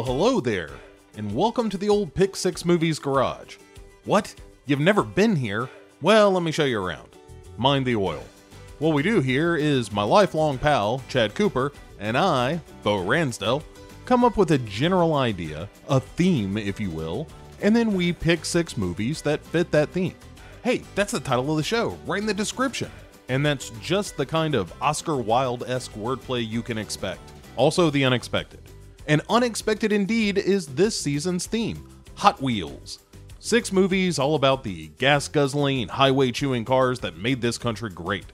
Well, hello there, and welcome to the old Pick Six Movies Garage. What? You've never been here? Well, let me show you around. Mind the oil. What we do here is my lifelong pal, Chad Cooper, and I, Bo Ransdell, come up with a general idea, a theme, if you will, and then we pick six movies that fit that theme. Hey, that's the title of the show, right in the description. And that's just the kind of Oscar Wilde esque wordplay you can expect. Also, the unexpected. And unexpected indeed is this season's theme Hot Wheels. Six movies all about the gas guzzling, highway chewing cars that made this country great.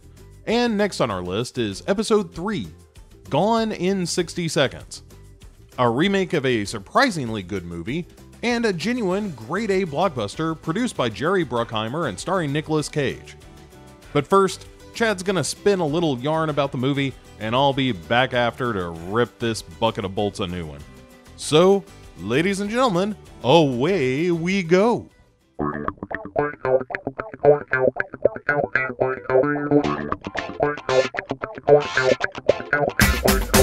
And next on our list is episode 3 Gone in 60 Seconds. A remake of a surprisingly good movie, and a genuine grade A blockbuster produced by Jerry Bruckheimer and starring Nicolas Cage. But first, Chad's gonna spin a little yarn about the movie, and I'll be back after to rip this bucket of bolts a new one. So, ladies and gentlemen, away we go.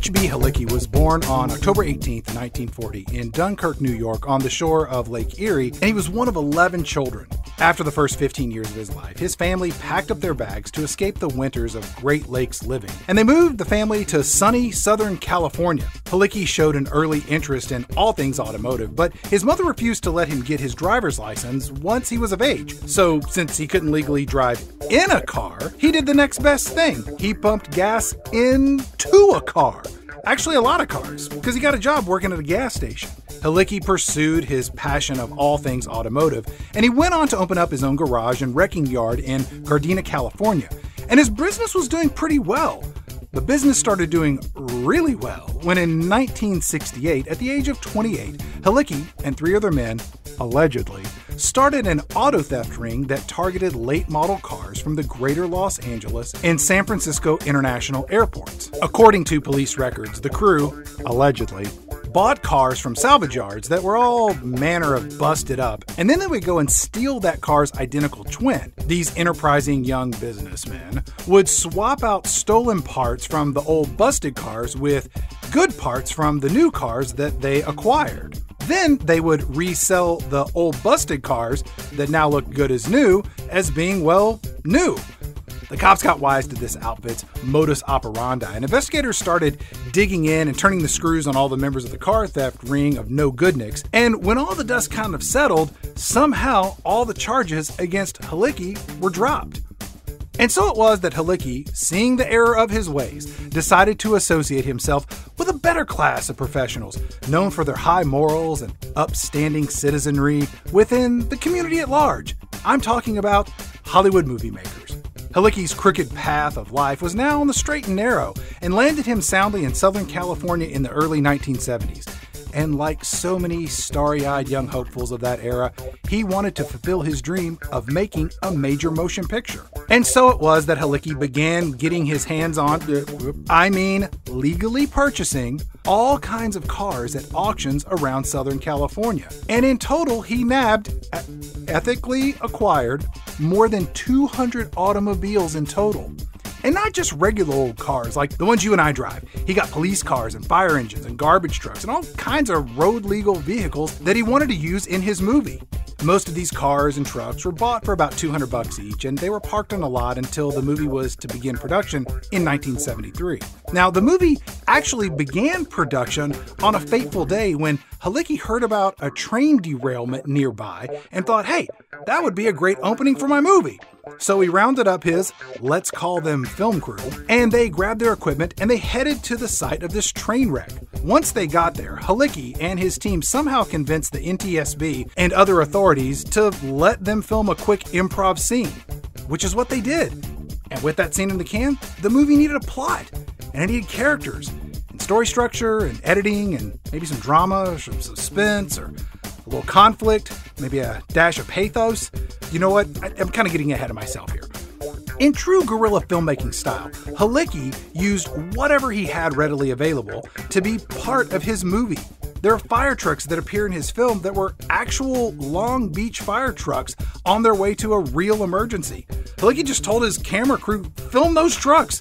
H.B. Halicki was born on October 18, 1940, in Dunkirk, New York, on the shore of Lake Erie, and he was one of 11 children. After the first 15 years of his life, his family packed up their bags to escape the winters of Great Lakes living, and they moved the family to sunny Southern California. Halicki showed an early interest in all things automotive, but his mother refused to let him get his driver's license once he was of age. So, since he couldn't legally drive in a car, he did the next best thing. He pumped gas into a car. Actually, a lot of cars, because he got a job working at a gas station. Halicki pursued his passion of all things automotive, and he went on to open up his own garage and wrecking yard in Gardena, California. And his business was doing pretty well. The business started doing really well when in 1968, at the age of 28, Halicki and three other men, allegedly, started an auto theft ring that targeted late model cars from the greater Los Angeles and San Francisco international airports. According to police records, the crew, allegedly, bought cars from salvage yards that were all manner of busted up, and then they would go and steal that car's identical twin. These enterprising young businessmen would swap out stolen parts from the old busted cars with good parts from the new cars that they acquired. Then they would resell the old busted cars that now look good as new as being, well, new. The cops got wise to this outfit's modus operandi, and investigators started digging in and turning the screws on all the members of the car theft ring of no goodnicks. And when all the dust kind of settled, somehow all the charges against Halicki were dropped. And so it was that Halicki, seeing the error of his ways, decided to associate himself with a better class of professionals, known for their high morals and upstanding citizenry within the community at large. I'm talking about Hollywood movie makers. Halicki's crooked path of life was now on the straight and narrow and landed him soundly in Southern California in the early 1970s. And like so many starry eyed young hopefuls of that era, he wanted to fulfill his dream of making a major motion picture. And so it was that Halicki began getting his hands on, I mean, legally purchasing all kinds of cars at auctions around Southern California. And in total, he nabbed, ethically acquired, more than 200 automobiles in total. And not just regular old cars like the ones you and I drive. He got police cars and fire engines and garbage trucks and all kinds of road legal vehicles that he wanted to use in his movie. Most of these cars and trucks were bought for about 200 bucks each, and they were parked on a lot until the movie was to begin production in 1973. Now, the movie actually began production on a fateful day when Halicki heard about a train derailment nearby and thought, hey, that would be a great opening for my movie. So he rounded up his, let's call them film crew, and they grabbed their equipment and they headed to the site of this train wreck. Once they got there, Halicki and his team somehow convinced the NTSB and other authorities to let them film a quick improv scene, which is what they did. And with that scene in the can, the movie needed a plot, and it needed characters, and story structure, and editing, and maybe some drama, some suspense, or a little conflict, maybe a dash of pathos. You know what? I, am kind of getting ahead of myself here. In true guerrilla filmmaking style, Halicki used whatever he had readily available to be part of his movie. There are fire trucks that appear in his film that were actual Long Beach fire trucks on their way to a real emergency. Halicki just told his camera crew, film those trucks.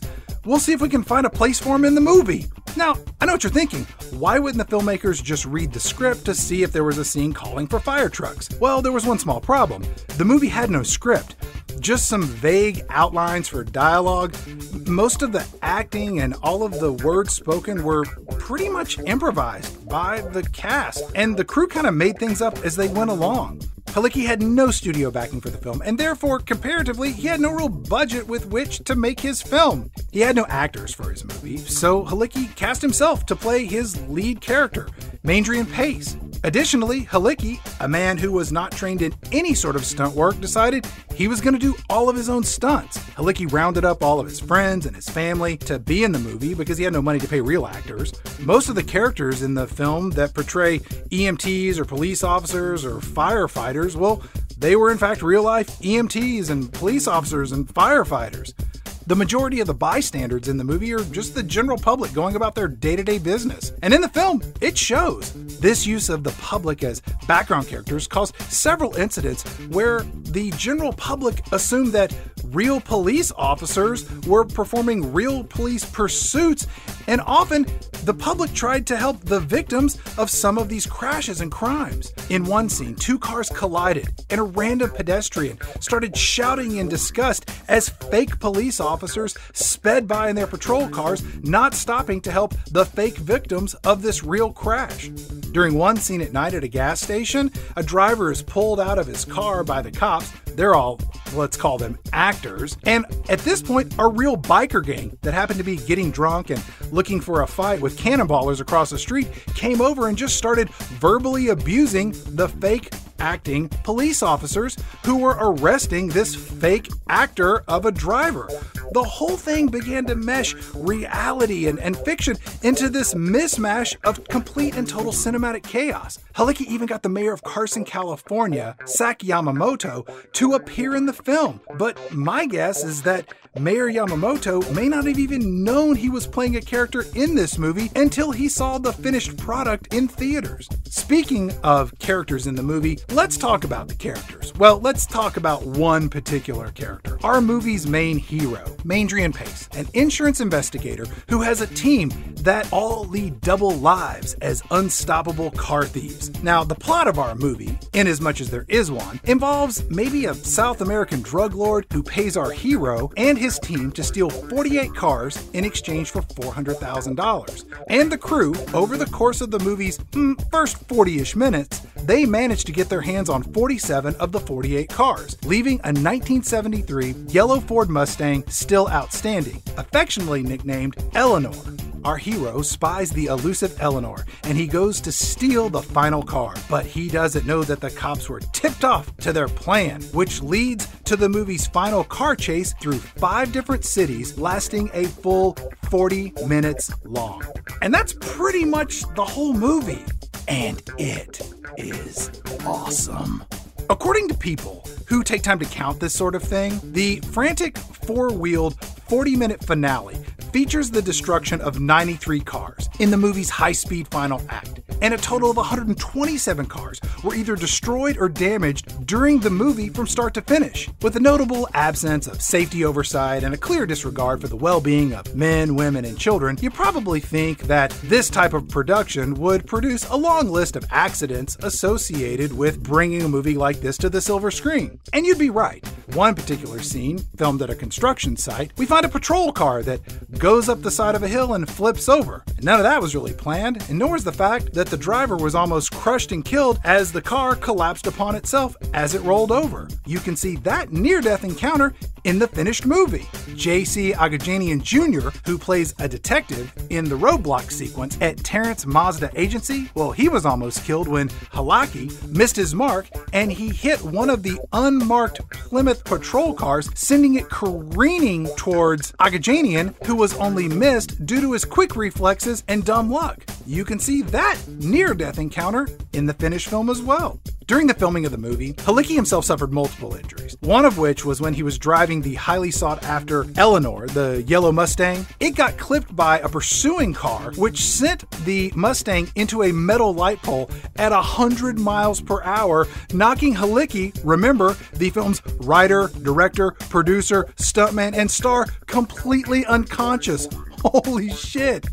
We'll see if we can find a place for him in the movie. Now, I know what you're thinking. Why wouldn't the filmmakers just read the script to see if there was a scene calling for fire trucks? Well, there was one small problem. The movie had no script just some vague outlines for dialogue. Most of the acting and all of the words spoken were pretty much improvised by the cast, and the crew kind of made things up as they went along. Halicki had no studio backing for the film, and therefore, comparatively, he had no real budget with which to make his film. He had no actors for his movie, so Halicki cast himself to play his lead character, Mandrian Pace. Additionally, Halicki, a man who was not trained in any sort of stunt work, decided he was going to do all of his own stunts. Halicki rounded up all of his friends and his family to be in the movie because he had no money to pay real actors. Most of the characters in the film that portray EMTs or police officers or firefighters, well, they were in fact real life EMTs and police officers and firefighters. The majority of the bystanders in the movie are just the general public going about their day to day business. And in the film, it shows. This use of the public as background characters caused several incidents where the general public assumed that real police officers were performing real police pursuits, and often the public tried to help the victims of some of these crashes and crimes. In one scene, two cars collided, and a random pedestrian started shouting in disgust as fake police officers sped by in their patrol cars, not stopping to help the fake victims of this real crash. During one scene at night at a gas station, a driver is pulled out of his car by the cops. They're all, let's call them actors. And at this point, a real biker gang that happened to be getting drunk and looking for a fight with cannonballers across the street came over and just started verbally abusing the fake acting police officers who were arresting this fake actor of a driver. The whole thing began to mesh reality and, and fiction into this mismatch of complete and total cinematic chaos. Halicki even got the mayor of Carson, California, Sak Yamamoto, to appear in the film. But my guess is that Mayor Yamamoto may not have even known he was playing a character in this movie until he saw the finished product in theaters. Speaking of characters in the movie, let's talk about the characters. Well, let's talk about one particular character. Our movie's main hero, Mandrian Pace, an insurance investigator who has a team that all lead double lives as unstoppable car thieves. Now, the plot of our movie, in as much as there is one, involves maybe a South American drug lord who pays our hero and his team to steal 48 cars in exchange for $400,000. And the crew, over the course of the movie's mm, first 40 ish minutes, they managed to get their hands on 47 of the 48 cars, leaving a 1973 yellow Ford Mustang still outstanding, affectionately nicknamed Eleanor. Our hero spies the elusive Eleanor and he goes to steal the final car, but he doesn't know that the cops were tipped off to their plan, which leads to the movie's final car chase through five different cities, lasting a full 40 minutes long. And that's pretty much the whole movie. And it is awesome. According to people who take time to count this sort of thing, the frantic four wheeled 40 minute finale features the destruction of 93 cars in the movie's high speed final act, and a total of 127 cars were either destroyed or damaged during the movie from start to finish. With a notable absence of safety oversight and a clear disregard for the well being of men, women, and children, you probably think that this type of production would produce a long list of accidents associated with bringing a movie like this to the silver screen. And you'd be right. One particular scene, filmed at a construction site, we find a patrol car that goes up the side of a hill and flips over. And none of that was really planned, and nor is the fact that the driver was almost crushed and killed as the car collapsed upon itself as it rolled over. You can see that near death encounter in the finished movie. J.C. Agajanian Jr., who plays a detective in the roadblock sequence at Terrence Mazda Agency, well, he was almost killed when Halicki missed his mark and he hit one of the unmarked Plymouth patrol cars, sending it careening towards Agajanian, who was only missed due to his quick reflexes and dumb luck. You can see that near death encounter in the finished film as well. During the filming of the movie, Halicki himself suffered multiple injuries, one of which was when he was driving the highly sought after Eleanor, the yellow Mustang. It got clipped by a pursuing car, which sent the Mustang into a metal light pole at 100 miles per hour, knocking Halicki, remember, the film's writer, director, producer, stuntman, and star, completely unconscious. Holy shit!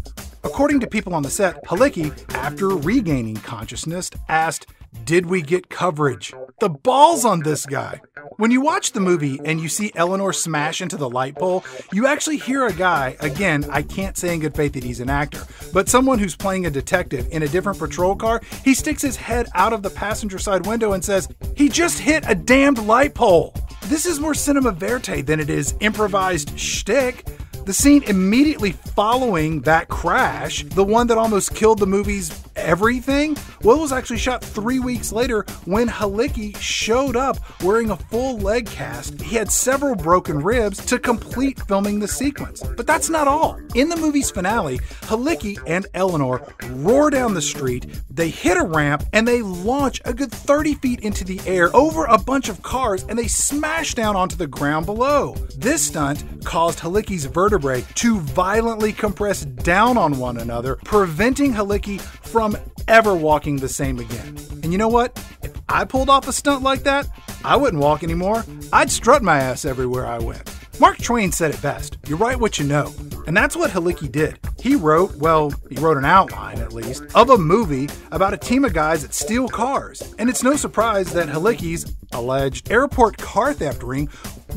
According to people on the set, Halicki, after regaining consciousness, asked, Did we get coverage? The balls on this guy. When you watch the movie and you see Eleanor smash into the light pole, you actually hear a guy, again, I can't say in good faith that he's an actor, but someone who's playing a detective in a different patrol car, he sticks his head out of the passenger side window and says, He just hit a damned light pole. This is more cinema verite than it is improvised shtick. The scene immediately following that crash, the one that almost killed the movie's everything, well, it was actually shot three weeks later when Halicki showed up wearing a full leg cast. He had several broken ribs to complete filming the sequence. But that's not all. In the movie's finale, Halicki and Eleanor roar down the street, they hit a ramp, and they launch a good 30 feet into the air over a bunch of cars and they smash down onto the ground below. This stunt caused Halicki's vertebrae to violently compress down on one another, preventing Halicki from ever walking the same again. And you know what? If I pulled off a stunt like that, I wouldn't walk anymore. I'd strut my ass everywhere I went. Mark Twain said it best you write what you know. And that's what Halicki did. He wrote, well, he wrote an outline at least, of a movie about a team of guys that steal cars. And it's no surprise that Halicki's alleged airport car theft ring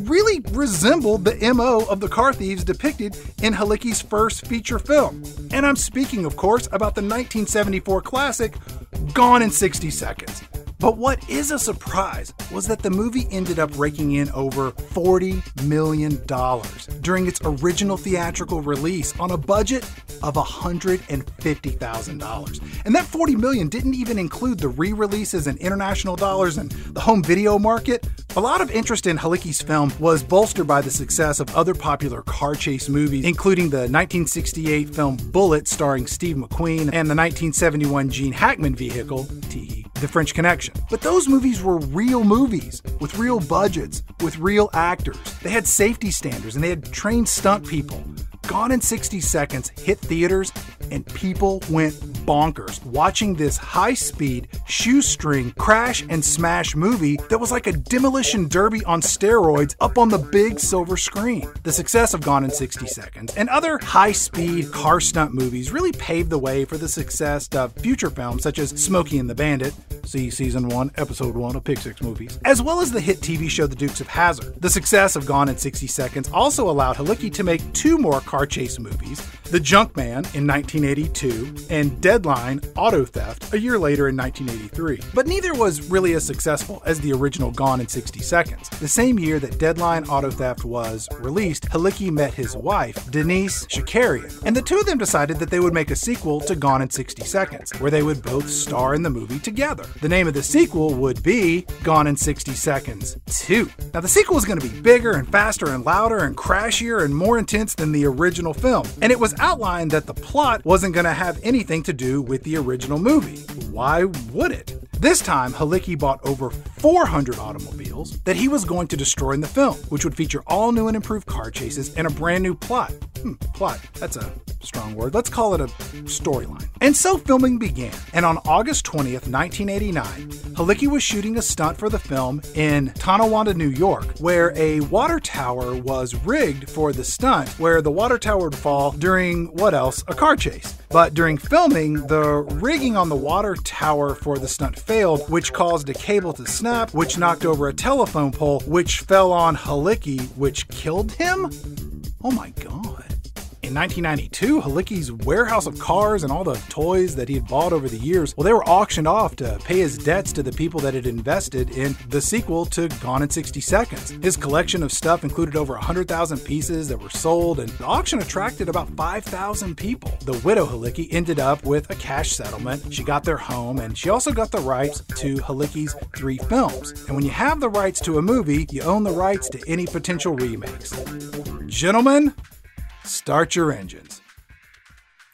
really resembled the MO of the car thieves depicted in Halicki's first feature film. And I'm speaking, of course, about the 1974 classic Gone in 60 Seconds. But what is a surprise was that the movie ended up raking in over $40 million during its original theatrical release on a budget of $150,000. And that 40 million didn't even include the re-releases in international dollars and the home video market. A lot of interest in Halicki's film was bolstered by the success of other popular car chase movies, including the 1968 film Bullitt starring Steve McQueen and the 1971 Gene Hackman vehicle, the French Connection. But those movies were real movies with real budgets, with real actors. They had safety standards and they had trained stunt people. Gone in 60 Seconds hit theaters and people went bonkers watching this high speed, shoestring, crash and smash movie that was like a demolition derby on steroids up on the big silver screen. The success of Gone in 60 Seconds and other high speed car stunt movies really paved the way for the success of future films such as Smokey and the Bandit, see season 1, episode 1 of Pick Six Movies, as well as the hit TV show The Dukes of Hazzard. The success of Gone in 60 Seconds also allowed Halicki to make two more car chase movies The Junkman in 1982 and Deadline Auto Theft a year later in 1983. But neither was really as successful as the original Gone in 60 Seconds. The same year that Deadline Auto Theft was released, Halicki met his wife, Denise Shakarian, and the two of them decided that they would make a sequel to Gone in 60 Seconds, where they would both star in the movie together. The name of the sequel would be Gone in 60 Seconds 2. Now, the sequel is going to be bigger and faster and louder and crashier and more intense than the original film, and it was outlined that the plot wasn't going to have anything to do with the original movie. Why would it? This time, Halicki bought over 400 automobiles that he was going to destroy in the film, which would feature all new and improved car chases and a brand new plot. Hmm, plot, that's a strong word. Let's call it a storyline. And so filming began, and on August 20th, 1989, Halicki was shooting a stunt for the film in Tonawanda, New York, where a water tower was rigged for the stunt, where the water tower would fall during what else? A car chase. But during filming, the rigging on the water tower for the stunt failed, which caused a cable to snap, which knocked over a telephone pole, which fell on Halicki, which killed him? Oh my god. In 1992, Halicki's warehouse of cars and all the toys that he had bought over the years, well, they were auctioned off to pay his debts to the people that had invested in the sequel to Gone in 60 Seconds. His collection of stuff included over 100,000 pieces that were sold, and the auction attracted about 5,000 people. The widow Halicki ended up with a cash settlement. She got their home, and she also got the rights to Halicki's three films. And when you have the rights to a movie, you own the rights to any potential remakes. Gentlemen, Start your engines.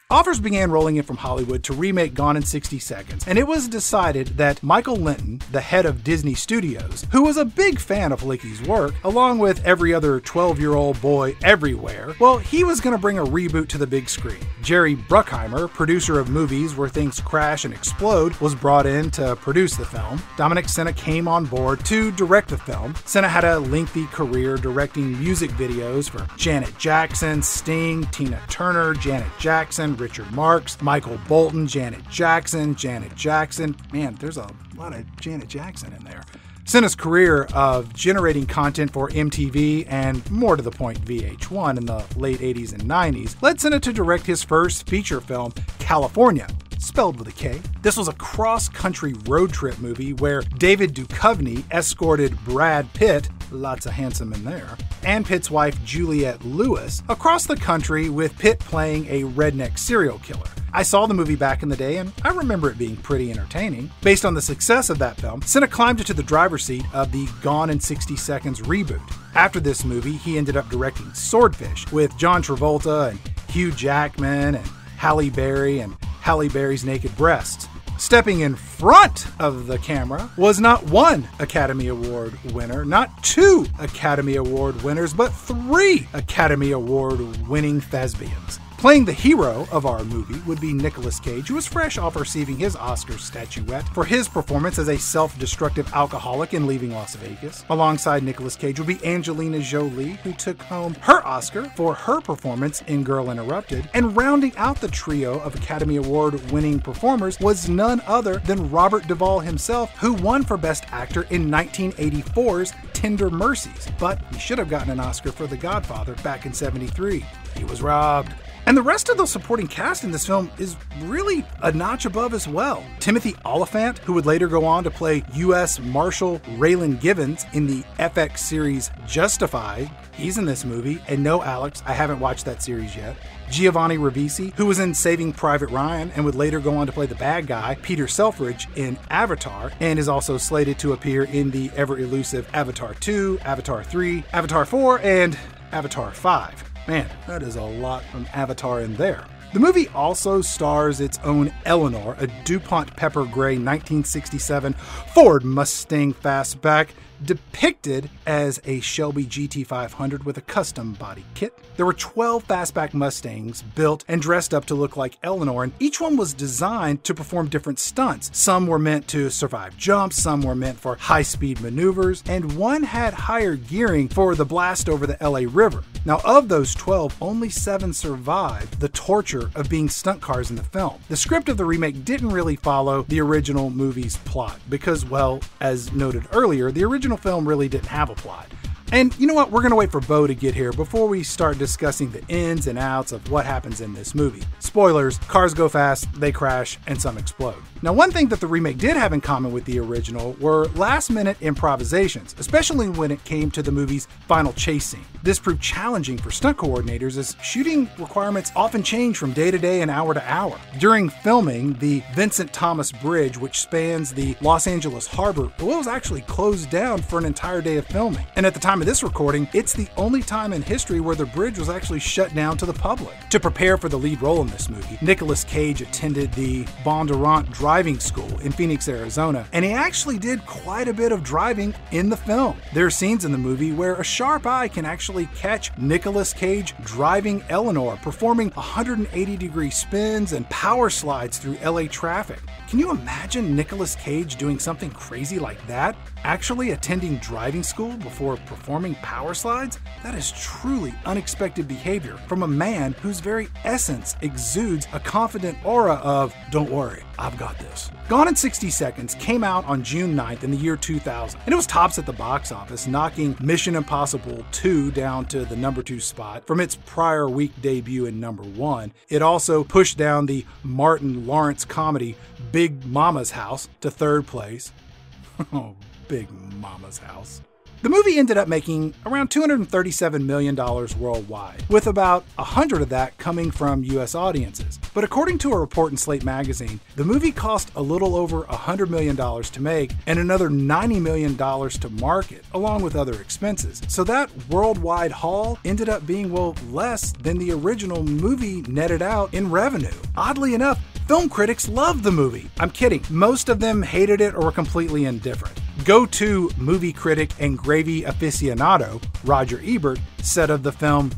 Offers began rolling in from Hollywood to remake Gone in 60 Seconds, and it was decided that Michael Lynton, the head of Disney Studios, who was a big fan of Halicki's work, along with every other 12 year old boy everywhere, well, he was going to bring a reboot to the big screen. Jerry Bruckheimer, producer of movies where things crash and explode, was brought in to produce the film. Dominic Sena came on board to direct the film. Sena had a lengthy career directing music videos for Janet Jackson, Sting, Tina Turner, Janet Jackson, Richard Marx, Michael Bolton, Janet Jackson, Janet Jackson. Man, there's a lot of Janet Jackson in there. Sena's career of generating content for MTV and, more to the point, VH1 in the late 80s and 90s led Cinna to direct his first feature film, Kalifornia, spelled with a K. This was a cross country road trip movie where David Duchovny escorted Brad Pitt, lots of handsome in there, and Pitt's wife Juliette Lewis across the country with Pitt playing a redneck serial killer. I saw the movie back in the day and I remember it being pretty entertaining. Based on the success of that film, Sena climbed into the driver's seat of the Gone in 60 Seconds reboot. After this movie, he ended up directing Swordfish with John Travolta and Hugh Jackman and Halle Berry and Halle Berry's Naked Breasts. Stepping in front of the camera was not one Academy Award winner, not two Academy Award winners, but three Academy Award winning thespians. Playing the hero of our movie would be Nicolas Cage, who was fresh off receiving his Oscar statuette for his performance as a self destructive alcoholic in Leaving Las Vegas. Alongside Nicolas Cage would be Angelina Jolie, who took home her Oscar for her performance in Girl Interrupted. And rounding out the trio of Academy Award winning performers was none other than Robert Duvall himself, who won for Best Actor in 1984's Tender Mercies. But he should have gotten an Oscar for The Godfather back in 73. He was robbed. And the rest of the supporting cast in this film is really a notch above as well. Timothy Olyphant, who would later go on to play U.S. Marshal Raylan Givens in the FX series Justified, he's in this movie. And no, Alex, I haven't watched that series yet. Giovanni Ribisi, who was in Saving Private Ryan and would later go on to play the bad guy, Peter Selfridge, in Avatar, and is also slated to appear in the ever elusive Avatar 2, Avatar 3, Avatar 4, and Avatar 5. Man, that is a lot from Avatar in there. The movie also stars its own Eleanor, a DuPont Pepper Gray 1967 Ford Mustang Fastback depicted as a Shelby GT500 with a custom body kit. There were 12 fastback Mustangs built and dressed up to look like Eleanor, and each one was designed to perform different stunts. Some were meant to survive jumps, some were meant for high speed maneuvers, and one had higher gearing for the blast over the LA River. Now, of those 12, only seven survived the torture of being stunt cars in the film. The script of the remake didn't really follow the original movie's plot because, well, as noted earlier, the original film really didn't have a plot. And you know what? We're going to wait for Bo to get here before we start discussing the ins and outs of what happens in this movie. Spoilers cars go fast, they crash, and some explode. Now, one thing that the remake did have in common with the original were last minute improvisations, especially when it came to the movie's final chase scene. This proved challenging for stunt coordinators as shooting requirements often change from day to day and hour to hour. During filming, the Vincent Thomas Bridge, which spans the Los Angeles harbor, was actually closed down for an entire day of filming. And at the time of this recording, it's the only time in history where the bridge was actually shut down to the public. To prepare for the lead role in this movie, Nicolas Cage attended the Bondurant driving school in Phoenix, Arizona, and he actually did quite a bit of driving in the film. There are scenes in the movie where a sharp eye can actually catch Nicolas Cage driving Eleanor, performing 180 degree spins and power slides through LA traffic. Can you imagine Nicolas Cage doing something crazy like that? Actually attending driving school before performing power slides? That is truly unexpected behavior from a man whose very essence exudes a confident aura of, don't worry, I've got this. Gone in 60 Seconds came out on June 9th in the year 2000, and it was tops at the box office, knocking Mission Impossible 2 down to the number 2 spot from its prior week debut in number 1. It also pushed down the Martin Lawrence comedy Big Mama's House to third place. oh, Big Mama's House. The movie ended up making around $237 million worldwide, with about 100 of that coming from US audiences. But according to a report in Slate magazine, the movie cost a little over $100 million to make and another $90 million to market, along with other expenses. So that worldwide haul ended up being, well, less than the original movie netted out in revenue. Oddly enough, Film critics loved the movie. I'm kidding. Most of them hated it or were completely indifferent. Go to movie critic and gravy aficionado, Roger Ebert, said of the film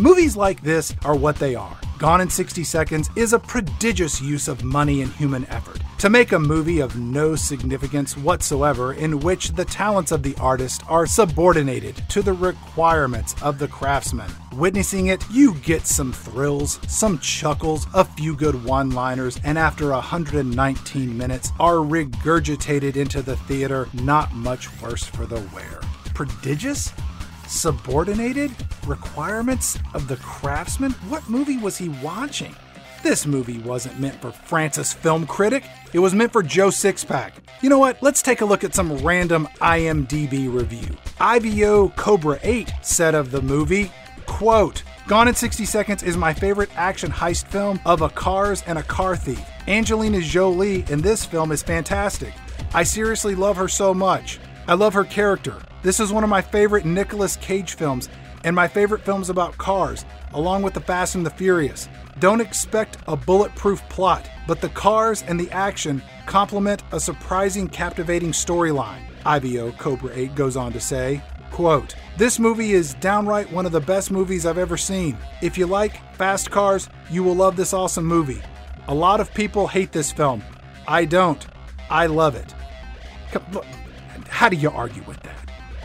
Movies like this are what they are. Gone in 60 Seconds is a prodigious use of money and human effort to make a movie of no significance whatsoever in which the talents of the artist are subordinated to the requirements of the craftsman. Witnessing it, you get some thrills, some chuckles, a few good one liners, and after 119 minutes, are regurgitated into the theater, not much worse for the wear. Prodigious? Subordinated? Requirements of the craftsman? What movie was he watching? This movie wasn't meant for Francis Film Critic. It was meant for Joe Sixpack. You know what? Let's take a look at some random IMDb review. IVO Cobra 8 said of the movie, quote, Gone in 60 Seconds is my favorite action heist film of a cars and a car thief. Angelina Jolie in this film is fantastic. I seriously love her so much. I love her character. This is one of my favorite Nicolas Cage films and my favorite films about cars, along with The Fast and the Furious. Don't expect a bulletproof plot, but the cars and the action complement a surprising, captivating storyline. IVO Cobra 8 goes on to say, quote, This movie is downright one of the best movies I've ever seen. If you like fast cars, you will love this awesome movie. A lot of people hate this film. I don't. I love it. How do you argue with that?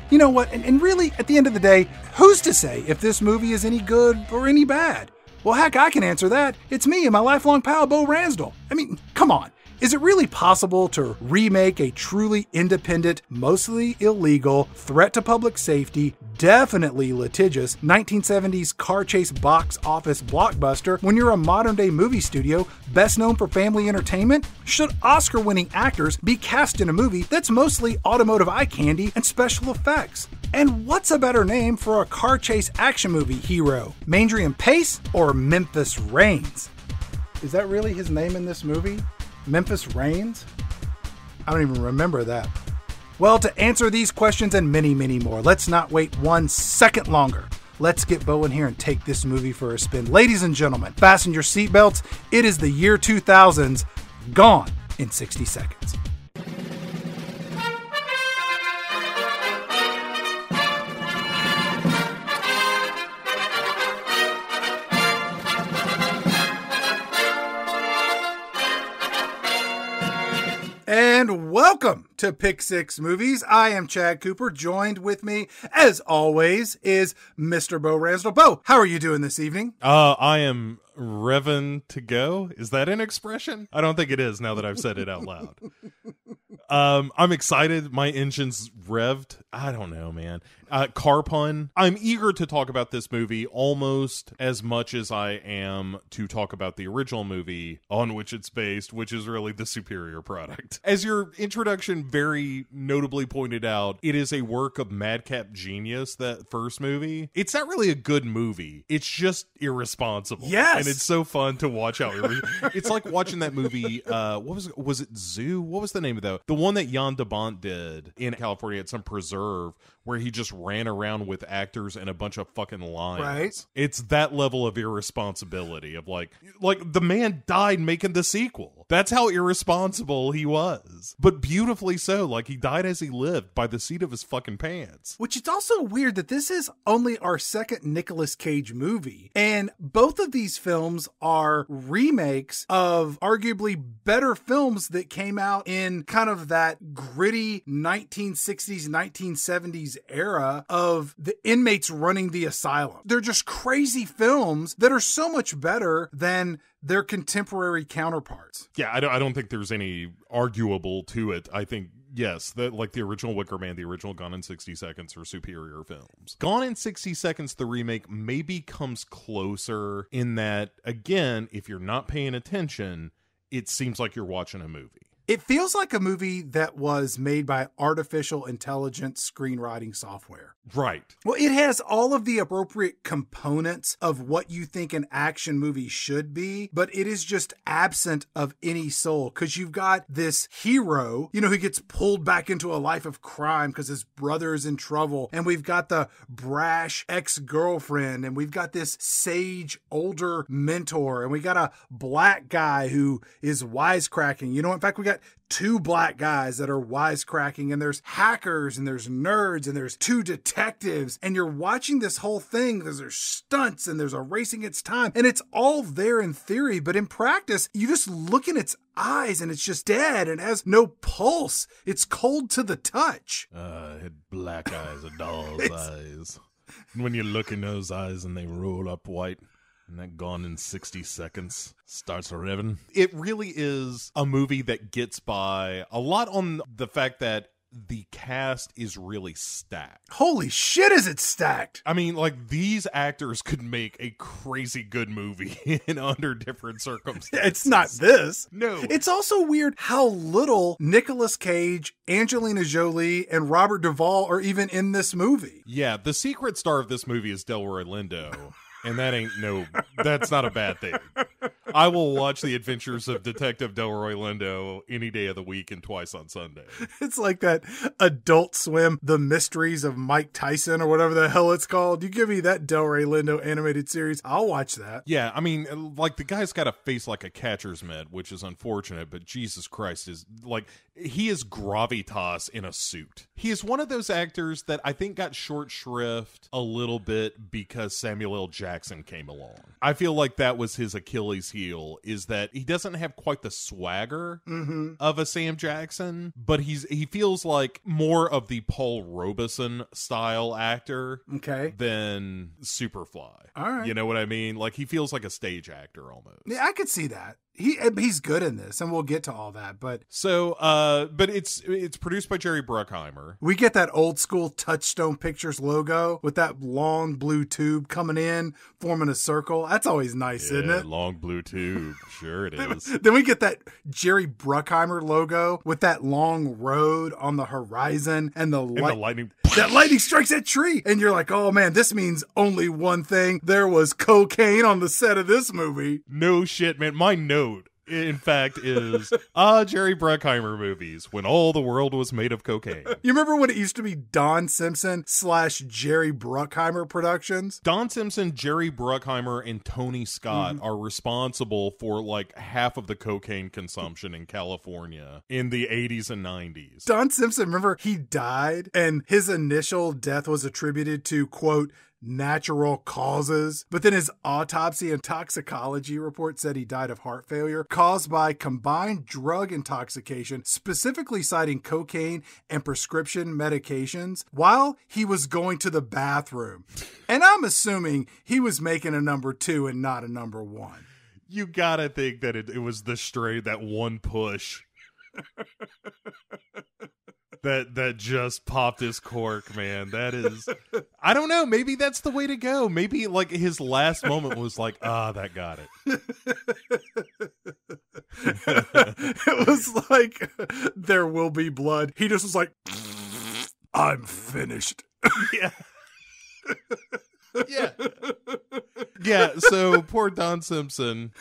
You know what? And, and really, at the end of the day, who's to say if this movie is any good or any bad? Well, heck, I can answer that. It's me and my lifelong pal, Bo Ransdell. I mean, come on. Is it really possible to remake a truly independent, mostly illegal, threat to public safety, definitely litigious 1970s car chase box office blockbuster when you're a modern day movie studio best known for family entertainment? Should Oscar winning actors be cast in a movie that's mostly automotive eye candy and special effects? And what's a better name for a car chase action movie hero? Mandrian Pace or Memphis Raines? Is that really his name in this movie? Memphis Raines? I don't even remember that. Well, to answer these questions and many, many more, let's not wait one second longer. Let's get Bo in here and take this movie for a spin. Ladies and gentlemen, fasten your seatbelts. It is the year 2000's Gone in 60 Seconds. And welcome to Pick Six Movies. I am Chad Cooper. Joined with me, as always, is Mr. Bo Ransdell. Bo, how are you doing this evening? Uh, I am revving to go. Is that an expression? I don't think it is now that I've said it out loud. um, I'm excited. My engine's revved. I don't know, man. Uh, car pun. I'm eager to talk about this movie almost as much as I am to talk about the original movie on which it's based, which is really the superior product. As your introduction very notably pointed out, it is a work of madcap genius, that first movie. It's not really a good movie, it's just irresponsible. Yes. And it's so fun to watch how it's like watching that movie. Uh, what was it? Was it Zoo? What was the name of that? The one that Jan de Bont did in California at some preserve where he just ran around with actors and a bunch of fucking lines. Right. It's that level of irresponsibility of like like the man died making the sequel. That's how irresponsible he was. But beautifully so. Like he died as he lived by the seat of his fucking pants. Which it's also weird that this is only our second Nicolas Cage movie. And both of these films are remakes of arguably better films that came out in kind of that gritty 1960s, 1970s era of the inmates running the asylum. They're just crazy films that are so much better than their contemporary counterparts. Yeah, I don't I don't think there's any arguable to it. I think yes, that like the original Wicker Man, the original Gone in 60 Seconds are superior films. Gone in 60 Seconds, the remake, maybe comes closer in that, again, if you're not paying attention, it seems like you're watching a movie. It feels like a movie that was made by artificial intelligence screenwriting software. Right. Well, it has all of the appropriate components of what you think an action movie should be, but it is just absent of any soul because you've got this hero, you know, who gets pulled back into a life of crime because his brother is in trouble. And we've got the brash ex girlfriend, and we've got this sage older mentor, and we got a black guy who is wisecracking. You know, in fact, we got two black guys that are wisecracking, and there's hackers, and there's nerds, and there's two detectives, and you're watching this whole thing because there's stunts and there's a racing its time, and it's all there in theory, but in practice, you just look in its eyes and it's just dead and has no pulse. It's cold to the touch. Uh, it had black eyes, a doll's eyes. when you look in those eyes and they roll up white. And that gone in 60 seconds starts revving. It really is a movie that gets by a lot on the fact that the cast is really stacked. Holy shit, is it stacked? I mean, like these actors could make a crazy good movie in under different circumstances. It's not this. No. It's also weird how little Nicolas Cage, Angelina Jolie, and Robert Duvall are even in this movie. Yeah, the secret star of this movie is Delroy Lindo. And that ain't no, that's not a bad thing. I will watch the adventures of Detective Delroy Lindo any day of the week and twice on Sunday. It's like that adult swim, The Mysteries of Mike Tyson, or whatever the hell it's called. You give me that Delroy Lindo animated series, I'll watch that. Yeah, I mean, like the guy's got a face like a catcher's mitt, which is unfortunate, but Jesus Christ is like, he is gravitas in a suit. He is one of those actors that I think got short shrift a little bit because Samuel L. Jackson came along. I feel like that was his Achilles heel is that he doesn't have quite the swagger Mm-hmm. of a Sam Jackson, but he's he feels like more of the Paul Robeson style actor Okay. than Superfly. All right. You know what I mean? Like he feels like a stage actor almost. Yeah, I could see that. He he's good in this, and we'll get to all that. But So, uh, but it's it's produced by Jerry Bruckheimer. we get that old school Touchstone Pictures logo with that long blue tube coming in, forming a circle. That's always nice, isn't it? long blue tube. Sure it is. Then we get that Jerry Bruckheimer logo with that long road on the horizon and the And the lightning. that lightning strikes that tree, and you're like, "Oh man, this means only one thing: there was cocaine on the set of this movie." No shit, man. My note, in fact, is ah Jerry Bruckheimer movies when all the world was made of cocaine. You remember when it used to be Don Simpson slash Jerry Bruckheimer Productions? Don Simpson, Jerry Bruckheimer, and Tony Scott Mm-hmm. are responsible for like half of the cocaine consumption in California in the 80s and 90s. Don Simpson, remember he died, and his initial death was attributed to quote natural causes. But then his autopsy and toxicology report said he died of heart failure caused by combined drug intoxication, specifically citing cocaine and prescription medications while he was going to the bathroom. And I'm assuming he was making a number two and not a number one. you gotta think that it, it was the straight that one push that that just popped his cork man. That is i don't know. Maybe that's the way to go. Maybe like his last moment was like ah that got it. It was like there will be blood. He just was like, I'm finished. yeah yeah yeah so poor don simpson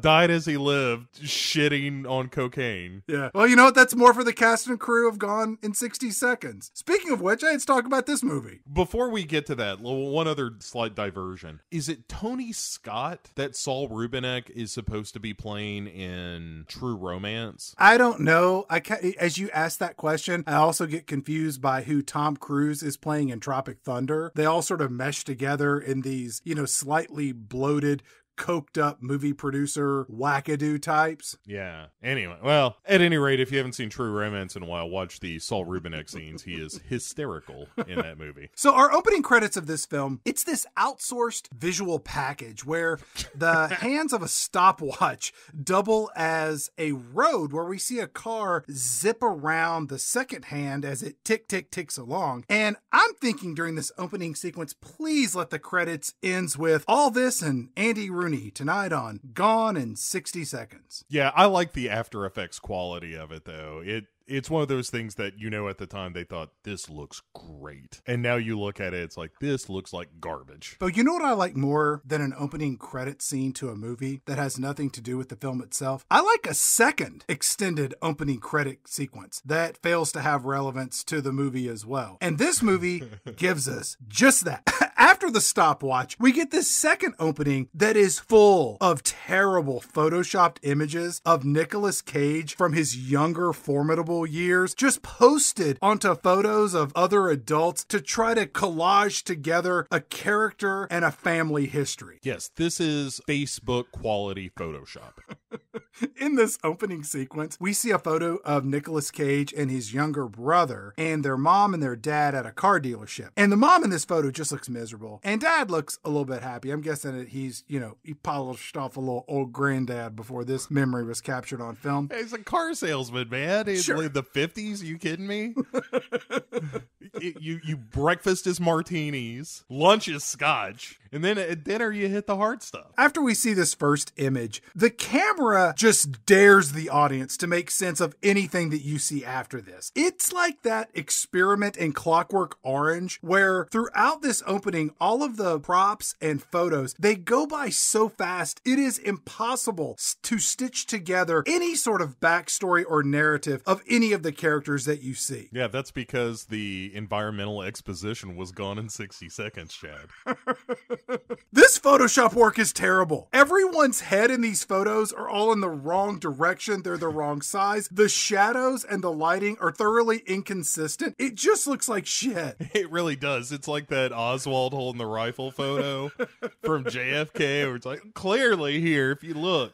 died as he lived shitting on cocaine Yeah. Well, you know what? That's more for the cast and crew of Gone in 60 Seconds. Speaking of which, let's talk about this movie. Before we get to that, one other slight diversion. Is it Tony Scott that Saul Rubinek is supposed to be playing in True Romance? I don't know. I ca- as you ask that question, I also get confused by who Tom Cruise is playing in Tropic Thunder. They all sort of mesh together in these, you know, slightly bloated, coked up movie producer wackadoo types. Yeah. Anyway, well, at any rate, if you haven't seen True Romance in a while, watch the Saul Rubinek scenes. He is hysterical in that movie. So our opening credits of this film, it's this outsourced visual package where the hands of a stopwatch double as a road where we see a car zip around the second hand as it tick tick ticks along. And I'm thinking during this opening sequence, please let the credits ends with all this and Andy Rooney tonight on Gone in 60 Seconds. Yeah, I like the After Effects quality of it though. It it's one of those things that you know at the time they thought this looks great. And now you look at it it's like this looks like garbage. But you know what I like more than an opening credit scene to a movie that has nothing to do with the film itself? I like a second extended opening credit sequence that fails to have relevance to the movie as well. And this movie gives us just that. After the stopwatch, we get this second opening that is full of terrible photoshopped images of Nicolas Cage from his younger formidable years, just posted onto photos of other adults to try to collage together a character and a family history. Yes, this is Facebook quality Photoshop. In this opening sequence, we see a photo of Nicolas Cage and his younger brother and their mom and their dad at a car dealership. And the mom in this photo just looks miserable. And dad looks a little bit happy. I'm guessing that he's, you know, he polished off a little old granddad before this memory was captured on film. He's a car salesman, man. In Sure. like the fifties. You kidding me? you you breakfast is martinis, lunch is scotch, and then at dinner you hit the hard stuff. After we see this first image, the camera just dares the audience to make sense of anything that you see after this. It's like that experiment in Clockwork Orange where throughout this opening, all of the props and photos, they go by so fast, it is impossible to stitch together any sort of backstory or narrative of any of the characters that you see. Yeah, that's because the environmental exposition was gone in sixty seconds, Chad. This Photoshop work is terrible. Everyone's head in these photos are all in the wrong direction. They're the wrong size. The shadows and the lighting are thoroughly inconsistent. It just looks like shit. It really does. It's like that Oswald holding the rifle photo from JFK, where it's like clearly here, if you look,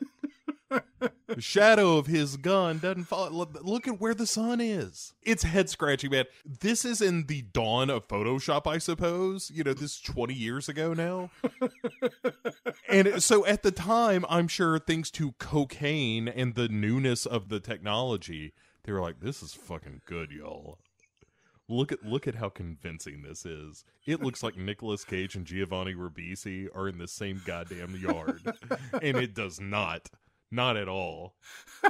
the shadow of his gun doesn't fall. Look, at where the sun is. It's head scratching, man. This is in the dawn of Photoshop, I suppose. You know, this is 20 years ago now. and so at the time, I'm sure thanks to cocaine and the newness of the technology, they were like, this is fucking good, y'all. Look at look at how convincing this is. It looks like Nicolas Cage and Giovanni Ribisi are in the same goddamn yard. and it does not. Not at all.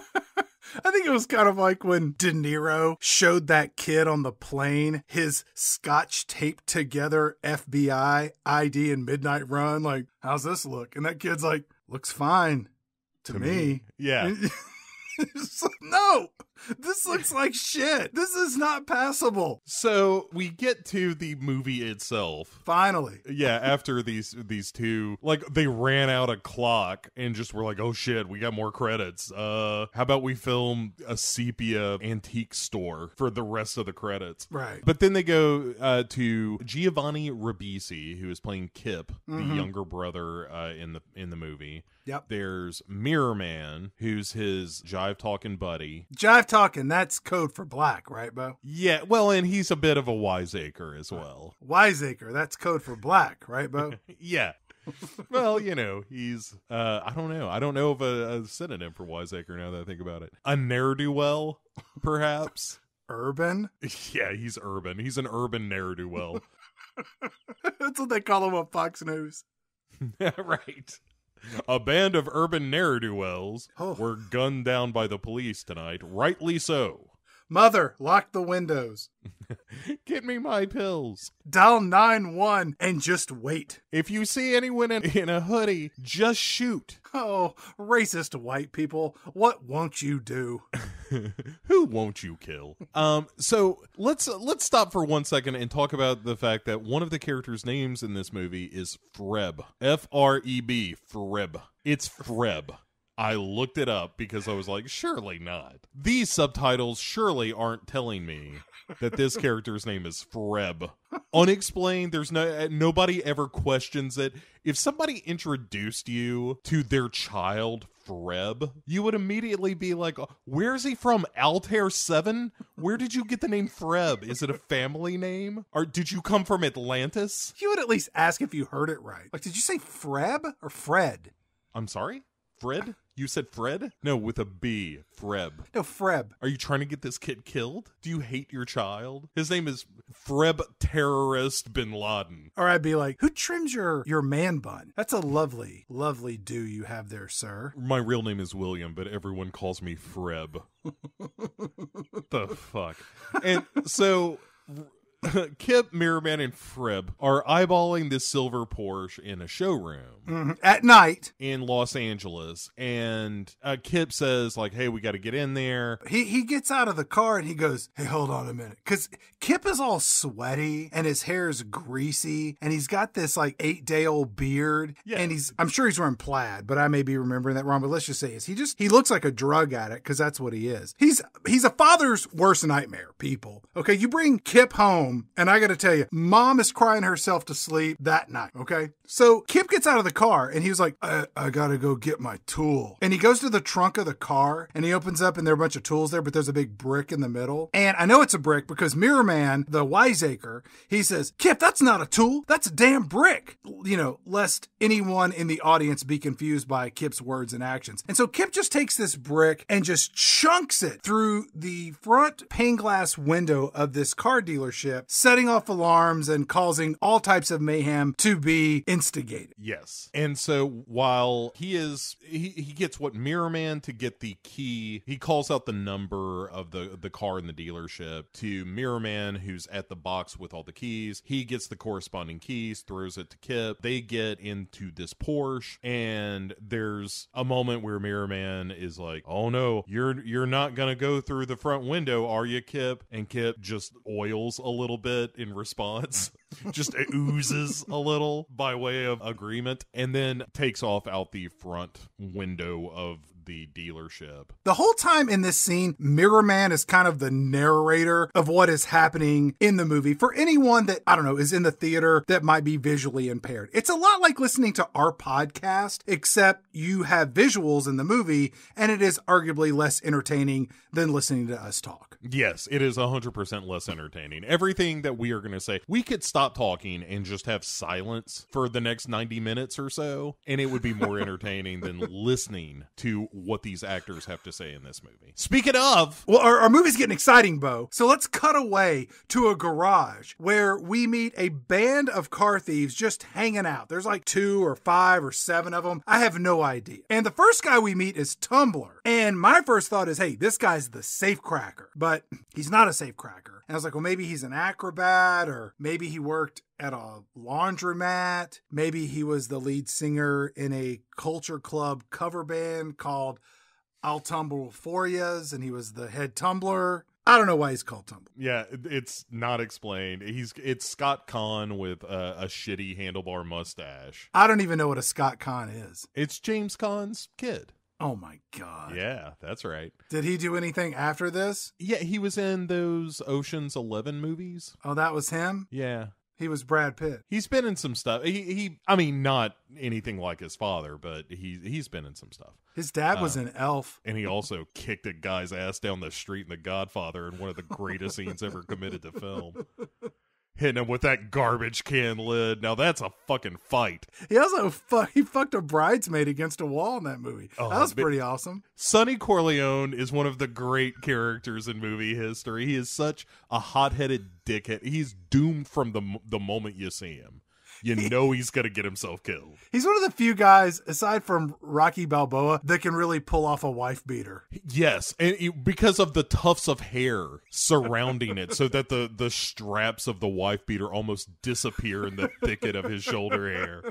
I think it was kind of like when De Niro showed that kid on the plane his scotch taped together FBI ID and Midnight Run. Like, how's this look? And that kid's like, looks fine to, me. Yeah. It's like, no, this looks like shit. This is not passable. So we get to the movie itself. Finally. Yeah, after these these two like they ran out of clock and just were like, "Oh shit, we got more credits. Uh how about we film a sepia antique store for the rest of the credits?" Right. But then they go uh, to Giovanni Ribisi, who is playing Kip, the younger brother uh, in the in the movie. Yep. There's Mirror Man, who's his jive talking buddy. Jive talking, that's code for black, right, Bo? Yeah, well, and he's a bit of a wiseacre as well. Wiseacre, that's code for black, right, Bo? Yeah. well, you know, he's uh I don't know. I don't know of a, a synonym for wiseacre now that I think about it. A ne'er do well, perhaps. Urban? yeah, he's urban. He's an urban ne'er do well. that's what they call him on Fox News. right. A band of urban ne'er do wells Oh. were gunned down by the police tonight. Rightly so. Mother, lock the windows. Get me my pills. Dial 9-1 and just wait. If you see anyone in, in a hoodie, just shoot. Oh, racist white people, what won't you do? Who won't you kill? Um, so let's let's stop for one second and talk about the fact that one of the characters' names in this movie is Freb. F R E B. Freb. It's Freb. I looked it up because I was like, surely not. These subtitles surely aren't telling me that this character's name is Freb. Unexplained. There's no eh, nobody ever questions it. If somebody introduced you to their child Freb, you would immediately be like, "Where's he from? Altair Seven? Where did you get the name Freb? Is it a family name, or did you come from Atlantis?" You would at least ask if you heard it right. Like, did you say Freb or Fred? I'm sorry, Fred. You said Fred? No, with a B. Freb. No, Freb. Are you trying to get this kid killed? Do you hate your child? His name is Freb Terrorist Bin Laden. Or I'd be like, who trims your, your man bun? That's a lovely, lovely do you have there, sir. My real name is William, but everyone calls me Freb. the fuck? And so Kip, Mirrorman, and Freb are eyeballing this silver Porsche in a showroom Mhm. At night, in Los Angeles. And uh, Kip says, like, hey, we got to get in there. he, he gets out of the car and he goes, Hey, hold on a minute. Cause Kip is all sweaty and his hair is greasy and he's got this like eight day old beard. Yeah. And he's, I'm sure he's wearing plaid, but I may be remembering that wrong. But let's just say is he just, he looks like a drug addict because that's what he is. He's, he's a father's worst nightmare, people. Okay. You bring Kip home and I got to tell you, mom is crying herself to sleep that night. Okay. So Kip gets out of the car and he was like, I, I gotta go get my tool. And he goes to the trunk of the car and he opens up and there are a bunch of tools there, but there's a big brick in the middle. And I know it's a brick because Mirror Man, the wiseacre, he says, Kip, that's not a tool. That's a damn brick. You know, lest anyone in the audience be confused by Kip's words and actions. And so Kip just takes this brick and just chunks it through the front pane glass window of this car dealership, setting off alarms and causing all types of mayhem to be instigated. Yes. And so while he is he, he gets what Mirror Man to get the key, he calls out the number of the the car in the dealership to Mirror Man who's at the box with all the keys. He gets the corresponding keys, throws it to Kip. They get into this Porsche and there's a moment where Mirror Man is like, "Oh no, you're you're not going to go through the front window, are you, Kip?" And Kip just oils a little bit in response. just oozes a little by way of agreement and then takes off out the front window of the dealership. The whole time in this scene, Mirror Man is kind of the narrator of what is happening in the movie for anyone that, I don't know, is in the theater that might be visually impaired. It's a lot like listening to our podcast, except you have visuals in the movie, and it is arguably less entertaining than listening to us talk. Yes, it is 100% less entertaining. Everything that we are going to say, we could stop talking and just have silence for the next 90 minutes or so, and it would be more entertaining than listening to what these actors have to say in this movie. Speaking of, Well, our, our movie's getting exciting, Bo. So let's cut away to a garage where we meet a band of car thieves just hanging out. There's like two or five or seven of them. I have no idea. And the first guy we meet is Tumbler. And my first thought is, hey, this guy's the safe cracker. But he's not a safe cracker. And I was like, well, maybe he's an acrobat or maybe he worked at a laundromat. Maybe he was the lead singer in a culture club cover band called I'll Tumble For Yas, and he was the head tumbler. I don't know why he's called Tumble. yeah, it's not explained. He's it's Scott Caan with a, a shitty handlebar mustache. I don't even know what a Scott Caan is. It's James Caan's kid. Oh my God. Yeah, that's right. Did he do anything after this? Yeah, he was in those Ocean's 11 movies. Oh, that was him? Yeah. He was Brad Pitt. He's been in some stuff. He he I mean not anything like his father, but he he's been in some stuff. His dad was Uh, an elf. And he also kicked a guy's ass down the street in The Godfather in one of the greatest scenes ever committed to film. Hitting him with that garbage can lid. Now that's a fucking fight. He also fu- he fucked a bridesmaid against a wall in that movie. Oh, that was pretty awesome. Sonny Corleone is one of the great characters in movie history. He is such a hot-headed dickhead. He's doomed from the the moment you see him. You know he's gonna get himself killed. He's one of the few guys, aside from Rocky Balboa, that can really pull off a wife beater. Yes, and it- because of the tufts of hair surrounding it, so that the the straps of the wife beater almost disappear in the thicket of his shoulder hair.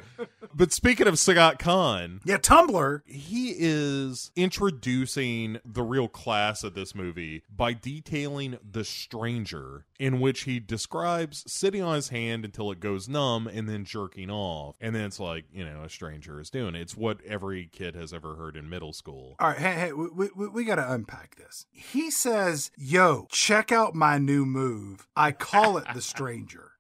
But speaking of Scott Caan, Yeah, Tumbler. he is introducing the real class of this movie by detailing the stranger, in which he describes sitting on his hand until it goes numb and then jerking off, and then it's like you know a stranger is doing it. It's what every kid has ever heard in middle school. All right, hey, hey, we, we, we got to unpack this. He says, Yo, check out my new move. I call it the stranger.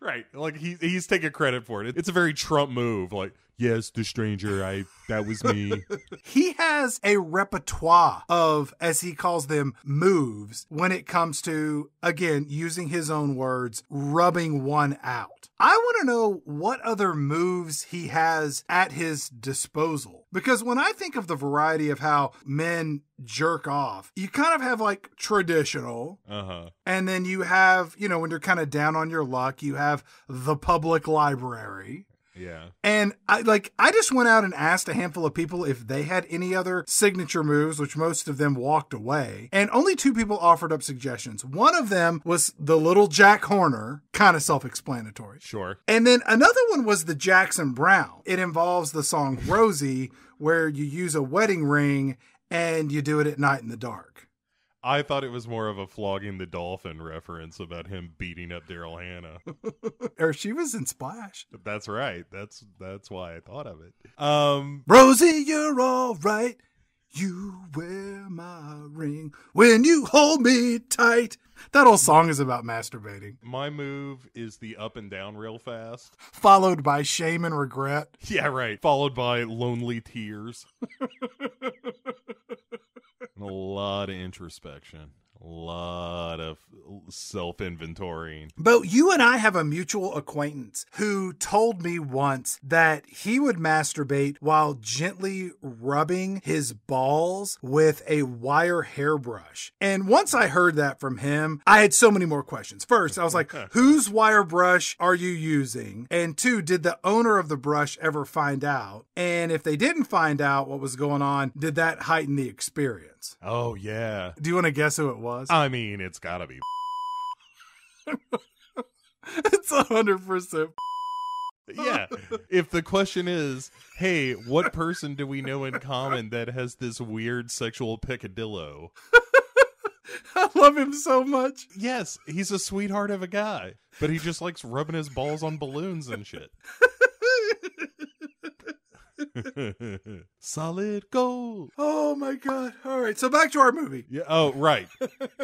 right like he he's taking credit for it it's a very trump move like yes the stranger i that was me He has a repertoire of, as he calls them, moves when it comes to, again, using his own words, rubbing one out. I want to know what other moves he has at his disposal. Because when I think of the variety of how men jerk off, you kind of have like traditional, uh-huh and then you have, you know, when you're kind of down on your luck, you have the public library. Yeah And I like I just went out and asked a handful of people if they had any other signature moves, which most of them walked away. And only two people offered up suggestions. One of them was the little Jack Horner, kind of self-explanatory. sure And then another one was the Jackson Browne. It involves the song Rosie, where you use a wedding ring and you do it at night in the dark. I thought it was more of a flogging the dolphin reference about him beating up daryl hannah or she was in Splash. that's right that's that's why i thought of it um Rosie, you're all right. You wear my ring when you hold me tight. That whole song is about masturbating, My move is the up and down real fast. followed by shame and regret. Yeah, right. Followed by lonely tears. and a lot of introspection. A lot of self inventorying. But you and I have a mutual acquaintance who told me once that he would masturbate while gently rubbing his balls with a wire hairbrush. And once I heard that from him, I had so many more questions. First, I was like, whose wire brush are you using? And two, did the owner of the brush ever find out? And if they didn't find out what was going on, did that heighten the experience? Oh, yeah. Do you want to guess who it was? I mean, it's gotta be. it's a hundred percent. Yeah. If the question is, hey, what person do we know in common that has this weird sexual picadillo? I love him so much. Yes, he's a sweetheart of a guy, but he just likes rubbing his balls on balloons and shit. Solid gold. Oh my god. All right, so back to our movie. Yeah. Oh, right.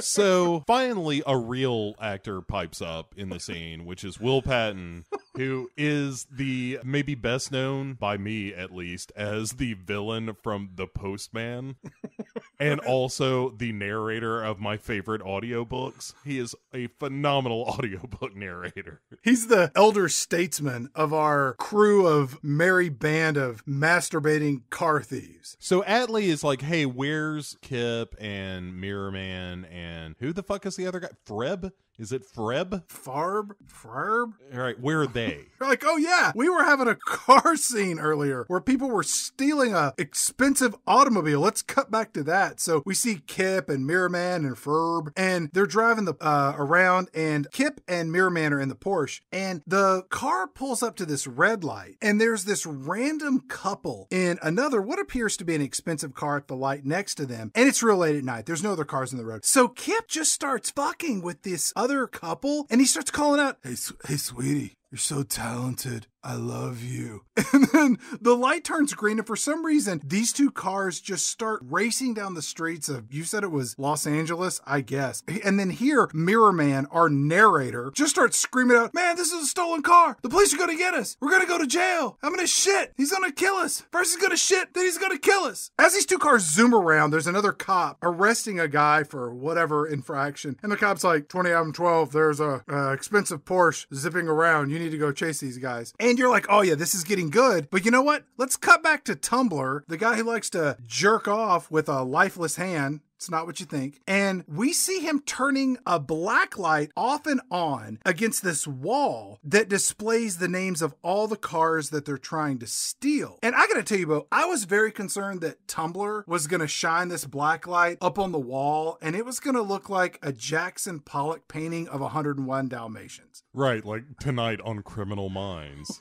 So finally, a real actor pipes up in the scene, which is Will Patton, who is the maybe best known by me at least as the villain from The Postman, and also the narrator of my favorite audiobooks. He is a phenomenal audiobook narrator. He's the elder statesman of our crew of merry band of masturbating car thieves. So Atley is like, hey, where's Kip and Mirror Man and who the fuck is the other guy? Freb? Is it Freb? Farb? Farb? All right, where are they? You're like, oh yeah, we were having a car scene earlier where people were stealing a expensive automobile. Let's cut back to that. So we see Kip and Mirror Man and Ferb, and they're driving the uh, around, and Kip and Mirror Man are in the Porsche, and the car pulls up to this red light, and there's this random couple in another what appears to be an expensive car at the light next to them, and it's real late at night. There's no other cars in the road. So Kip just starts fucking with this other couple, and he starts calling out, "Hey, hey, sweetie." You're so talented. I love you. And then the light turns green, and for some reason, these two cars just start racing down the streets of, you said it was Los Angeles, I guess. And then here, Mirror Man, our narrator, just starts screaming out, Man, this is a stolen car. The police are gonna get us. We're gonna go to jail. I'm gonna shit. He's gonna kill us. First, he's gonna shit, then he's gonna kill us. As these two cars zoom around, there's another cop arresting a guy for whatever infraction. And the cop's like, 20 out of 12, there's a uh, expensive Porsche zipping around. You need to go chase these guys. And you're like, oh yeah, this is getting good. But you know what? Let's cut back to Tumbler, the guy who likes to jerk off with a lifeless hand. It's not what you think. And we see him turning a black light off and on against this wall that displays the names of all the cars that they're trying to steal. And I gotta tell you, Bo, I was very concerned that Tumbler was gonna shine this black light up on the wall and it was gonna look like a Jackson Pollock painting of 101 Dalmatians. Right, like tonight on Criminal Minds.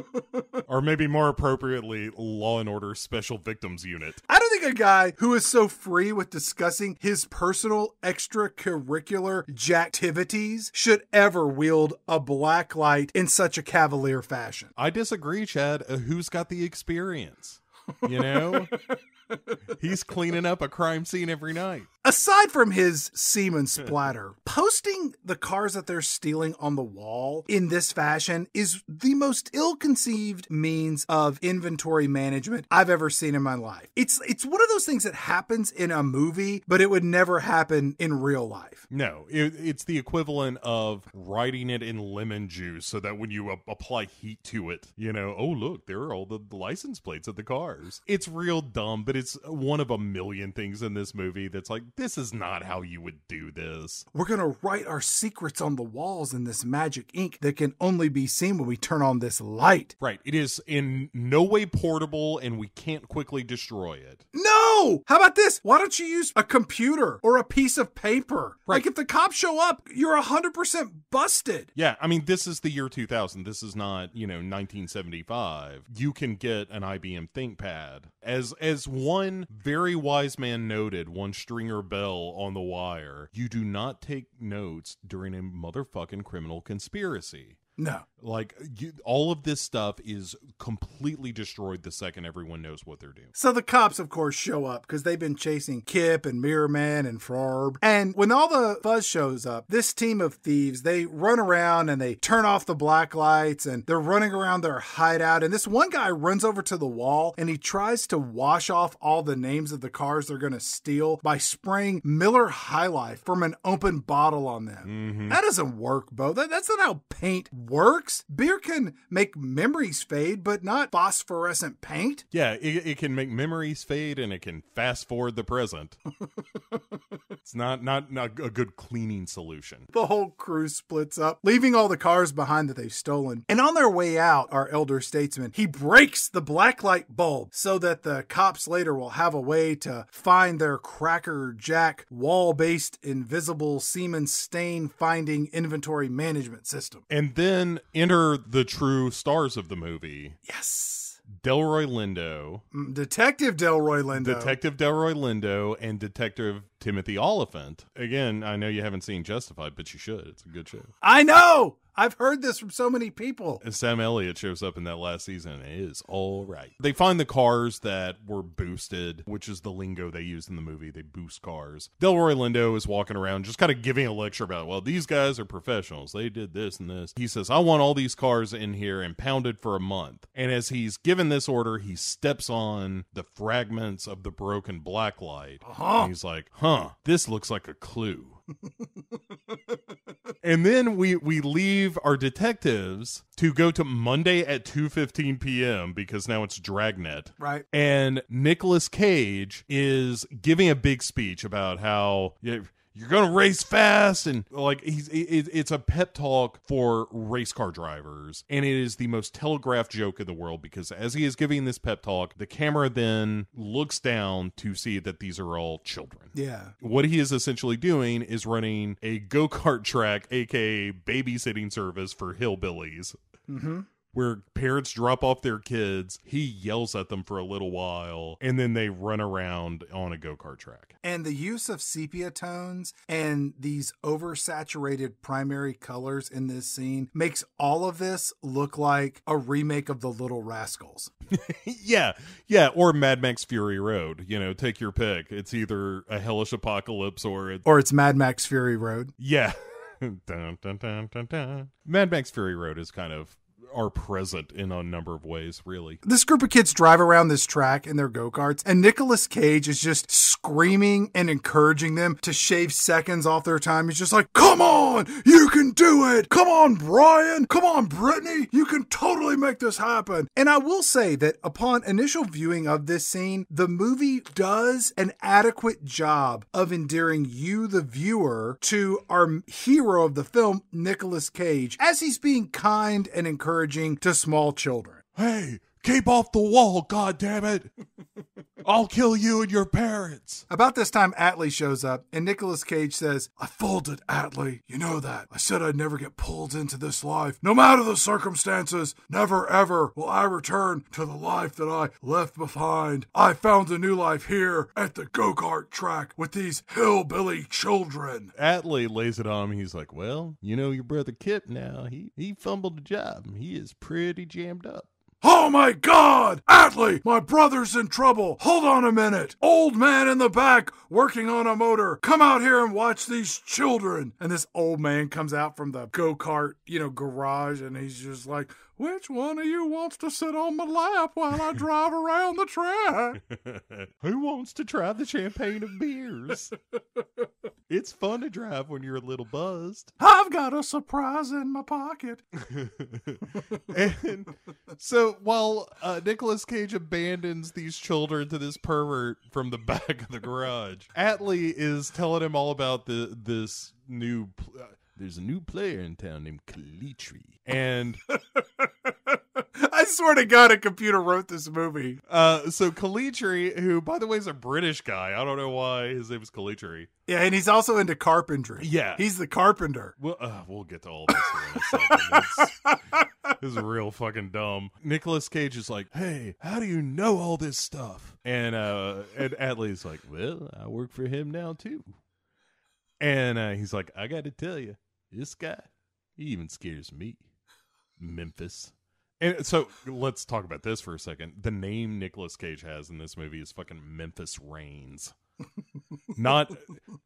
or maybe more appropriately, Law and Order Special Victims Unit. I don't think a guy who is so free with discussing his personal extracurricular activities should ever wield a black light in such a cavalier fashion. I disagree, Chad. Uh, who's got the experience? You know? He's cleaning up a crime scene every night. Aside from his semen splatter, posting the cars that they're stealing on the wall in this fashion is the most ill-conceived means of inventory management I've ever seen in my life. It's it's one of those things that happens in a movie, but it would never happen in real life. No, it, it's the equivalent of writing it in lemon juice so that when you a- apply heat to it, you know, oh, look, there are all the license plates of the cars. It's real dumb, but it's one of a million things in this movie that's like, this is not how you would do this. We're going to write our secrets on the walls in this magic ink that can only be seen when we turn on this light. Right. It is in no way portable and we can't quickly destroy it. No! How about this? Why don't you use a computer or a piece of paper? Like if the cops show up, you're 100% busted. Yeah, I mean, this is the year 2000. This is not, you know, 1975. You can get an IBM ThinkPad. As as one very wise man noted, one stringer bell on the wire, you do not take notes during a motherfucking criminal conspiracy. No. Like you, all of this stuff is completely destroyed the second everyone knows what they're doing. So the cops, of course, show up because they've been chasing Kip and Mirror Man and Farb. And when all the fuzz shows up, this team of thieves, they run around and they turn off the black lights and they're running around their hideout. And this one guy runs over to the wall and he tries to wash off all the names of the cars they're going to steal by spraying Miller High Life from an open bottle on them. Mm-hmm. That doesn't work, Bo. That, that's not how paint works. Beer can make memories fade, but not phosphorescent paint. Yeah, it, it can make memories fade and it can fast forward the present. it's not, not not a good cleaning solution. The whole crew splits up, leaving all the cars behind that they've stolen. And on their way out, our elder statesman, he breaks the blacklight bulb so that the cops later will have a way to find their Cracker Jack wall based invisible semen stain finding inventory management system. And then enter the true stars of the movie, Yes. Delroy Lindo, Mm, Detective Delroy Lindo. Detective Delroy Lindo, and Detective Timothy Olyphant. Again, I know you haven't seen Justified, but you should. It's a good show. I know! I've heard this from so many people. And Sam Elliott shows up in that last season and it is all right. They find the cars that were boosted, which is the lingo they use in the movie. They boost cars. Delroy Lindo is walking around just kind of giving a lecture about, well, these guys are professionals. They did this and this. He says, I want all these cars in here impounded for a month. And as he's given this order, he steps on the fragments of the broken blacklight. Uh-huh. And he's like, huh, this looks like a clue. and then we we leave our detectives to go to Monday at 2:15 p.m. because now it's Dragnet. Right. And Nicolas Cage is giving a big speech about how you you're gonna race fast and like he's it, it's a pep talk for race car drivers and it is the most telegraphed joke in the world because as he is giving this pep talk the camera then looks down to see that these are all children Yeah. what he is essentially doing is running a go kart track, aka babysitting service for hillbillies, Mm-hmm. Where parents drop off their kids. He yells at them for a little while, and then they run around on a go kart track. And the use of sepia tones and these oversaturated primary colors in this scene makes all of this look like a remake of The Little Rascals. yeah, yeah, or Mad Max Fury Road. You know, take your pick. It's either a hellish apocalypse or it, Or it's Mad Max Fury Road. yeah. dun, dun, dun, dun, dun. Mad Max Fury Road is kind of are present in a number of ways, really. This group of kids drive around this track in their go karts, and Nicolas Cage is just screaming and encouraging them to shave seconds off their time. He's just like, Come on, you can do it. Come on, Brian. Come on, Brittany. You can totally make this happen. And I will say that upon initial viewing of this scene, the movie does an adequate job of endearing you, the viewer, to our hero of the film, Nicolas Cage, as he's being kind and encouraging to small children. Hey, keep off the wall, God damn it! I'll kill you and your parents. About this time, Atley shows up, and Nicolas Cage says, I folded, Atley. You know that. I said I'd never get pulled into this life. No matter the circumstances, never ever will I return to the life that I left behind. I found a new life here at the go kart track with these hillbilly children. Atley lays it on him. He's like, "Well, you know your brother Kip now. He he fumbled the job. He is pretty jammed up." Oh my god! Atley, my brother's in trouble. Hold on a minute. Old man in the back working on a motor. Come out here and watch these children. And this old man comes out from the go kart, you know, garage and he's just like, which one of you wants to sit on my lap while I drive around the track? Who wants to try the champagne of beers? it's fun to drive when you're a little buzzed. I've got a surprise in my pocket. and so while uh, Nicolas Cage abandons these children to this pervert from the back of the garage, Atley is telling him all about the this new. Pl- there's a new player in town named Calitri, and I swear to God, a computer wrote this movie. uh, so Calitri, who by the way is a British guy, I don't know why his name is Calitri. Yeah, and he's also into carpentry. Yeah. He's the carpenter. We'll, uh, we'll get to all this here in a second. This is real fucking dumb. Nicolas Cage is like, "Hey, how do you know all this stuff?" And uh, and Atley's like, "Well, I work for him now too." And uh, he's like, "I got to tell you, this guy, he even scares me." Memphis. And so let's talk about this for a second. The name Nicolas Cage has in this movie is fucking Memphis Raines. Not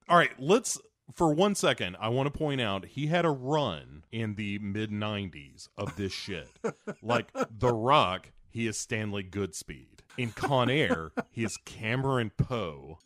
all right. Let's for one second. I want to point out he had a run in the mid '90s of this shit. like The Rock, he is Stanley Goodspeed. In Con Air, he is Cameron Poe.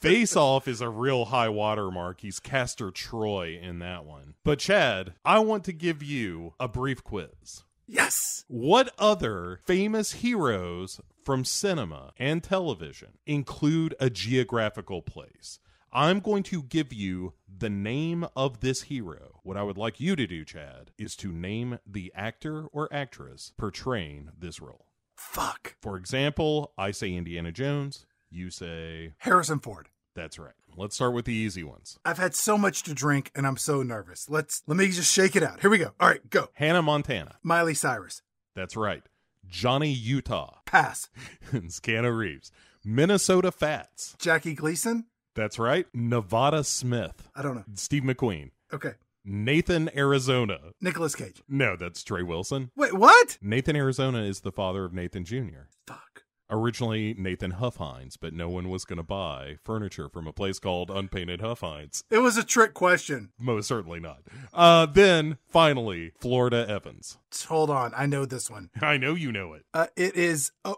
Face Off is a real high watermark. He's Castor Troy in that one. But Chad, I want to give you a brief quiz. Yes. What other famous heroes from cinema and television include a geographical place? I'm going to give you the name of this hero. What I would like you to do, Chad, is to name the actor or actress portraying this role. Fuck. For example, I say Indiana Jones, you say Harrison Ford. that's right. Let's start with the easy ones. I've had so much to drink and I'm so nervous. Let's let me just shake it out. Here we go. All right, go. Hannah Montana. Miley Cyrus. That's right. Johnny Utah. Pass. Keanu Reeves. Minnesota Fats. Jackie Gleason. That's right. Nevada Smith. I don't know. Steve McQueen. Okay. Nathan Arizona. Nicolas Cage. No, that's Trey Wilson. Wait, what? Nathan Arizona is the father of Nathan Jr. Fuck. Originally Nathan Huffhines, but no one was going to buy furniture from a place called Unpainted Huffhines. It was a trick question. Most certainly not. Uh, then, finally, Florida Evans. Hold on. I know this one. I know you know it. Uh, it is. Oh.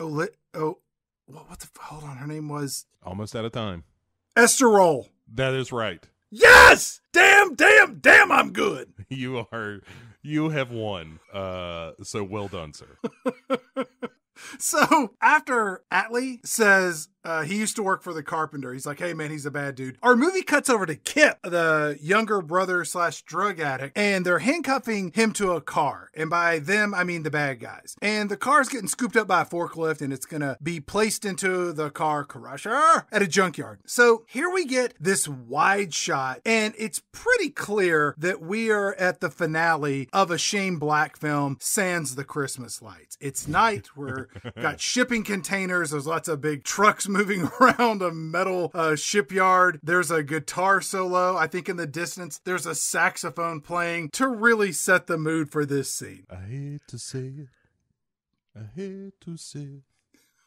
Oh, oh. What, what the? Hold on. Her name was Almost out of time. Esther Rolle. That is right. Yes! Damn, damn, damn, I'm good. You are, you have won. Uh, so well done, sir. So after Atley says uh, he used to work for the carpenter, he's like, "Hey man, he's a bad dude." Our movie cuts over to Kip, the younger brother slash drug addict, and they're handcuffing him to a car. And by them, I mean the bad guys. And the car's getting scooped up by a forklift, and it's gonna be placed into the car crusher at a junkyard. So here we get this wide shot, and it's pretty clear that we are at the finale of a Shane Black film, Sans the Christmas Lights. It's night. We're got shipping containers. There's lots of big trucks moving around a metal uh, shipyard. There's a guitar solo. I think in the distance, there's a saxophone playing to really set the mood for this scene. I hate to say it. I hate to say it.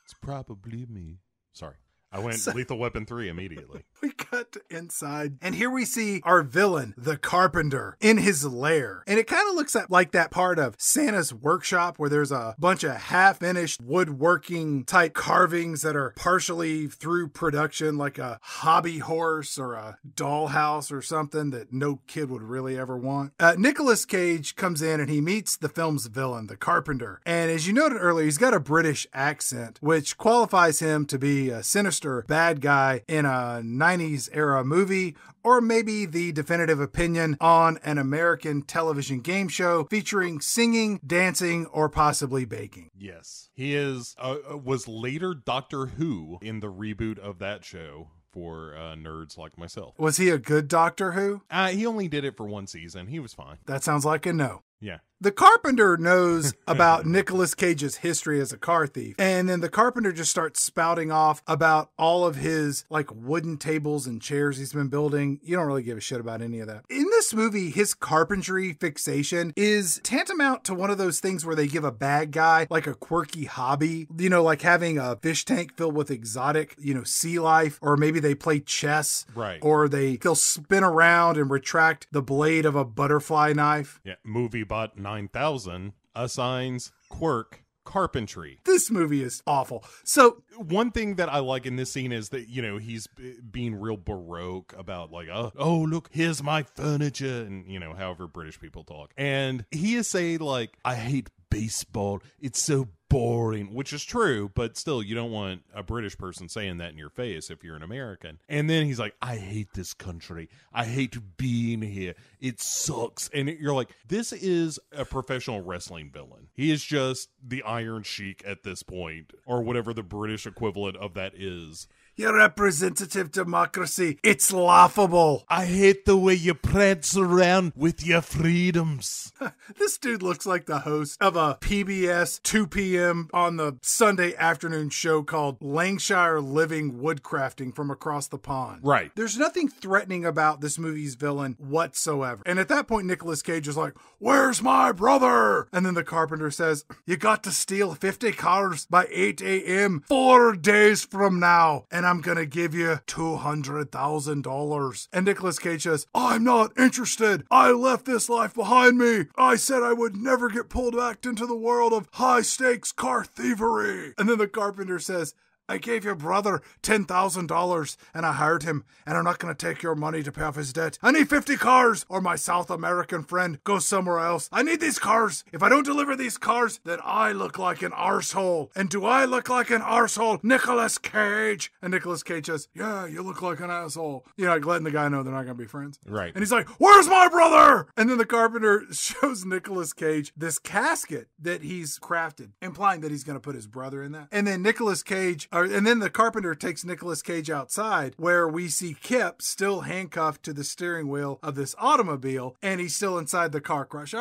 It's probably me. Sorry. I went So- Lethal Weapon 3 immediately. We cut inside, and here we see our villain, the carpenter, in his lair. And it kind of looks at, like that part of Santa's workshop where there's a bunch of half finished woodworking type carvings that are partially through production, like a hobby horse or a dollhouse or something that no kid would really ever want. Uh, Nicolas Cage comes in and he meets the film's villain, the carpenter. And as you noted earlier, he's got a British accent, which qualifies him to be a sinister bad guy in a 90s era movie, or maybe the definitive opinion on an American television game show featuring singing, dancing, or possibly baking. Yes. He is uh, uh, was later Doctor Who in the reboot of that show for uh, nerds like myself. Was he a good Doctor Who? Uh, he only did it for one season. He was fine. That sounds like a no. Yeah. The carpenter knows about Nicolas Cage's history as a car thief. And then the carpenter just starts spouting off about all of his like wooden tables and chairs he's been building. You don't really give a shit about any of that. In this movie, his carpentry fixation is tantamount to one of those things where they give a bad guy like a quirky hobby, you know, like having a fish tank filled with exotic, you know, sea life, or maybe they play chess. Right. Or they they'll spin around and retract the blade of a butterfly knife. Yeah. movie MovieBot 9000 assigns quirk carpentry. This movie is awful. So One thing that I like in this scene is that, you know, he's b- being real baroque about, like, oh, oh, look, here's my furniture, and, you know, however British people talk. And he is saying, like, I hate baseball. It's so boring, which is true, but still, you don't want a British person saying that in your face if you're an American. And then he's like, I hate this country. I hate being here. It sucks. And you're like, this is a professional wrestling villain. He is just the Iron Sheik at this point, or whatever the British equivalent of that is. Your representative democracy, it's laughable. I hate the way you prance around with your freedoms. This dude looks like the host of a PBS 2 p.m. p.m. on the Sunday afternoon show called Langshire Living Woodcrafting from across the pond. Right. There's nothing threatening about this movie's villain whatsoever. And at that point, Nicolas Cage is like, Where's my brother? And then the carpenter says, You got to steal 50 cars by 8 a.m. four days from now, and I'm gonna give you $200,000. And Nicolas Cage says, I'm not interested. I left this life behind me. I said I would never get pulled back into the world of high stakes car thievery. And then the carpenter says, I gave your brother $10,000 and I hired him, and I'm not going to take your money to pay off his debt. I need 50 cars, or my South American friend goes somewhere else. I need these cars. If I don't deliver these cars, then I look like an arsehole. And do I look like an arsehole, Nicolas Cage? And Nicolas Cage says, Yeah, you look like an asshole. You know, like letting the guy know they're not going to be friends. Right. And he's like, Where's my brother? And then the carpenter shows Nicolas Cage this casket that he's crafted, implying that he's going to put his brother in that. And then Nicolas Cage, and then the carpenter takes Nicolas Cage outside where we see Kip still handcuffed to the steering wheel of this automobile and he's still inside the car crash.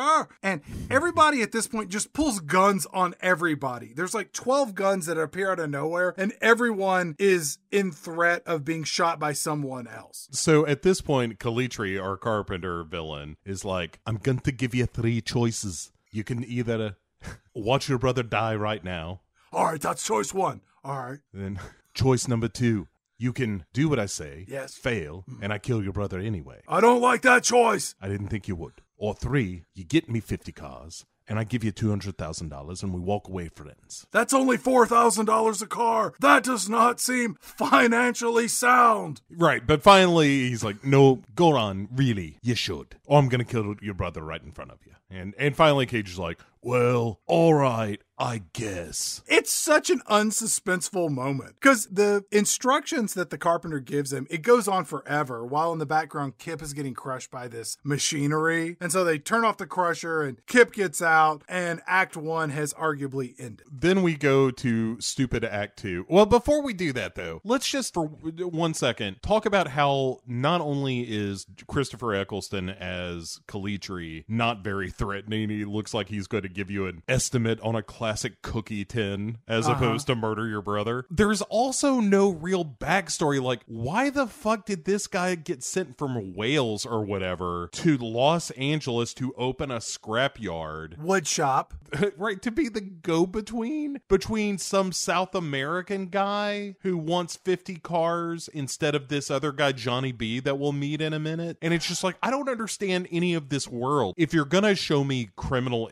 And everybody at this point just pulls guns on everybody. There's like 12 guns that appear out of nowhere and everyone is in threat of being shot by someone else. So at this point, Calitri, our carpenter villain, is like, I'm going to give you three choices. You can either watch your brother die right now, All right, that's choice one. All right. then choice number two, you can do what I say, Yes. fail, mm-hmm. and I kill your brother anyway. I don't like that choice. I didn't think you would. Or three, you get me 50 cars, and I give you $200,000, and we walk away friends. That's only $4,000 a car. That does not seem financially sound. Right, but finally he's like, "No, go on, really, you should, or I'm gonna kill your brother right in front of you." And and finally Cage is like, "Well, all right, I guess." It's such an unsuspenseful moment because the instructions that the carpenter gives him, it goes on forever while in the background, Kip is getting crushed by this machinery. And so they turn off the crusher and Kip gets out, and Act One has arguably ended. Then we go to stupid Act Two. Well, before we do that though, let's just for one second talk about how not only is Christopher Eccleston as Calitri not very threatening, he looks like he's going to give you an estimate on a classic cookie tin as uh-huh. opposed to murder your brother. There's also no real backstory. Like, why the fuck did this guy get sent from Wales or whatever to Los Angeles to open a scrapyard? Wood shop. right to be the go-between between some South American guy who wants 50 cars instead of this other guy Johnny B that we'll meet in a minute and it's just like I don't understand any of this world if you're gonna show me criminal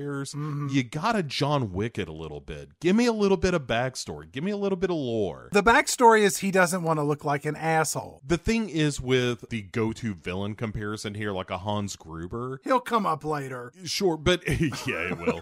empires mm-hmm. you gotta John Wick it a little bit give me a little bit of backstory give me a little bit of lore The backstory is he doesn't want to look like an asshole. the thing is with the go-to villain comparison here like a Hans Gruber He'll come up later. Sure, but yeah, it will.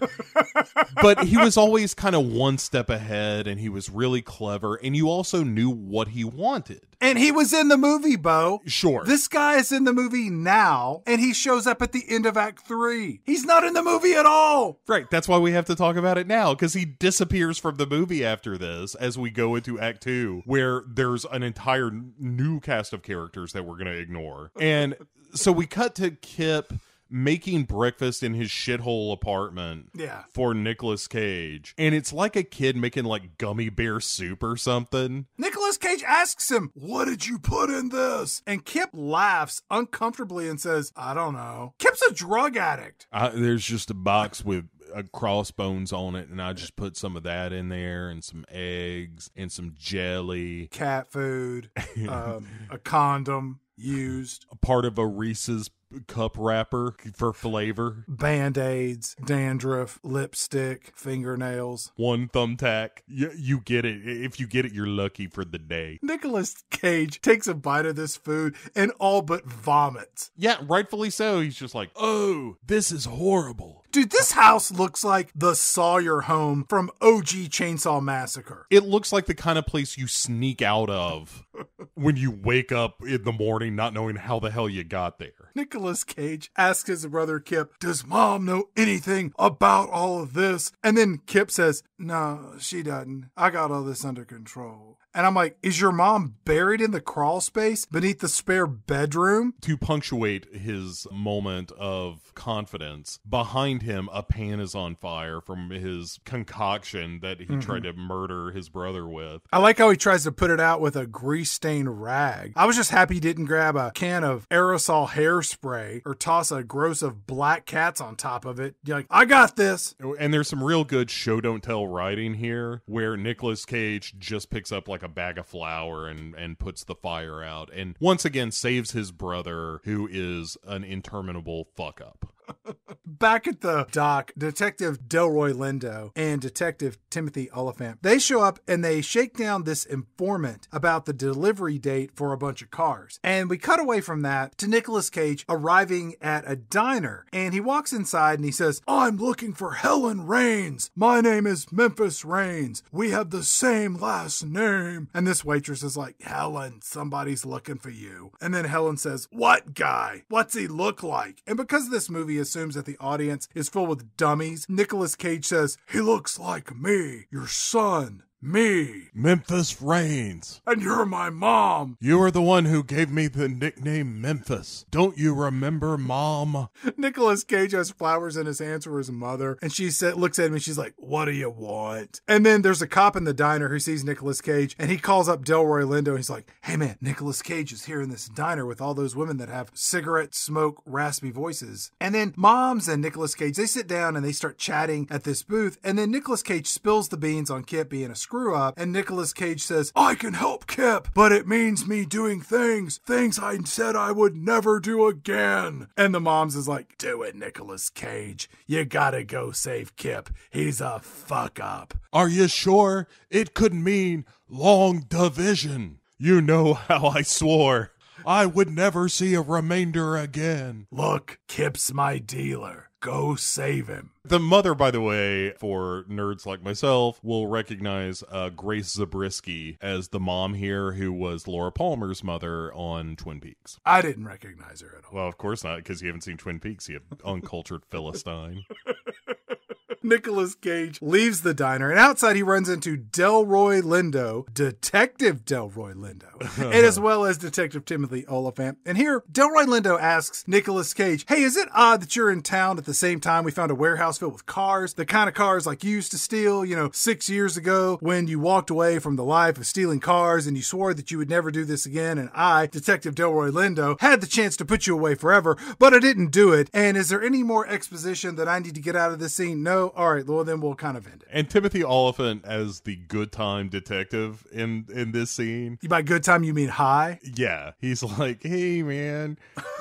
but he was always kind of one step ahead and he was really clever and you also knew what he wanted. And he was in the movie, Bo. Sure. This guy is in the movie now, and he shows up at the end of Act Three. He's not in the movie at all. right, that's why we have to talk about it now cuz he disappears from the movie after this as we go into act 2 where there's an entire new cast of characters that we're going to ignore. And so we cut to Kip making breakfast in his shithole apartment Yeah. for Nicolas Cage. And it's like a kid making like gummy bear soup or something. Nicolas Cage asks him, What did you put in this? And Kip laughs uncomfortably and says, I don't know. Kip's a drug addict. I, there's just a box with a crossbones on it, and I just put some of that in there, and some eggs, and some jelly, Cat food, um, a condom used, a part of a Reese's cup wrapper for flavor, band aids, dandruff, lipstick, fingernails. one thumbtack. You, you get it. If you get it, you're lucky for the day. Nicolas Cage takes a bite of this food and all but vomits. Yeah, rightfully so. He's just like, oh, this is horrible. Dude, this house looks like the Sawyer home from OG Chainsaw Massacre. It looks like the kind of place you sneak out of when you wake up in the morning not knowing how the hell you got there. Nicolas Cage asks his brother Kip, Does mom know anything about all of this? And then Kip says, No, she doesn't. I got all this under control. And I'm like, Is your mom buried in the crawl space beneath the spare bedroom? To punctuate his moment of confidence, behind him, a pan is on fire from his concoction that he mm-hmm. tried to murder his brother with. I like how he tries to put it out with a grease stained rag. I was just happy he didn't grab a can of aerosol hairspray or toss a gross of black cats on top of it. You're like, I got this. And there's some real good show don't tell writing here where Nicolas Cage just picks up like a bag of flour and, and puts the fire out and once again saves his brother who is an interminable fuck up. Back at the dock, Detective Delroy Lindo and Detective Timothy Olyphant, they show up and they shake down this informant about the delivery date for a bunch of cars. And we cut away from that to Nicolas Cage arriving at a diner. And he walks inside and he says, I'm looking for Helen Raines. My name is Memphis Raines. We have the same last name. And this waitress is like, Helen, somebody's looking for you. And then Helen says, What guy? What's he look like? And because this movie assumes that the audience is full with dummies, Nicolas Cage says, He looks like me, your son. Me. Memphis Raines. And you're my mom. You are the one who gave me the nickname Memphis. Don't you remember, Mom? Nicolas Cage has flowers in his hands for his mother, and she said, looks at me, she's like, What do you want? And then there's a cop in the diner who sees Nicolas Cage, and he calls up Delroy Lindo, and he's like, Hey man, Nicolas Cage is here in this diner with all those women that have cigarette smoke, raspy voices. And then Moms and Nicolas Cage, they sit down and they start chatting at this booth, and then Nicolas Cage spills the beans on Kip being a screw up, and Nicolas Cage says, I can help Kip, but it means me doing things, things I said I would never do again. And the mom's is like, Do it, Nicolas Cage. You gotta go save Kip. He's a fuck up. Are you sure? It could mean long division. You know how I swore. I would never see a remainder again. Look, Kip's my dealer. Go save him. The mother, by the way, for nerds like myself, will recognize uh, Grace Zabriskie as the mom here, who was Laura Palmer's mother on Twin Peaks. I didn't recognize her at all. Well, of course not, because you haven't seen Twin Peaks, you uncultured Philistine. Nicolas Cage leaves the diner, and outside he runs into Delroy Lindo, Detective Delroy Lindo, and as well as Detective Timothy Olyphant. And here, Delroy Lindo asks Nicolas Cage, Hey, is it odd that you're in town at the same time we found a warehouse filled with cars? The kind of cars like you used to steal, you know, six years ago when you walked away from the life of stealing cars and you swore that you would never do this again. And I, Detective Delroy Lindo, had the chance to put you away forever, but I didn't do it. And is there any more exposition that I need to get out of this scene? No, all right, well then we'll kind of end it. And Timothy Olyphant as the good time detective in in this scene. By good time you mean high? Yeah, he's like, "Hey man,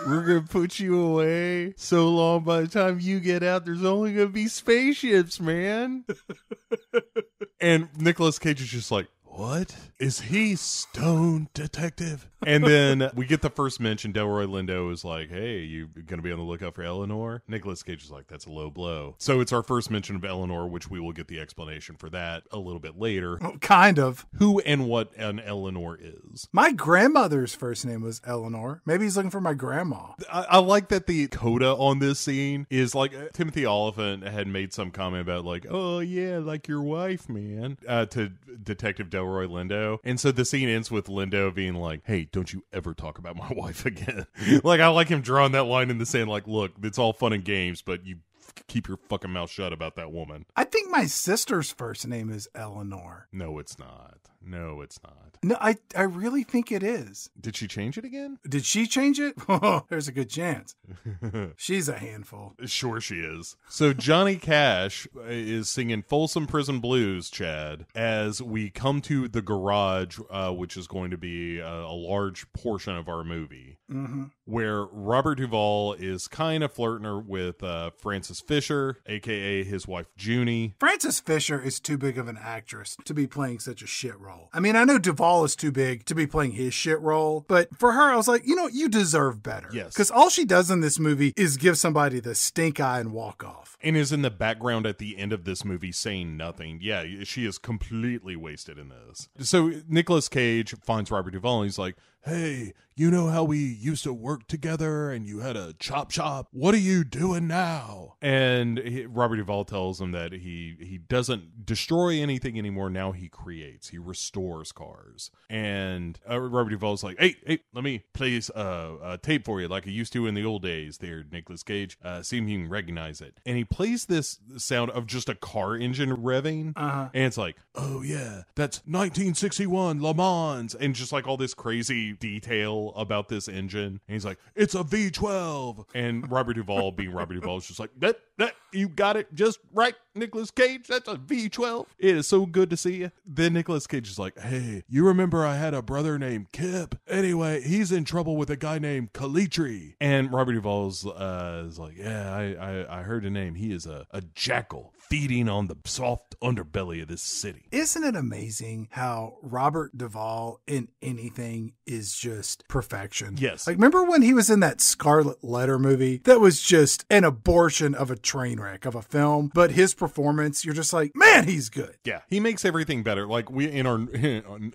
we're gonna put you away so long. By the time you get out, there's only gonna be spaceships, man." and Nicolas Cage is just like, what? Is he Stone Detective? And then we get the first mention. Delroy Lindo is like, hey, you going to be on the lookout for Eleanor? Nicolas Cage is like, that's a low blow. So it's our first mention of Eleanor, which we will get the explanation for that a little bit later. Oh, kind of. Who and what an Eleanor is. My grandmother's first name was Eleanor. Maybe he's looking for my grandma. I, I like that the coda on this scene is like uh, Timothy Olyphant had made some comment about, like, oh, yeah, like your wife, man, uh, to Detective Delroy Delroy Lindo. And so the scene ends with Lindo being like, hey, don't you ever talk about my wife again. like, I like him drawing that line in the sand, like, look, it's all fun and games, but you keep your fucking mouth shut about that woman. I think my sister's first name is Eleanor. No, it's not. No, it's not. No, I I really think it is. Did she change it again? Did she change it? there's a good chance. She's a handful. Sure, she is. So Johnny Cash is singing Folsom Prison Blues, Chad, as we come to the garage, uh, which is going to be a, a large portion of our movie, mm-hmm. Where Robert Duvall is kind of flirting with uh, Frances Fisher, aka his wife Junie. Frances Fisher is too big of an actress to be playing such a shit role. I mean, I know Duvall is too big to be playing his shit role, but for her, I was like, you know, you deserve better. Yes. Because all she does in this movie is give somebody the stink eye and walk off. And is in the background at the end of this movie saying nothing. Yeah, she is completely wasted in this. So Nicolas Cage finds Robert Duvall and he's like, Hey, you know how we used to work together and you had a chop shop? What are you doing now? And he, Robert Duvall tells him that he he doesn't destroy anything anymore. Now he creates, he restores cars. And uh, Robert Duvall's like, hey, hey, let me play uh, a tape for you like I used to in the old days there, Nicolas Cage. Uh, see if you can recognize it. And he plays this sound of just a car engine revving. Uh-huh. And it's like, oh yeah, that's 1961 Le Mans. And just like all this crazy detail about this engine. And he's like, it's a V12. And Robert Duvall, being Robert Duvall, is just like, that, that, you got it just right, Nicolas Cage. That's a V12. It is so good to see you. Then Nicolas Cage is like, hey, you remember I had a brother named Kip? Anyway, he's in trouble with a guy named Calitri. And Robert Duvall's uh, is like, yeah, I, I, I heard a name. He is a, a jackal feeding on the soft underbelly of this city. Isn't it amazing how Robert Duvall in anything is just perfection? Yes. Like, remember when he was in that Scarlet Letter movie? That was just an abortion of a train wreck of a film, but his performance, you're just like, man, he's good. Yeah, he makes everything better. Like we in our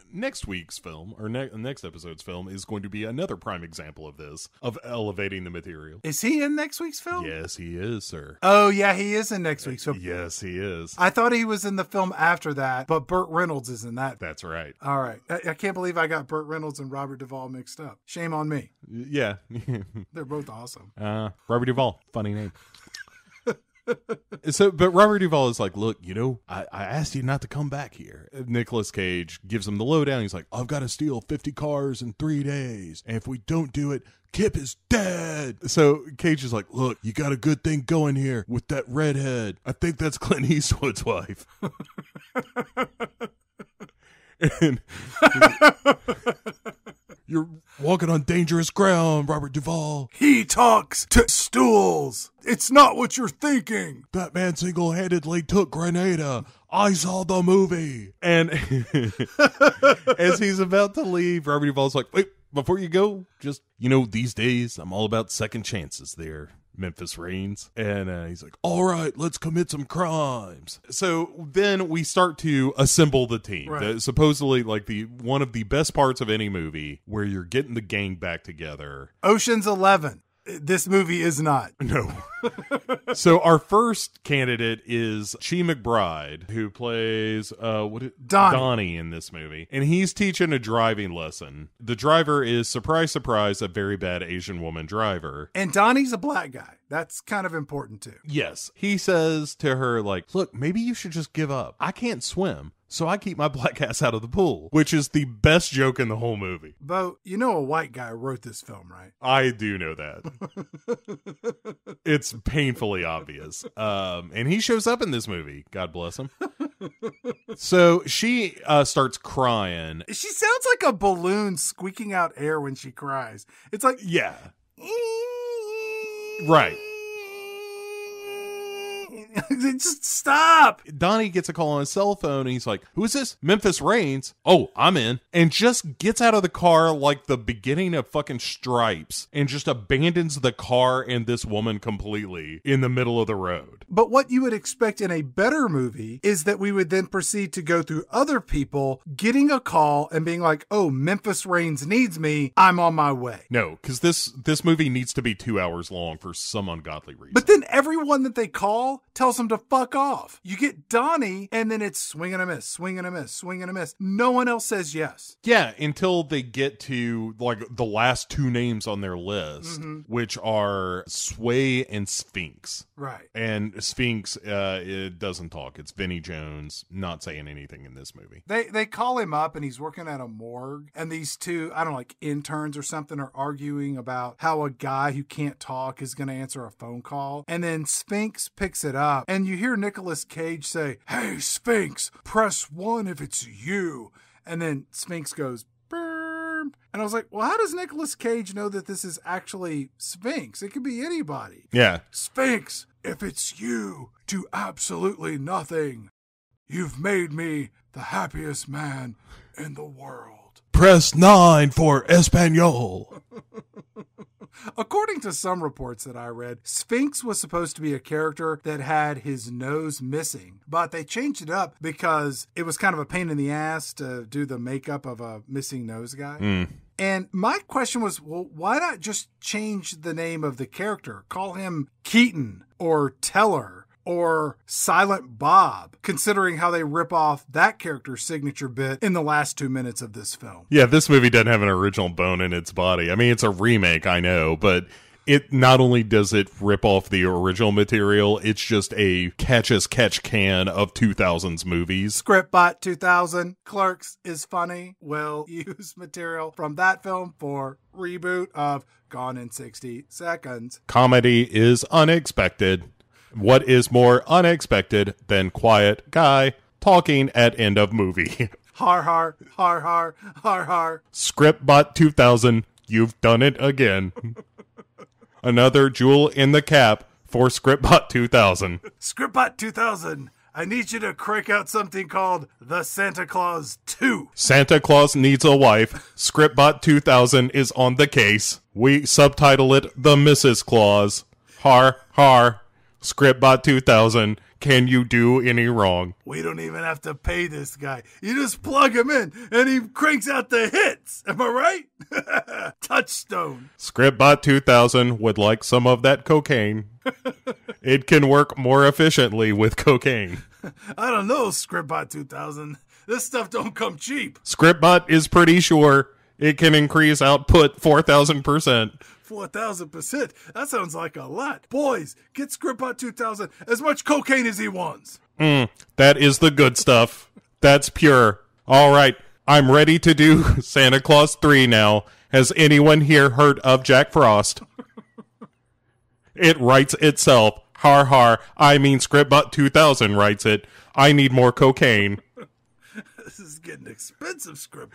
next week's film or ne- next episode's film is going to be another prime example of this of elevating the material. Is he in next week's film? Yes, he is, sir. Oh, yeah, he is in next uh, week's film. Yes, he is. I thought he was in the film after that, but Burt Reynolds is in that. That's right. All right. I, I can't believe I got Burt Reynolds and Robert Duvall mixed up. Shame on me. Yeah. They're both awesome. uh, Robert Duvall, funny name. so, but Robert Duvall is like, look, you know, I, I asked you not to come back here. Nicolas Cage gives him the lowdown. He's like, I've got to steal 50 cars in three days. And if we don't do it, Kip is dead. So Cage is like, look, you got a good thing going here with that redhead. I think that's Clint Eastwood's wife. and you're walking on dangerous ground, Robert Duvall. He talks to stools. It's not what you're thinking. That man single handedly took Grenada. I saw the movie. And as he's about to leave, Robert Duvall's like, wait, before you go, just, you know, these days I'm all about second chances there. Memphis Raines. And uh, he's like, all right, let's commit some crimes. So then we start to assemble the team. Right. The- supposedly, like the one of the best parts of any movie where you're getting the gang back together. Ocean's 11. This movie is not. No. so our first candidate is Chi McBride, who plays uh what it, Donnie. in this movie, and he's teaching a driving lesson. The driver is surprise, surprise, a very bad Asian woman driver. And Donnie's a black guy. That's kind of important too. Yes, he says to her like, "Look, maybe you should just give up. I can't swim." So I keep my black ass out of the pool, which is the best joke in the whole movie. Bo, you know a white guy wrote this film, right? I do know that. it's painfully obvious. Um, and he shows up in this movie. God bless him. so she uh, starts crying. She sounds like a balloon squeaking out air when she cries. It's like Yeah. Right. Just stop. Donnie gets a call on his cell phone and he's like, Who is this? Memphis Raines. Oh, I'm in. And just gets out of the car like the beginning of fucking stripes and just abandons the car and this woman completely in the middle of the road. But what you would expect in a better movie is that we would then proceed to go through other people getting a call and being like, "Oh, Memphis Raines needs me. I'm on my way." No, because this this movie needs to be two hours long for some ungodly reason. But then everyone that they call tells them to fuck off. You get Donnie, and then it's swing and a miss, swing and a miss, swing and a miss. No one else says yes. yeah, until they get to like the last two names on their list, which are Sway and Sphinx. Right. And Sphinx, uh, it doesn't talk. It's Vinnie Jones not saying anything in this movie. They they call him up and he's working at a morgue and these two I don't know like interns or something are arguing about how a guy who can't talk is going to answer a phone call and then Sphinx picks it up and you hear Nicolas Cage say, "Hey Sphinx, press 1 if it's you." And then Sphinx goes "Burm." and I was like, "Well, how does Nicolas Cage know that this is actually Sphinx? It could be anybody." Yeah. Sphinx, if it's you, do absolutely nothing. You've made me the happiest man in the world. Press nine for Espanol. According to some reports that I read, Sphinx was supposed to be a character that had his nose missing, but they changed it up because it was kind of a pain in the ass to do the makeup of a missing nose guy. Hmm. And my question was, well, why not just change the name of the character? Call him Keaton or Teller or Silent Bob, considering how they rip off that character's signature bit in the last two minutes of this film. Yeah, this movie doesn't have an original bone in its body. I mean, it's a remake, I know, but it not only does it rip off the original material, it's just a catch as catch can of 2000s movies. Scriptbot 2000 Clerks is funny. Will use material from that film for reboot of Gone in 60 Seconds. Comedy is unexpected. What is more unexpected than quiet guy talking at end of movie? Har har har har har har. Scriptbot 2000, you've done it again. Another jewel in the cap for Scriptbot 2000. Scriptbot 2000. I need you to crank out something called the Santa Claus 2. Santa Claus needs a wife. Scriptbot 2000 is on the case. We subtitle it The Mrs. Claus. Har har. Scriptbot 2000. Can you do any wrong? We don't even have to pay this guy. You just plug him in and he cranks out the hits. Am I right? Touchstone. Scriptbot 2000 would like some of that cocaine. it can work more efficiently with cocaine. I don't know, Scriptbot 2000. This stuff don't come cheap. Scriptbot is pretty sure it can increase output 4000%. 4000%. That sounds like a lot. Boys, get Scriptbot 2000 as much cocaine as he wants. Mm, that is the good stuff. That's pure. All right, I'm ready to do Santa Claus 3 now. Has anyone here heard of Jack Frost? it writes itself. Har har. I mean, Scriptbot 2000 writes it. I need more cocaine. this is getting expensive, Script.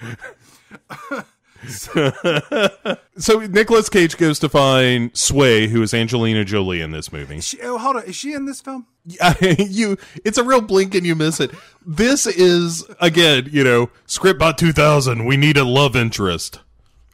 so Nicolas Cage goes to find Sway, who is Angelina Jolie in this movie. She, oh, hold on, is she in this film? you, it's a real blink and you miss it. This is again, you know, Scriptbot 2000. We need a love interest.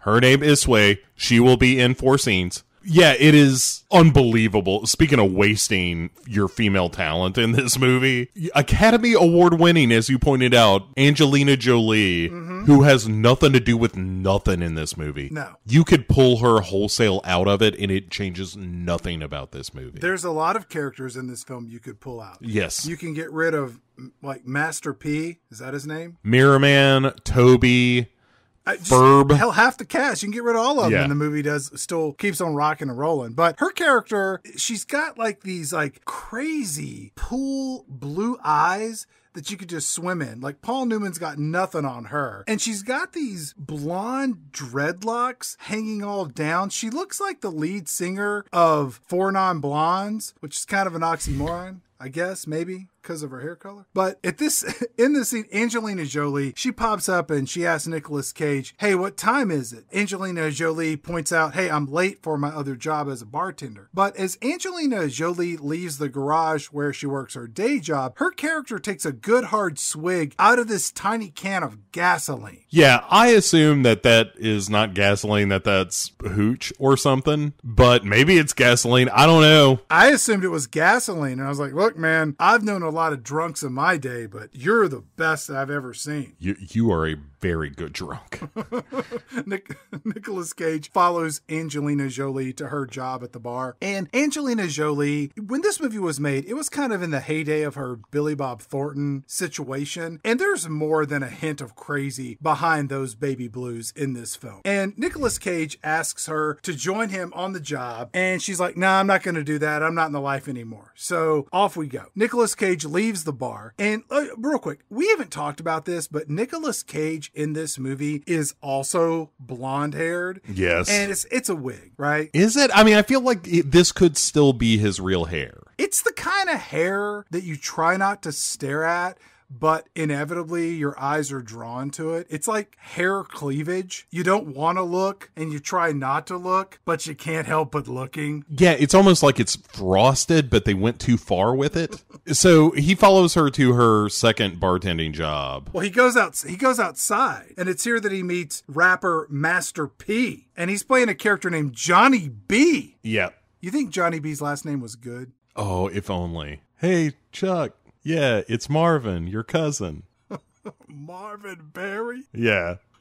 Her name is Sway. She will be in four scenes yeah, it is unbelievable. Speaking of wasting your female talent in this movie, Academy Award winning, as you pointed out, Angelina Jolie, mm-hmm. who has nothing to do with nothing in this movie. No. You could pull her wholesale out of it and it changes nothing about this movie. There's a lot of characters in this film you could pull out. Yes. You can get rid of, like, Master P. Is that his name? Mirror Man, Toby. Just, Freb. Hell, half the cast. You can get rid of all of them. Yeah. And the movie does still keeps on rocking and rolling. But her character, she's got like these like crazy pool blue eyes that you could just swim in. Like Paul Newman's got nothing on her. And she's got these blonde dreadlocks hanging all down. She looks like the lead singer of Four Non Blondes, which is kind of an oxymoron. I guess maybe because of her hair color. But at this in this scene, Angelina Jolie, she pops up and she asks Nicolas Cage, Hey, what time is it? Angelina Jolie points out, Hey, I'm late for my other job as a bartender. But as Angelina Jolie leaves the garage where she works her day job, her character takes a good hard swig out of this tiny can of gasoline. Yeah, I assume that that is not gasoline, that that's hooch or something, but maybe it's gasoline. I don't know. I assumed it was gasoline. And I was like, look, man, I've known a lot of drunks in my day, but you're the best I've ever seen. You you are a very good drunk. Nick, Nicolas Cage follows Angelina Jolie to her job at the bar. And Angelina Jolie, when this movie was made, it was kind of in the heyday of her Billy Bob Thornton situation. And there's more than a hint of crazy behind those baby blues in this film. And Nicolas Cage asks her to join him on the job. And she's like, nah, I'm not going to do that. I'm not in the life anymore. So off we go. Nicolas Cage leaves the bar. And uh, real quick, we haven't talked about this, but Nicolas Cage in this movie is also blonde haired. Yes. And it's it's a wig, right? Is it? I mean, I feel like it, this could still be his real hair. It's the kind of hair that you try not to stare at but inevitably your eyes are drawn to it. It's like hair cleavage. You don't want to look and you try not to look, but you can't help but looking. Yeah, it's almost like it's frosted, but they went too far with it. so he follows her to her second bartending job. Well, he goes out he goes outside, and it's here that he meets rapper Master P, and he's playing a character named Johnny B. Yeah. You think Johnny B's last name was good? Oh, if only. Hey, Chuck, yeah, it's Marvin, your cousin. Marvin Barry? Yeah.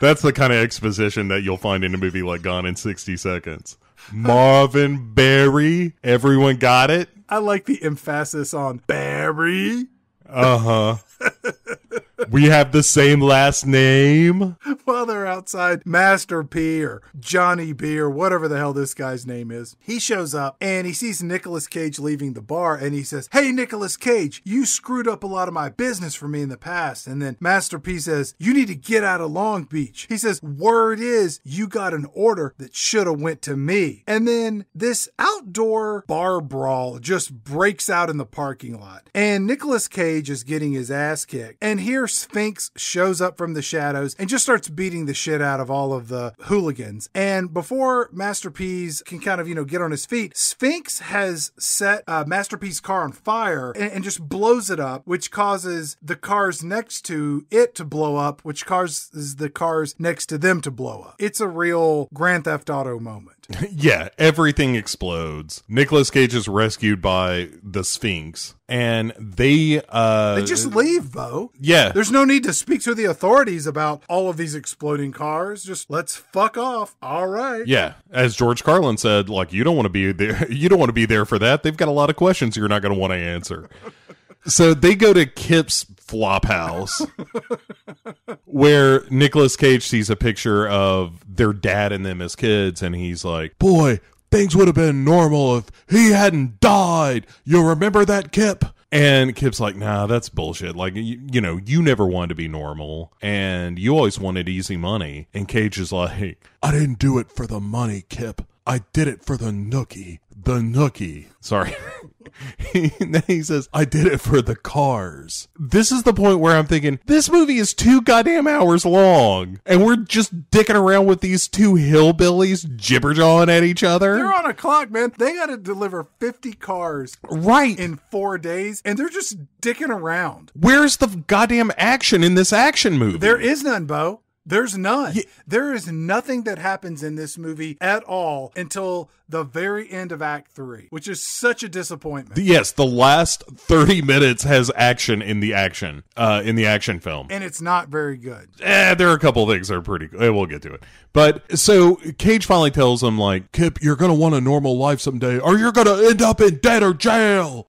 That's the kind of exposition that you'll find in a movie like Gone in 60 Seconds. Marvin Barry. Everyone got it? I like the emphasis on Barry. Uh huh. we have the same last name. While they're outside, Master P or Johnny B or whatever the hell this guy's name is, he shows up and he sees Nicolas Cage leaving the bar and he says, Hey, Nicolas Cage, you screwed up a lot of my business for me in the past. And then Master P says, You need to get out of Long Beach. He says, Word is you got an order that should have went to me. And then this outdoor bar brawl just breaks out in the parking lot. And Nicolas Cage is getting his ass kicked. And here Sphinx shows up from the shadows and just starts beating the shit out of all of the hooligans. And before Master P's can kind of, you know, get on his feet, Sphinx has set uh, Master P's car on fire and, and just blows it up, which causes the cars next to it to blow up, which causes the cars next to them to blow up. It's a real Grand Theft Auto moment. yeah, everything explodes. Nicolas Cage is rescued by the Sphinx, and they uh They just leave, Bo. yeah. There's no need to speak to the authorities about all of these exploding cars. Just let's fuck off. All right. Yeah, as George Carlin said, like you don't want to be there. You don't want to be there for that. They've got a lot of questions you're not going to want to answer. so they go to Kip's flop house, where Nicolas Cage sees a picture of their dad and them as kids, and he's like, "Boy, things would have been normal if he hadn't died. You remember that, Kip?" And Kip's like, nah, that's bullshit. Like, you, you know, you never wanted to be normal and you always wanted easy money. And Cage is like, I didn't do it for the money, Kip. I did it for the nookie. The nookie. Sorry. and then he says, I did it for the cars. This is the point where I'm thinking, this movie is two goddamn hours long. And we're just dicking around with these two hillbillies jibberjawing at each other. They're on a clock, man. They got to deliver 50 cars right. in four days, and they're just dicking around. Where's the goddamn action in this action movie? There is none, Bo. There's none. There is nothing that happens in this movie at all until the very end of Act Three, which is such a disappointment. Yes, the last 30 minutes has action in the action, uh, in the action film. and it's not very good. Eh, there are a couple of things that are pretty good. We'll get to it. But so Cage finally tells him, like, Kip, you're going to want a normal life someday, or you're going to end up in debt or jail.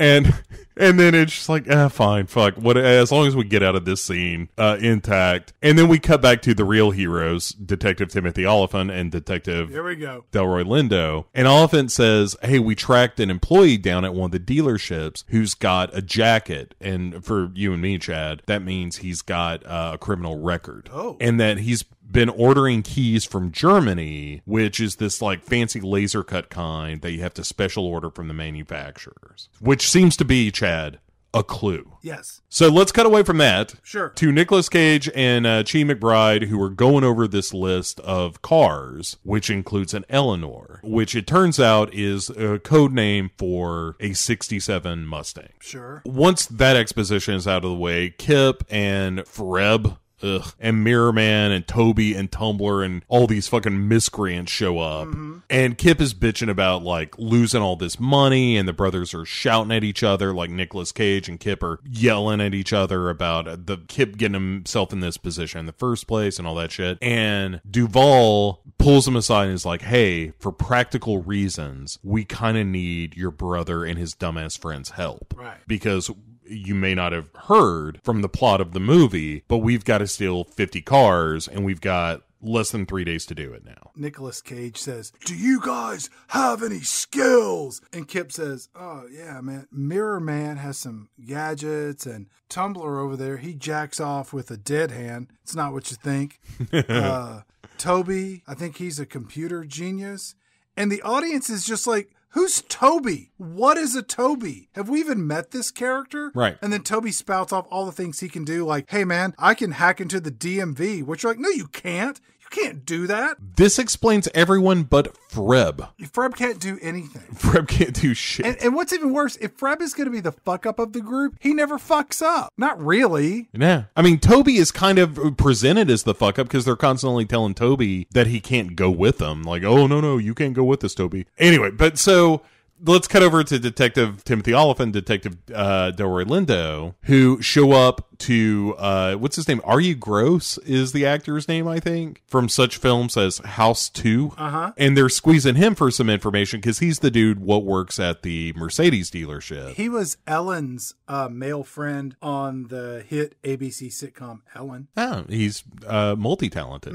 And and then it's just like, ah, fine, fuck. What as long as we get out of this scene uh, intact. And then we cut back to the real heroes, Detective Timothy Olyphant and Detective Here we go. Delroy Lindo. And Olyphant says, Hey, we tracked an employee down at one of the dealerships who's got a jacket. And for you and me, Chad, that means he's got uh, a criminal record. Oh. And that he's been ordering keys from Germany, which is this like fancy laser cut kind that you have to special order from the manufacturers, which seems to be, Chad, a clue. Yes. So let's cut away from that Sure. to Nicolas Cage and uh, Chi McBride, who are going over this list of cars, which includes an Eleanor, which it turns out is a code name for a 67 Mustang. Sure. Once that exposition is out of the way, Kip and Freb. Ugh. And Mirror Man and Toby and Tumbler and all these fucking miscreants show up. Mm-hmm. And Kip is bitching about like losing all this money and the brothers are shouting at each other like Nicolas Cage and Kip are yelling at each other about the Kip getting himself in this position in the first place and all that shit. And Duvall pulls him aside and is like, "Hey, for practical reasons, we kind of need your brother and his dumbass friend's help." Right. Because you may not have heard from the plot of the movie, but we've got to steal 50 cars and we've got less than 3 days to do it now. Nicolas Cage says, Do you guys have any skills? And Kip says, Oh, yeah, man. Mirror Man has some gadgets, and Tumbler over there, he jacks off with a dead hand. It's not what you think. uh, Toby, I think he's a computer genius. And the audience is just like, Who's Toby? What is a Toby? Have we even met this character? Right. And then Toby spouts off all the things he can do, like, hey man, I can hack into the DMV, which you're like, no, you can't. You can't do that. This explains everyone but Freb. Freb can't do anything. Freb can't do shit. And, and what's even worse, if Freb is going to be the fuck up of the group, he never fucks up. Not really. yeah. I mean, Toby is kind of presented as the fuck up because they're constantly telling Toby that he can't go with them. Like, oh, no, no, you can't go with us, Toby. Anyway, but so let's cut over to Detective Timothy Olyphant, Detective uh, Delroy Lindo, who show up to uh, what's his name? Arye Gross is the actor's name, I think, from such films as House Two. Uh Uh-huh. And they're squeezing him for some information because he's the dude what works at the Mercedes dealership. He was Ellen's uh, male friend on the hit ABC sitcom Ellen. Ah, he's uh, multi talented.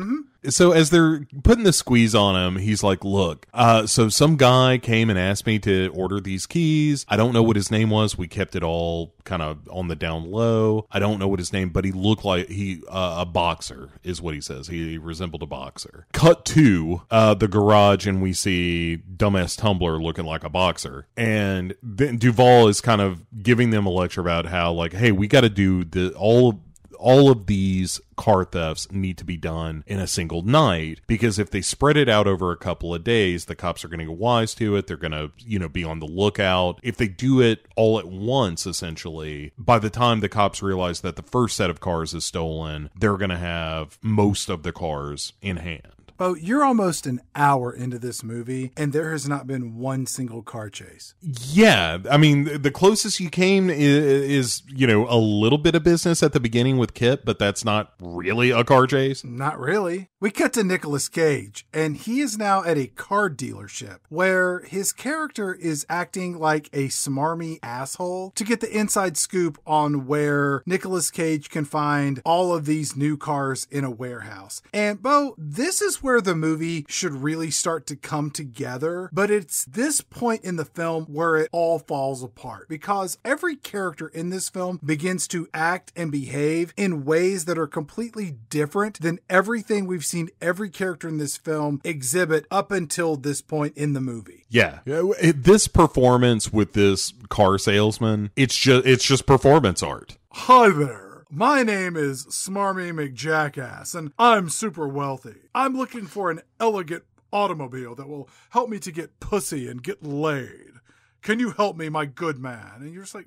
So as they're putting the squeeze on him, he's like, "Look, uh, so some guy came and asked me to order these keys. I don't know what his name was. We kept it all kind of on the down low. I don't know what his name, but he looked like he uh, a boxer is what he says. He resembled a boxer. Cut to uh, the garage, and we see dumbass Tumbler looking like a boxer, and then Duvall is kind of giving them a lecture about how like, hey, we got to do the all all of these car thefts need to be done in a single night because if they spread it out over a couple of days the cops are going to get wise to it they're going to you know be on the lookout. If they do it all at once essentially by the time the cops realize that the first set of cars is stolen they're going to have most of the cars in hand Bo, you're almost an hour into this movie, and there has not been one single car chase. Yeah, I mean, the closest you came is, is, you know a little bit of business at the beginning with Kip, but that's not really a car chase. Not really. We cut to Nicolas Cage, and he is now at a car dealership where his character is acting like a smarmy asshole to get the inside scoop on where Nicolas Cage can find all of these new cars in a warehouse. And Bo, this is where the movie should really start to come together, but it's this point in the film where it all falls apart because every character in this film begins to act and behave in ways that are completely different than everything we've seen every character in this film exhibit up until this point in the movie. Yeah, this performance with this car salesman, it's just it's just performance art. Hi there. My name is Smarmy McJackass, and I'm super wealthy. I'm looking for an elegant automobile that will help me to get pussy and get laid. Can you help me, my good man? And you're just like,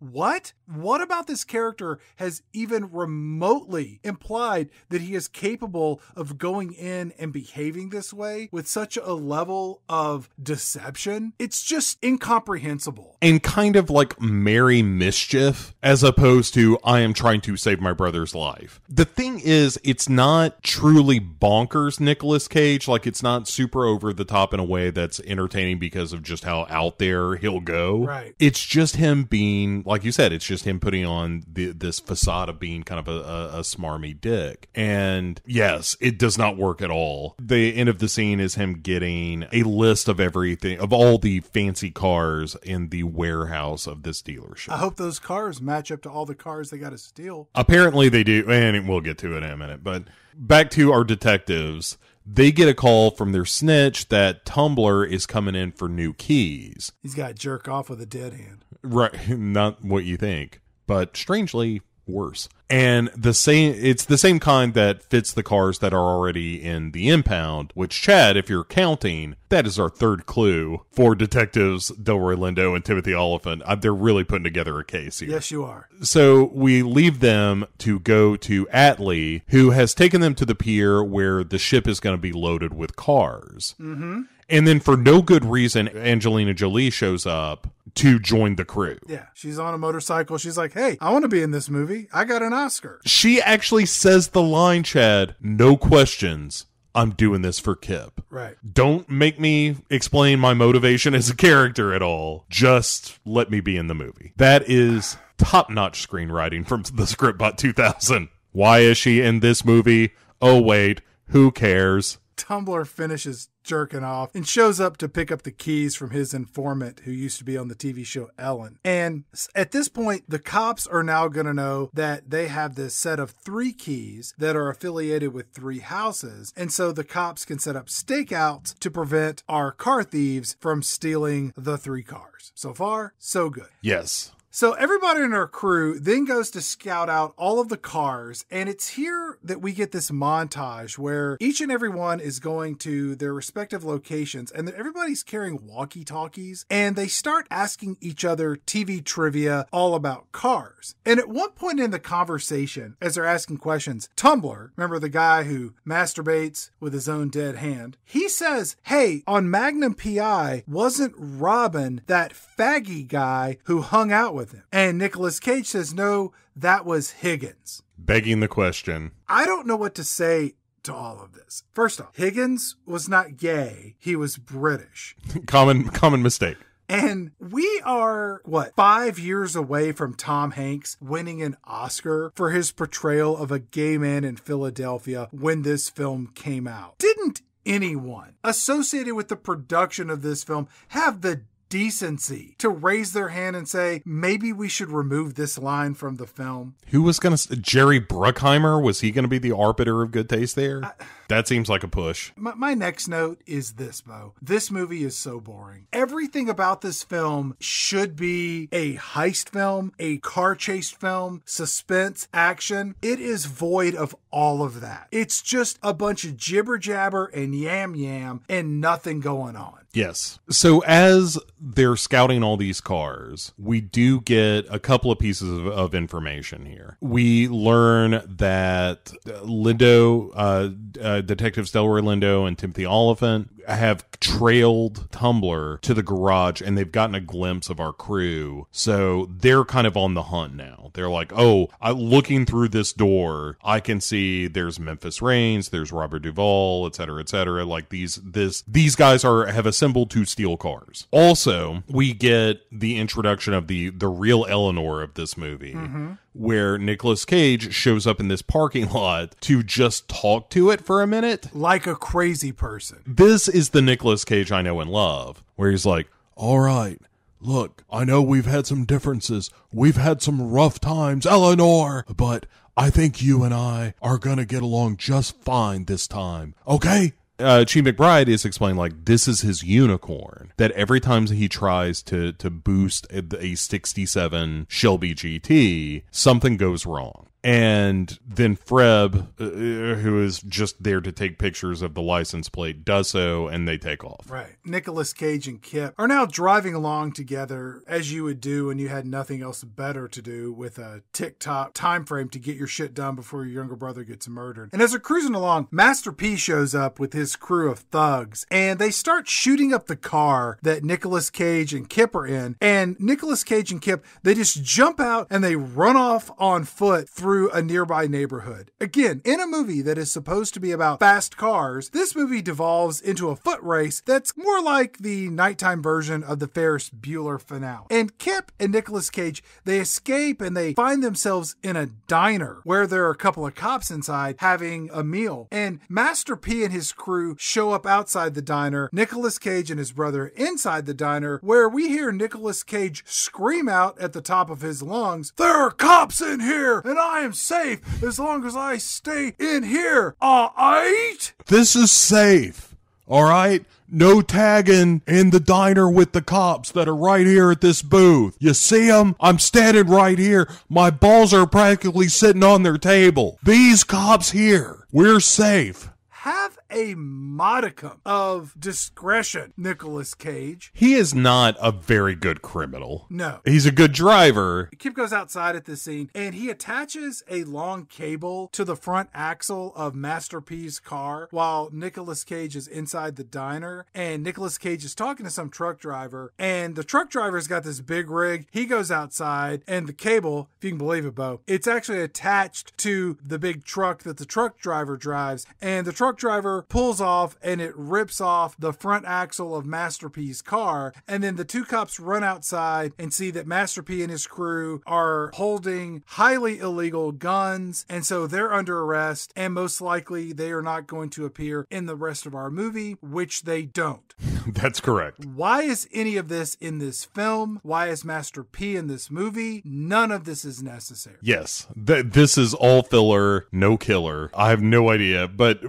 what? What about this character has even remotely implied that he is capable of going in and behaving this way with such a level of deception? It's just incomprehensible. And kind of like merry mischief as opposed to I am trying to save my brother's life. The thing is, it's not truly bonkers Nicolas Cage. Like it's not super over the top in a way that's entertaining because of just how out there he'll go. Right. It's just him being, like you said, it's just him putting on the, this facade of being kind of a, a, a smarmy dick. And yes, it does not work at all. The end of the scene is him getting a list of everything, of all the fancy cars in the warehouse of this dealership. I hope those cars match up to all the cars they got to steal. Apparently they do, and we'll get to it in a minute. But back to our detectives. They get a call from their snitch that Tumbler is coming in for new keys. He's got jerk off with a dead hand. Right, not what you think, but strangely worse. And the same it's the same kind that fits the cars that are already in the impound, which Chad, if you're counting, that is our third clue for detectives Delroy Lindo and Timothy Olyphant. Uh, they're really putting together a case here. Yes, you are. So we leave them to go to Atley, who has taken them to the pier where the ship is going to be loaded with cars. Mm-hmm. And then, for no good reason, Angelina Jolie shows up to join the crew. Yeah, she's on a motorcycle. She's like, "Hey, I want to be in this movie. I got an Oscar." She actually says the line, Chad, no questions. I'm doing this for Kip. Right. Don't make me explain my motivation as a character at all. Just let me be in the movie. That is top notch screenwriting from the Scriptbot 2000. Why is she in this movie? Oh, wait, who cares? Tumbler finishes jerking off and shows up to pick up the keys from his informant who used to be on the TV show Ellen. And at this point, the cops are now going to know that they have this set of three keys that are affiliated with three houses. And so the cops can set up stakeouts to prevent our car thieves from stealing the three cars. So far, so good. Yes. So everybody in our crew then goes to scout out all of the cars, and it's here that we get this montage where each and every one is going to their respective locations, and everybody's carrying walkie-talkies, and they start asking each other TV trivia all about cars. And at one point in the conversation, as they're asking questions, Tumbler, remember the guy who masturbates with his own dead hand, he says, "Hey, on Magnum PI, wasn't Robin that faggy guy who hung out with?" him. And Nicolas Cage says, no, that was Higgins. Begging the question. I don't know what to say to all of this. First off, Higgins was not gay, he was British. common common mistake. And we are, what, five years away from Tom Hanks winning an Oscar for his portrayal of a gay man in Philadelphia when this film came out. Didn't anyone associated with the production of this film have the decency to raise their hand and say, maybe we should remove this line from the film? Who was going to, Jerry Bruckheimer? Was he going to be the arbiter of good taste there? I, that seems like a push. My, my next note is this, Bo. This movie is so boring. Everything about this film should be a heist film, a car chase film, suspense, action. It is void of all of that. It's just a bunch of jibber jabber and yam yam and nothing going on. Yes. So as they're scouting all these cars, we do get a couple of pieces of, of information here. We learn that Lindo, uh, uh, Detectives Delroy Lindo and Timothy Olyphant have trailed Tumbler to the garage and they've gotten a glimpse of our crew. So they're kind of on the hunt now. They're like, oh, I, looking through this door, I can see there's Memphis Raines, there's Robert Duvall, et cetera, et cetera. Like these, this, these guys are have assembled to steal cars. Also, we get the introduction of the the real Eleanor of this movie. Mm-hmm where Nicolas Cage shows up in this parking lot to just talk to it for a minute. Like a crazy person. This is the Nicolas Cage I know and love, where he's like, All right, look, I know we've had some differences. We've had some rough times, Eleanor, but I think you and I are gonna get along just fine this time. Okay? Uh, Chi McBride is explaining like this is his unicorn. That every time he tries to to boost a, a 67 Shelby GT, something goes wrong and then Freb, uh, who is just there to take pictures of the license plate, does so, and they take off. Right. Nicolas Cage and Kip are now driving along together as you would do when you had nothing else better to do with a TikTok time frame to get your shit done before your younger brother gets murdered. And as they're cruising along, Master P shows up with his crew of thugs, and they start shooting up the car that Nicolas Cage and Kip are in. And Nicolas Cage and Kip, they just jump out and they run off on foot through through a nearby neighborhood. Again, in a movie that is supposed to be about fast cars, this movie devolves into a foot race that's more like the nighttime version of the Ferris Bueller finale. And Kip and Nicolas Cage, they escape and they find themselves in a diner where there are a couple of cops inside having a meal. And Master P and his crew show up outside the diner, Nicolas Cage and his brother inside the diner, where we hear Nicolas Cage scream out at the top of his lungs, There are cops in here, and I I am safe as long as I stay in here. Alright? This is safe. Alright? No tagging in the diner with the cops that are right here at this booth. You see them? I'm standing right here. My balls are practically sitting on their table. These cops here. We're safe. Have a modicum of discretion, Nicolas Cage. He is not a very good criminal. No. He's a good driver. Kip goes outside at this scene and he attaches a long cable to the front axle of Master P's car while Nicolas Cage is inside the diner. And Nicolas Cage is talking to some truck driver. And the truck driver's got this big rig. He goes outside and the cable, if you can believe it, Bo, it's actually attached to the big truck that the truck driver drives. And the truck driver pulls off and it rips off the front axle of Master P's car. And then the two cops run outside and see that Master P and his crew are holding highly illegal guns. And so they're under arrest. And most likely they are not going to appear in the rest of our movie, which they don't. That's correct. Why is any of this in this film? Why is Master P in this movie? None of this is necessary. Yes. Th- this is all filler, no killer. I have no idea. But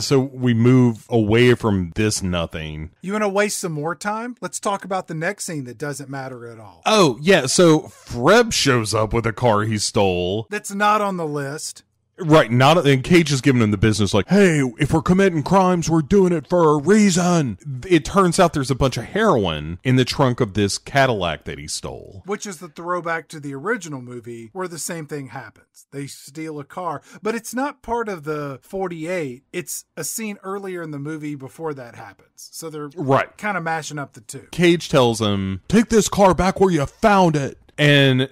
so we move away from this nothing. You want to waste some more time? Let's talk about the next scene that doesn't matter at all. Oh, yeah. So Freb shows up with a car he stole. That's not on the list. Right, not and Cage is giving him the business like, "Hey, if we're committing crimes, we're doing it for a reason." It turns out there's a bunch of heroin in the trunk of this Cadillac that he stole, which is the throwback to the original movie where the same thing happens. They steal a car, but it's not part of the 48. It's a scene earlier in the movie before that happens. So they're right, kind of mashing up the two. Cage tells him, "Take this car back where you found it." And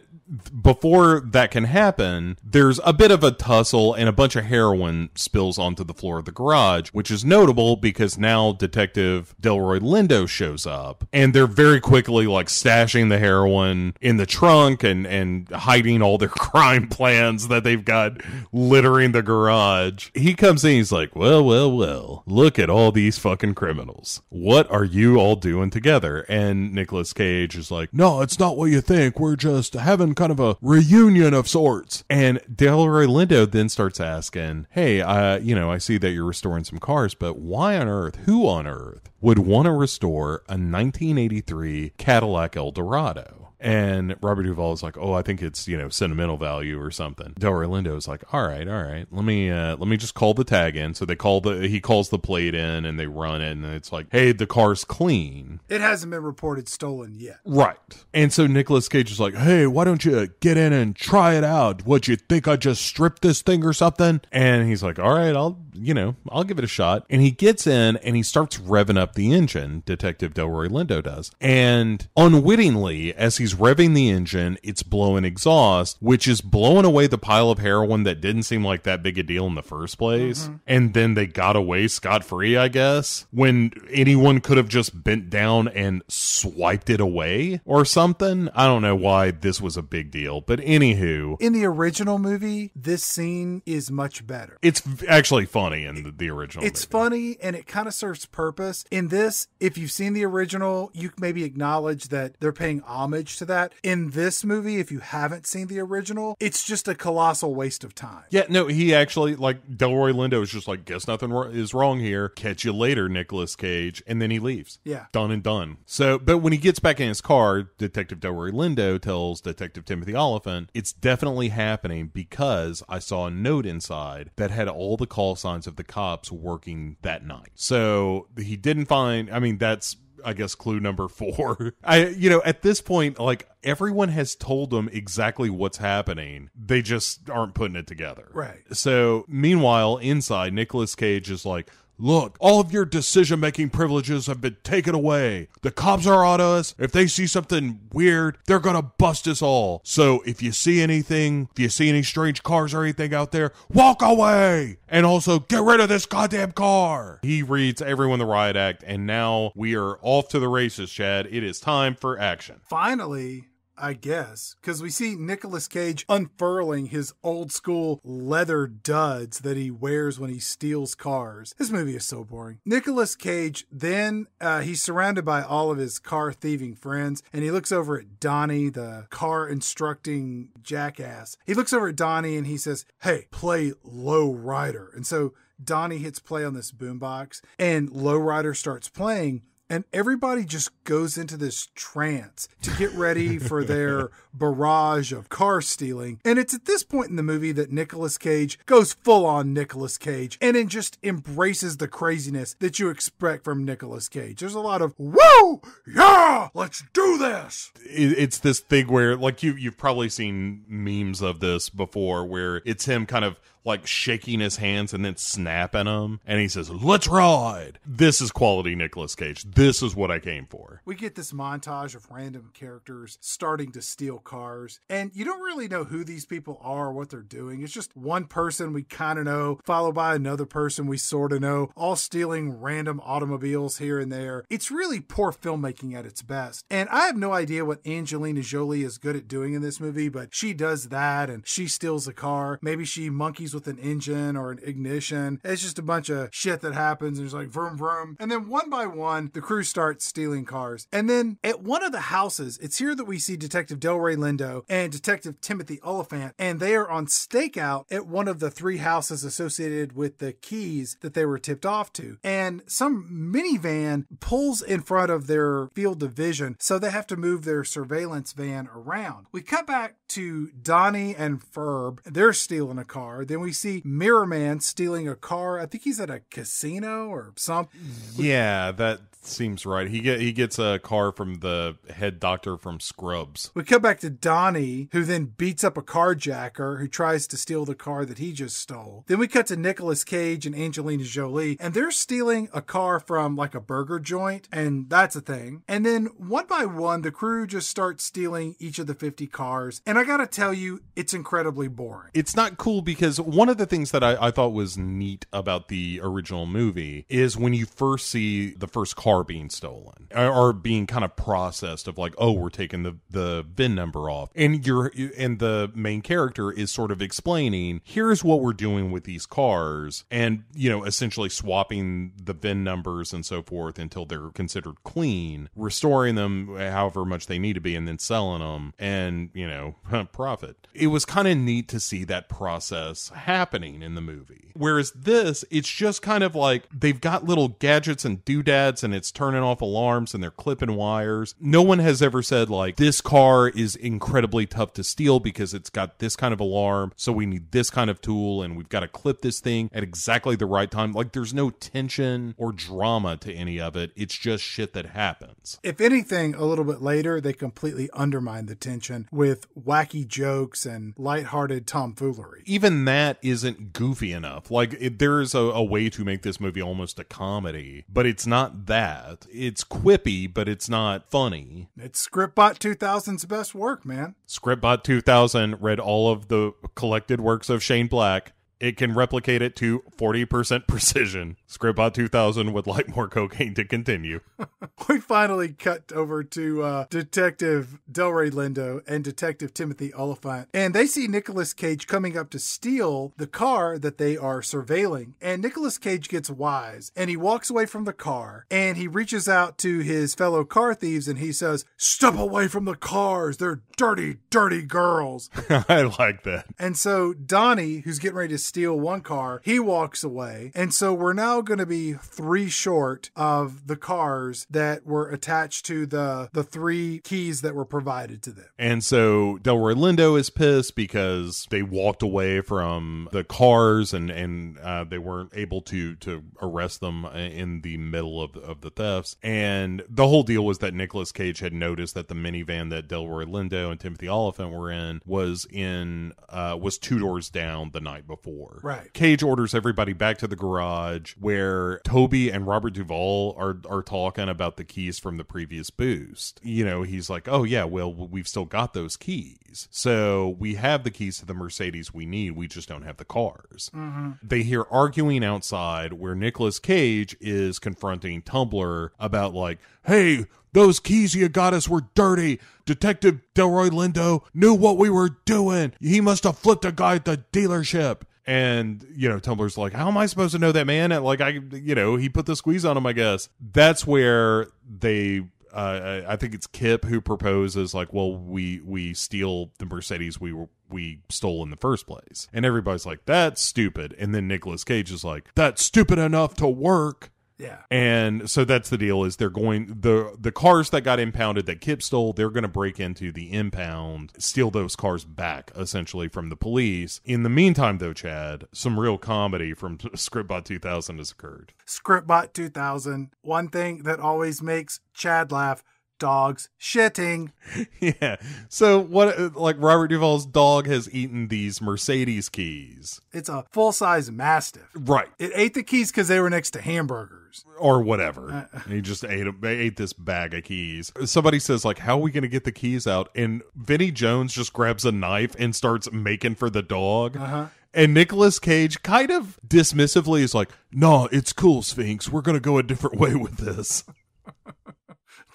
before that can happen, there's a bit of a tussle and a bunch of heroin spills onto the floor of the garage, which is notable because now Detective Delroy Lindo shows up and they're very quickly like stashing the heroin in the trunk and, and hiding all their crime plans that they've got littering the garage. He comes in, he's like, well, well, well, look at all these fucking criminals. What are you all doing together? And Nicolas Cage is like, no, it's not what you think. We're just having kind of a reunion of sorts. And Delroy Lindo then starts asking, Hey, uh, you know, I see that you're restoring some cars, but why on earth, who on earth would want to restore a 1983 Cadillac Eldorado? And Robert Duvall is like, "Oh, I think it's you know sentimental value or something." Delroy Lindo is like, "All right, all right, let me uh, let me just call the tag in." So they call the he calls the plate in and they run it, and it's like, "Hey, the car's clean." It hasn't been reported stolen yet. Right. And so Nicolas Cage is like, "Hey, why don't you get in and try it out? What you think I just stripped this thing or something?" And he's like, "All right, I'll you know I'll give it a shot." And he gets in and he starts revving up the engine. Detective Delroy Lindo does, and unwittingly, as he's revving the engine, it's blowing exhaust, which is blowing away the pile of heroin that didn't seem like that big a deal in the first place. Mm-hmm. And then they got away scot free, I guess, when anyone could have just bent down and swiped it away or something. I don't know why this was a big deal, but anywho, In the original movie, this scene is much better. it's actually funny in the, the original. It's movie. funny and it kind of serves purpose. In this, if you've seen the original, you maybe acknowledge that they're paying homage to that. In this movie, if you haven't seen the original, it's just a colossal waste of time. Yeah, no, he actually like Delroy Lindo is just like, guess nothing is wrong here. Catch you later, Nicolas Cage, and then he leaves. Yeah. done and done. So, but when he gets back in his car, Detective Delroy Lindo tells Detective Timothy Olyphant, "It's definitely happening because I saw a note inside that had all the call signs of the cops working that night." So he didn't find. I mean, that's I guess clue number four. I, you know, at this point, like everyone has told them exactly what's happening. They just aren't putting it together. Right. So, meanwhile, inside, Nicolas Cage is like, Look, all of your decision making privileges have been taken away. The cops are on us. If they see something weird, they're gonna bust us all. So if you see anything, if you see any strange cars or anything out there, walk away. And also get rid of this goddamn car. He reads everyone the riot act, and now we are off to the races, Chad. It is time for action. Finally, I guess, because we see Nicolas Cage unfurling his old school leather duds that he wears when he steals cars. This movie is so boring. Nicolas Cage then uh, he's surrounded by all of his car thieving friends, and he looks over at Donnie, the car instructing jackass. He looks over at Donnie and he says, "Hey, play Low Rider." And so Donnie hits play on this boombox, and Low Rider starts playing and everybody just goes into this trance to get ready for their barrage of car stealing. And it's at this point in the movie that Nicolas Cage goes full on Nicolas Cage and then just embraces the craziness that you expect from Nicolas Cage. There's a lot of woo, yeah, let's do this. it's this thing where like you you've probably seen memes of this before where it's him kind of like shaking his hands and then snapping them and he says let's ride this is quality Nicolas Cage this is what I came for We get this montage of random characters starting to steal cars, and you don't really know who these people are or what they're doing. It's just one person we kind of know, followed by another person we sort of know, all stealing random automobiles here and there. It's really poor filmmaking at its best. And I have no idea what Angelina Jolie is good at doing in this movie, but she does that and she steals a car. Maybe she monkeys with an engine or an ignition. It's just a bunch of shit that happens. There's like vroom vroom. And then one by one, the crew starts stealing cars. And then at one of the houses, it's here that we see Detective Delroy Lindo and Detective Timothy Olyphant, and they are on stakeout at one of the three houses associated with the keys that they were tipped off to. And some minivan pulls in front of their field of vision, so they have to move their surveillance van around. We cut back to Donnie and Freb. They're stealing a car. Then we see Mirror Man stealing a car. I think he's at a casino or something. Yeah, that seems right. He get he gets a car from the head doctor from Scrubs. We come back to Donnie, who then beats up a carjacker who tries to steal the car that he just stole. Then we cut to Nicolas Cage and Angelina Jolie, and they're stealing a car from like a burger joint, and that's a thing. And then one by one, the crew just starts stealing each of the 50 cars. And I gotta tell you, it's incredibly boring. It's not cool because one of the things that I, I thought was neat about the original movie is when you first see the first car being stolen or being kind of processed of like, oh, we're taking the, the VIN number off. And you're and the main character is sort of explaining, here's what we're doing with these cars, and you know, essentially swapping the VIN numbers and so forth until they're considered clean, restoring them however much they need to be, and then selling them and, you know, profit. It was kind of neat to see that process happening in the movie. Whereas this, it's just kind of like they've got little gadgets and doodads and it's turning off alarms and they're clipping wires. No one has ever said, like, this car is incredibly tough to steal because it's got this kind of alarm. So we need this kind of tool and we've got to clip this thing at exactly the right time. Like, there's no tension or drama to any of it. It's just shit that happens. If anything, a little bit later, they completely undermine the tension with wacky jokes and lighthearted tomfoolery. Even that isn't goofy enough. Like, it, there's a, a way to make this movie almost a comedy, but it's not that. It's quippy, but it's not funny. It's Scriptbot 2000's best work, man. Scriptbot 2000 read all of the collected works of Shane Black. It can replicate it to 40% precision. Scriptbot 2000 would like more cocaine to continue. we finally cut over to uh, Detective Delroy Lindo and Detective Timothy Olyphant, and they see Nicolas Cage coming up to steal the car that they are surveilling. And Nicolas Cage gets wise, and he walks away from the car, and he reaches out to his fellow car thieves, and he says, "Step away from the cars! They're dirty, dirty girls." I like that. And so Donnie, who's getting ready to steal one car, he walks away, and so we're now going to be three short of the cars that were attached to the the three keys that were provided to them. And so Delroy Lindo is pissed because they walked away from the cars and and uh, they weren't able to to arrest them in the middle of of the thefts. And the whole deal was that Nicolas Cage had noticed that the minivan that Delroy Lindo and Timothy Olyphant were in was in uh, was two doors down the night before. Right. Cage orders everybody back to the garage where Toby and Robert Duvall are are talking about the keys from the previous boost. You know, he's like, "Oh yeah, well we've still got those keys, so we have the keys to the Mercedes we need. We just don't have the cars." Mm-hmm. They hear arguing outside where Nicolas Cage is confronting Tumbler about like, "Hey." Those keys you got us were dirty. Detective Delroy Lindo knew what we were doing. He must have flipped a guy at the dealership. And, you know, Tumbler's like, how am I supposed to know that, man? And like, I, you know, he put the squeeze on him, I guess. That's where they, uh, I think it's Kip who proposes, like, well, we, we steal the Mercedes we we stole in the first place. And everybody's like, that's stupid. And then Nicolas Cage is like, that's stupid enough to work. Yeah. And so that's the deal is they're going the the cars that got impounded that Kip stole, they're going to break into the impound, steal those cars back essentially from the police. In the meantime though, Chad, some real comedy from Scriptbot 2000 has occurred. Scriptbot 2000. One thing that always makes Chad laugh dogs shitting. yeah. So what like Robert Duvall's dog has eaten these Mercedes keys. It's a full size mastiff. Right. It ate the keys because they were next to hamburgers. or whatever. he just ate ate this bag of keys. Somebody says like, "How are we going to get the keys out?" And Vinnie Jones just grabs a knife and starts making for the dog. Uh-huh. And Nicolas Cage kind of dismissively is like, "No, it's cool, Sphinx. We're going to go a different way with this."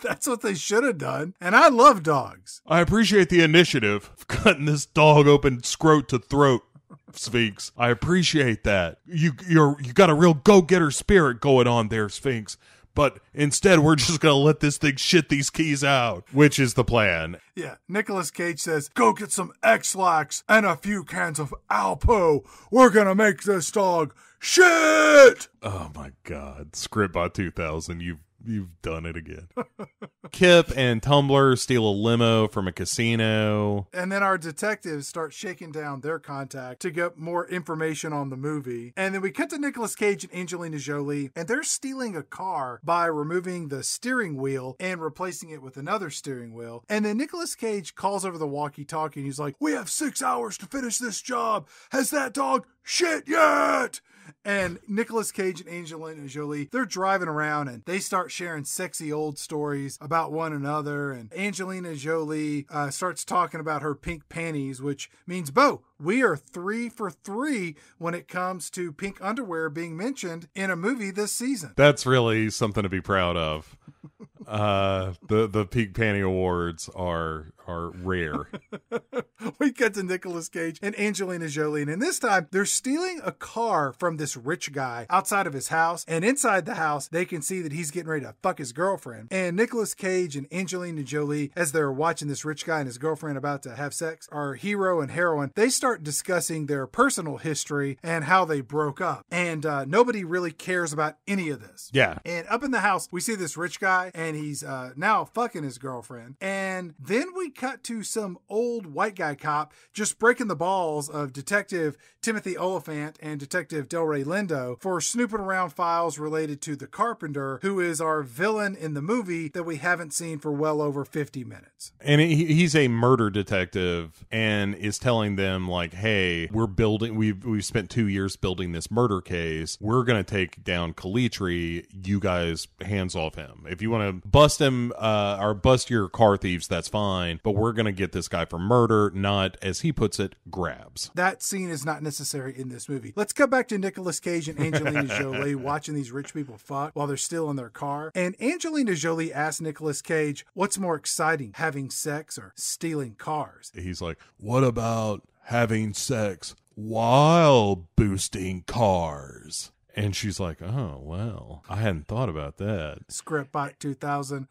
That's what they should have done. And I love dogs. I appreciate the initiative of cutting this dog open scrote to throat. Sphinx, I appreciate that. You you're you got a real go-getter spirit going on there, Sphinx. But instead, we're just gonna let this thing shit these keys out, which is the plan. Yeah, Nicolas Cage says, "Go get some Ex-Lax and a few cans of Alpo. We're gonna make this dog shit." Oh my god, Scriptbot 2000, you've you've done it again. Kip and Tumbler steal a limo from a casino. And then our detectives start shaking down their contact to get more information on the movie. And then we cut to Nicolas Cage and Angelina Jolie, and they're stealing a car by removing the steering wheel and replacing it with another steering wheel. And then Nicolas Cage calls over the walkie talkie and he's like, We have six hours to finish this job. Has that dog shit yet? And Nicolas Cage and Angelina Jolie, they're driving around and they start sharing sexy old stories about one another. And Angelina Jolie uh, starts talking about her pink panties, which means, Bo, we are three for three when it comes to pink underwear being mentioned in a movie this season. That's really something to be proud of. Uh, the the Pink Panty Awards are are rare. we get to Nicolas Cage and Angelina Jolie, and this time they're stealing a car from this rich guy outside of his house. And inside the house, they can see that he's getting ready to fuck his girlfriend. And Nicolas Cage and Angelina Jolie, as they're watching this rich guy and his girlfriend about to have sex, our hero and heroine, they start discussing their personal history and how they broke up. And uh, nobody really cares about any of this. Yeah. And up in the house, we see this rich guy, and he's uh, now fucking his girlfriend. And then we cut to some old white guy cop just breaking the balls of Detective Timothy Olyphant and Detective Delroy Lindo for snooping around files related to the Carpenter, who is our villain in the movie that we haven't seen for well over 50 minutes. And he's a murder detective and is telling them like, "Hey, we're building. We've we've spent two years building this murder case. We're gonna take down Calitri. You guys, hands off him. If you want to bust him uh, or bust your car thieves, that's fine. But we're gonna get this guy for murder, not as he puts it, grabs. That scene is not necessary in this movie. Let's cut back to Nicolas Cage and Angelina Jolie watching these rich people fuck while they're still in their car. And Angelina Jolie asks Nicolas Cage, "What's more exciting, having sex or stealing cars?" He's like, "What about having sex while boosting cars?" And she's like, "Oh well, I hadn't thought about that." Scriptbot 2000,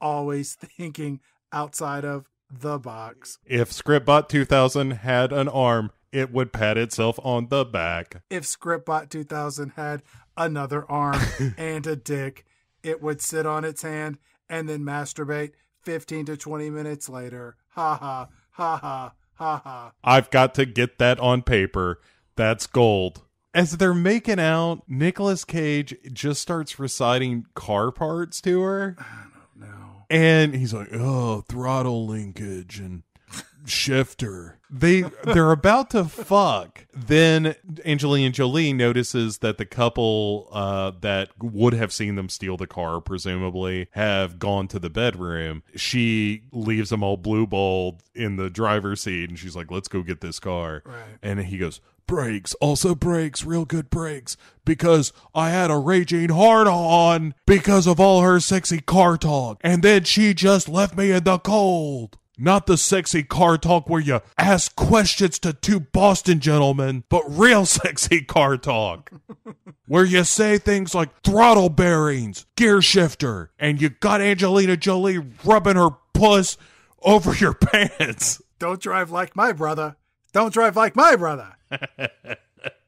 always thinking outside of the box. If Scriptbot 2000 had an arm, it would pat itself on the back. If Scriptbot 2000 had another arm and a dick, it would sit on its hand and then masturbate 15 to 20 minutes later. Ha ha, ha ha, ha ha. I've got to get that on paper. That's gold. As they're making out, Nicolas Cage just starts reciting car parts to her. And he's like, "Oh, throttle linkage and shifter." They they're about to fuck. Then Angelina Jolie notices that the couple uh, that would have seen them steal the car, presumably, have gone to the bedroom. She leaves them all blue balled in the driver's seat, and she's like, "Let's go get this car." Right. And he goes, brakes, also brakes, real good brakes, because I had a raging hard on because of all her sexy car talk. And then she just left me in the cold. Not the sexy car talk where you ask questions to two Boston gentlemen, but real sexy car talk. where you say things like throttle bearings, gear shifter, and you got Angelina Jolie rubbing her puss over your pants. Don't drive like my brother. Don't drive like my brother.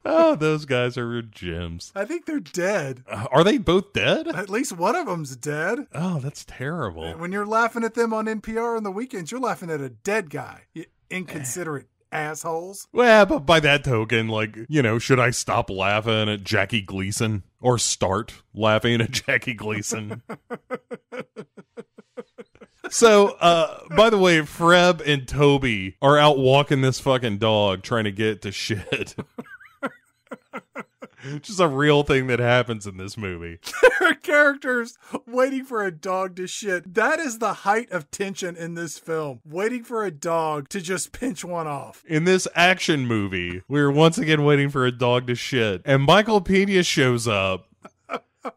Oh, those guys are gems. I think they're dead. Uh, are they both dead? At least one of them's dead. Oh, that's terrible. When you're laughing at them on NPR on the weekends, you're laughing at a dead guy. You inconsiderate assholes. Well, but by that token, like, you know, should I stop laughing at Jackie Gleason or start laughing at Jackie Gleason? so, uh, by the way, Freb and Toby are out walking this fucking dog trying to get to shit. Just a real thing that happens in this movie. There are characters waiting for a dog to shit. That is the height of tension in this film. Waiting for a dog to just pinch one off. In this action movie, we're once again waiting for a dog to shit. And Michael Pena shows up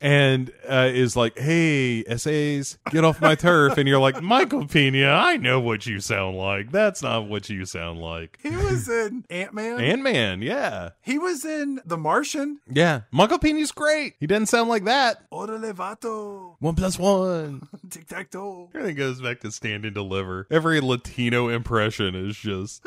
and uh, is like, hey, essays, get off my turf. And you're like, Michael Pena, I know what you sound like. That's not what you sound like. He was in Ant Man. Ant Man, yeah. he was in The Martian. Yeah. Michael Pena's great. He doesn't sound like that. Orale vato. One plus one. Tic tac toe. Everything goes back to stand and deliver. Every Latino impression is just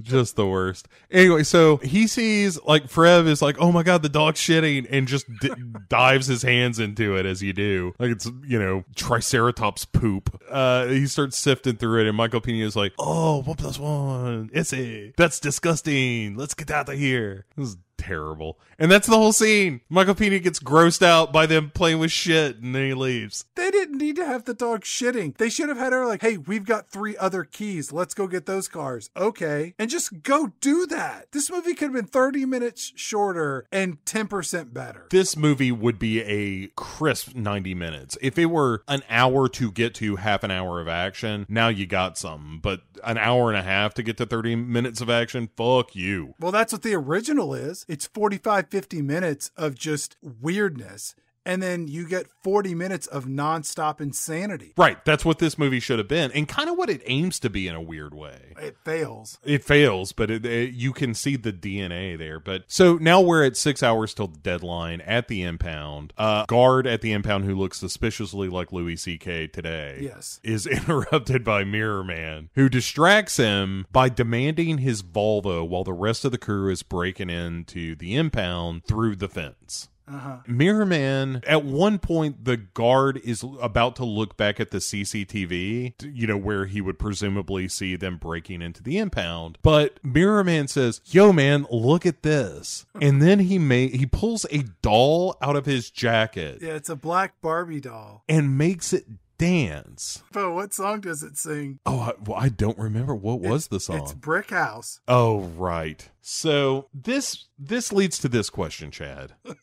just the worst. Anyway, so he sees like Freb is like, "Oh my god, the dog's shitting," and just d- dives his hands into it as you do, like it's you know Triceratops poop. Uh, he starts sifting through it, and Michael Pena is like, "Oh, one plus one, it's a that's disgusting. Let's get out of here." This is terrible, and that's the whole scene. Michael Pena gets grossed out by them playing with shit, and then he leaves. They didn't need to have the dog shitting. They should have had her like, hey, we've got three other keys. Let's go get those cars. Okay. And just go do that. This movie could have been 30 minutes shorter and 10% better. this movie would be a crisp 90 minutes. If it were an hour to get to half an hour of action, now you got something. But an hour and a half to get to 30 minutes of action, fuck you. Well, that's what the original is. It's 45, 50 minutes of just weirdness. And then you get 40 minutes of nonstop insanity. Right, that's what this movie should have been, and kind of what it aims to be in a weird way. It fails. It fails, but it, it- you can see the DNA there. But so now we're at six hours till the deadline at the impound. Uh, guard at the impound who looks suspiciously like Louis C.K. today. Yes. is interrupted by Mirror Man, who distracts him by demanding his Volvo while the rest of the crew is breaking into the impound through the fence. Uh-huh. Mirror Man, at one point, the guard is about to look back at the CCTV, you know, where he would presumably see them breaking into the impound. But Mirror Man says, Yo, man, look at this. And then he may he pulls a doll out of his jacket Yeah, it's a black Barbie doll. and makes it dance. But what song does it sing? Oh, I, well, I don't remember what was the song? It's. Brick House. oh, right. So this this leads to this question, Chad.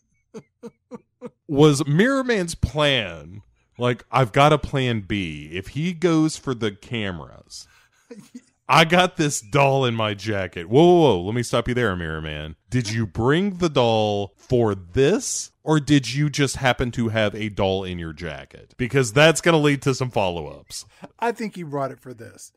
was Mirror Man's plan like I've got a plan B if he goes for the cameras? I got this doll in my jacket. Whoa, whoa, whoa. Let me stop you there, Mirror Man. Did you bring the doll for this, or did you just happen to have a doll in your jacket? Because that's going to lead to some follow ups. I think he brought it for this.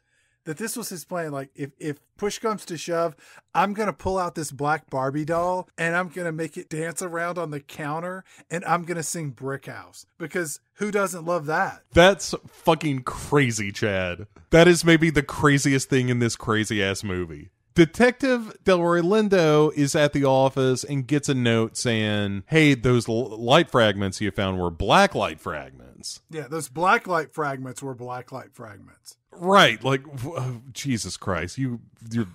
That this was his plan. Like, if, if push comes to shove, I'm going to pull out this black Barbie doll and I'm going to make it dance around on the counter and I'm going to sing Brick House. Because who doesn't love that? That's fucking crazy, Chad. That is maybe the craziest thing in this crazy ass movie. Detective Delroy Lindo is at the office and gets a note saying, Hey, those l- light fragments you found were black light fragments. Yeah, those black light fragments were black light fragments. Right. Like, oh, Jesus Christ. You, you're,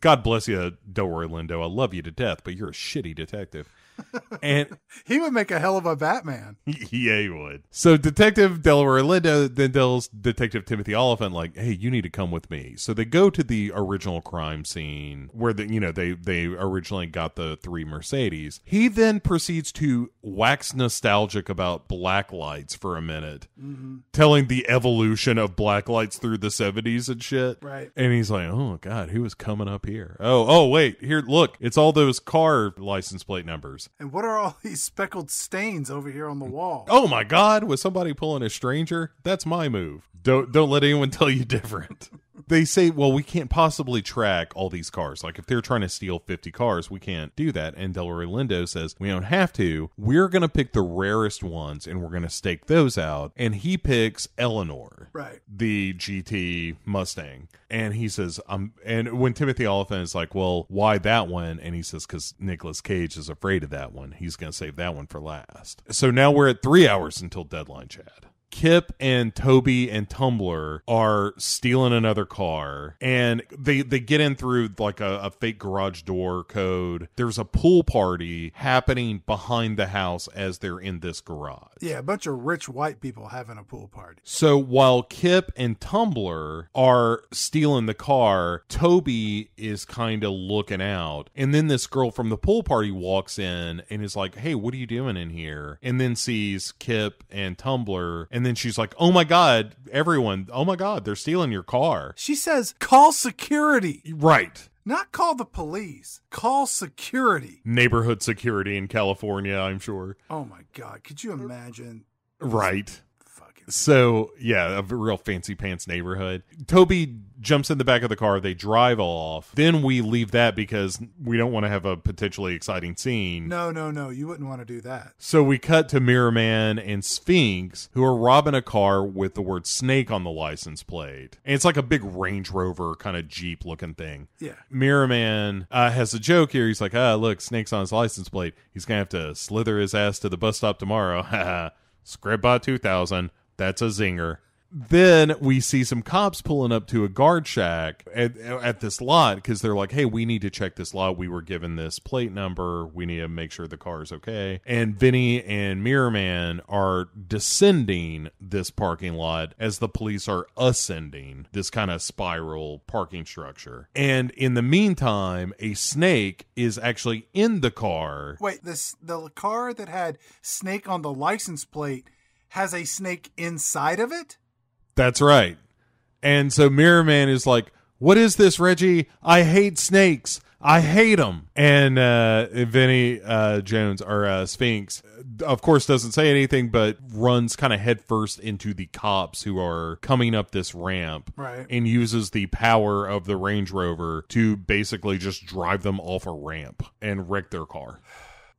God bless you, Don't worry, Lindo. I love you to death, but you're a shitty detective. And He would make a hell of a Batman. yeah, he would. So Detective Delaware Lindo then tells Detective Timothy Olyphant, like, "Hey, you need to come with me." So they go to the original crime scene where the you know they they originally got the three Mercedes. He then proceeds to wax nostalgic about black lights for a minute, mm-hmm. telling the evolution of black lights through the seventies and shit. Right. And he's like, "Oh God, who is coming up here? Oh, oh wait, here, look, it's all those car license plate numbers." And what are all these speckled stains over here on the wall? Oh my God, was somebody pulling a stranger? That's my move. Don't don't let anyone tell you different. They say, well, we can't possibly track all these cars. Like if they're trying to steal 50 cars, we can't do that. And Delroy Lindo says, we don't have to. We're going to pick the rarest ones and we're going to stake those out. And he picks Eleanor Right. the GT Mustang. And he says, um, and when Timothy Olyphant is like, well, why that one? And he says, because Nicolas Cage is afraid of that one. He's going to save that one for last. So now we're at three hours until deadline, Chad. Kip and Toby and Tumbler are stealing another car and they they get in through like a, a fake garage door code. There's a pool party happening behind the house as they're in this garage. Yeah, a bunch of rich white people having a pool party. So while Kip and Tumbler are stealing the car, Toby is kind of looking out. And then this girl from the pool party walks in and is like, Hey, what are you doing in here? And then sees Kip and Tumbler. And then she's like, Oh my God, everyone, oh my God, they're stealing your car. She says, call security, Right. not call the police. Call security. Neighborhood security in California, I'm sure. Oh my God. Could you imagine? Right. So yeah, a real fancy pants neighborhood. Toby jumps in the back of the car. They drive off. Then we leave that because we don't want to have a potentially exciting scene. No, no, no. You wouldn't want to do that. So we cut to Mirror Man and Sphinx, who are robbing a car with the word snake on the license plate. And it's like a big Range Rover kind of Jeep looking thing. Yeah. Mirror Man uh, has a joke here. He's like, ah, look, snake's on his license plate. He's going to have to slither his ass to the bus stop tomorrow. Scriptbot 2000. That's a zinger. Then we see some cops pulling up to a guard shack at, at this lot because they're like, hey, we need to check this lot. We were given this plate number. We need to make sure the car is okay. And Vinnie and Mirror Man are descending this parking lot as the police are ascending this kind of spiral parking structure. And in the meantime, a snake is actually in the car. Wait, this the car that had snake on the license plate has a snake inside of it? That's right. And so Mirror Man is like, "What is this, Reggie? I hate snakes. I hate them." And uh, Vinnie uh, Jones or uh, Sphinx, of course, doesn't say anything, but runs kind of headfirst into the cops who are coming up this ramp, Right. And uses the power of the Range Rover to basically just drive them off a ramp and wreck their car.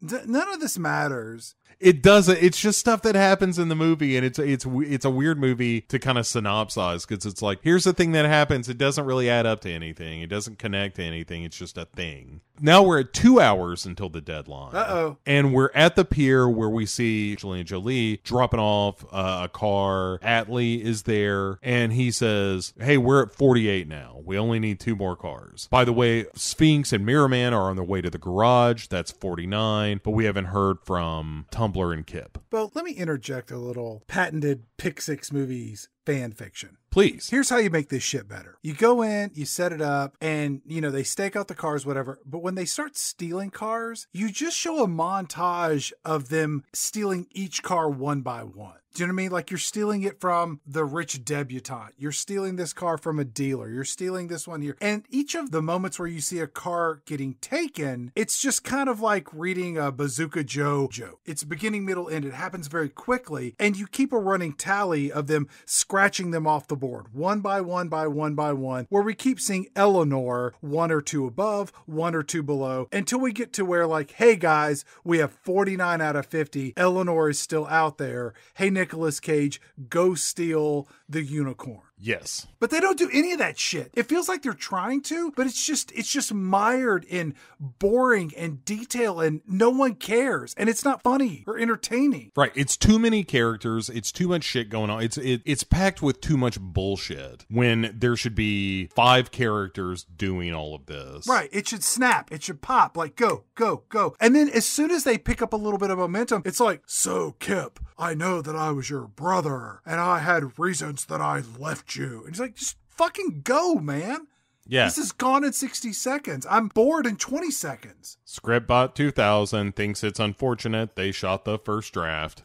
None of this matters. It doesn't. It's just stuff that happens in the movie, and it's it's it's a weird movie to kind of synopsize because it's like here's the thing that happens. It doesn't really add up to anything. It doesn't connect to anything. It's just a thing. Now we're at two hours until the deadline. Uh oh. And we're at the pier where we see Angelina Jolie dropping off uh, a car. Atley is there, and he says, "Hey, we're at 48 now. We only need two more cars." By the way, Sphinx and Mirror Man are on their way to the garage. That's 49, but we haven't heard from Tumbler and Kip. Well, let me interject a little patented Pick Six movies fan fiction. Please. Here's how you make this shit better. You go in, you set it up, and you know, they stake out the cars, whatever. But when they start stealing cars, you just show a montage of them stealing each car one by one. Do you know what I mean? Like you're stealing it from the rich debutante. You're stealing this car from a dealer. You're stealing this one here. And each of the moments where you see a car getting taken, it's just kind of like reading a Bazooka Joe joke. It's beginning, middle, end. It happens very quickly. And you keep a running tally of them scratching them off the board one by one by one by one, where we keep seeing Eleanor one or two above, one or two below, until we get to where, like, hey guys, we have 49 out of 50. Eleanor is still out there. Hey, Nicolas Cage, go steal the unicorn. Yes. But they don't do any of that shit. It feels like they're trying to, but it's just it's just mired in boring and detail and no one cares and it's not funny or entertaining. Right. It's too many characters. It's too much shit going on. It's it, it's packed with too much bullshit when there should be five characters doing all of this. Right. It should snap. It should pop. Like go, go, go. And then as soon as they pick up a little bit of momentum, it's like, so Kip, I know that I was your brother and I had reasons that I left you. And it's like, just fucking go, man. Yeah. This is gone in 60 seconds. I'm bored in 20 seconds. Scriptbot 2000 thinks it's unfortunate they shot the first draft.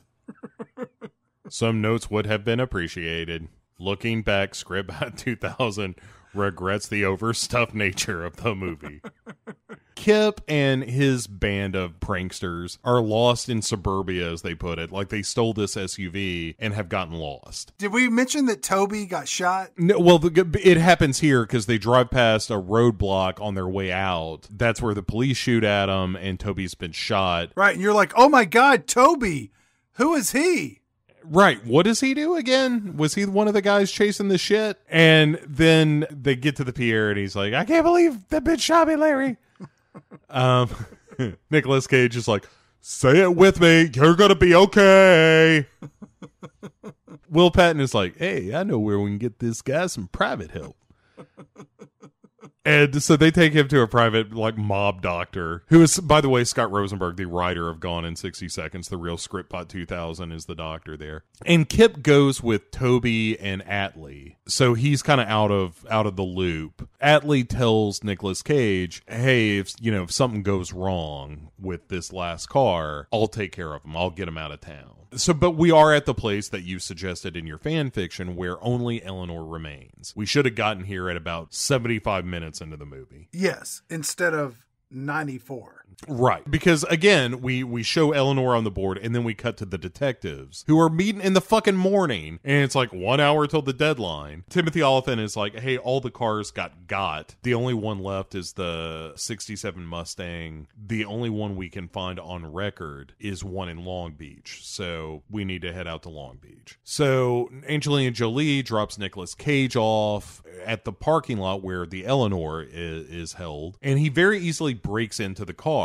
Some notes would have been appreciated. Looking back, Scriptbot 2000 regrets the overstuffed nature of the movie. Kip and his band of pranksters are lost in suburbia, as they put it. Like they stole this SUV and have gotten lost. Did we mention that Toby got shot? No, well, the, it happens here because they drive past a roadblock on their way out. That's where the police shoot at them, and Toby's been shot. Right. And you're like, oh my God, Toby. Who is he? Right. What does he do again? Was he one of the guys chasing the shit? And then they get to the pier, and he's like, I can't believe that bitch shot me, Larry. um, Nicolas Cage is like, say it with me. You're going to be okay. Will Patton is like, hey, I know where we can get this guy some private help. And so they take him to a private, like, mob doctor, who is, by the way, Scott Rosenberg, the writer of Gone in 60 Seconds, the real Scriptbot 2000, is the doctor there. And Kip goes with Toby and Atley. So he's kind of out of out of the loop. Atley tells Nicolas Cage, hey, if, you know, if something goes wrong with this last car, I'll take care of him. I'll get him out of town. So, but we are at the place that you suggested in your fan fiction where only Eleanor remains. We should have gotten here at about 75 minutes into the movie. Yes. Instead of 94. Right. Because again, we we show Eleanor on the board and then we cut to the detectives who are meeting in the fucking morning and it's like 1 hour till the deadline. Timothy Olyphant is like, "Hey, all the cars got got. The only one left is the 67 Mustang. The only one we can find on record is one in Long Beach. So, we need to head out to Long Beach." So, Angelina Jolie drops Nicolas Cage off at the parking lot where the Eleanor is, is held and he very easily breaks into the car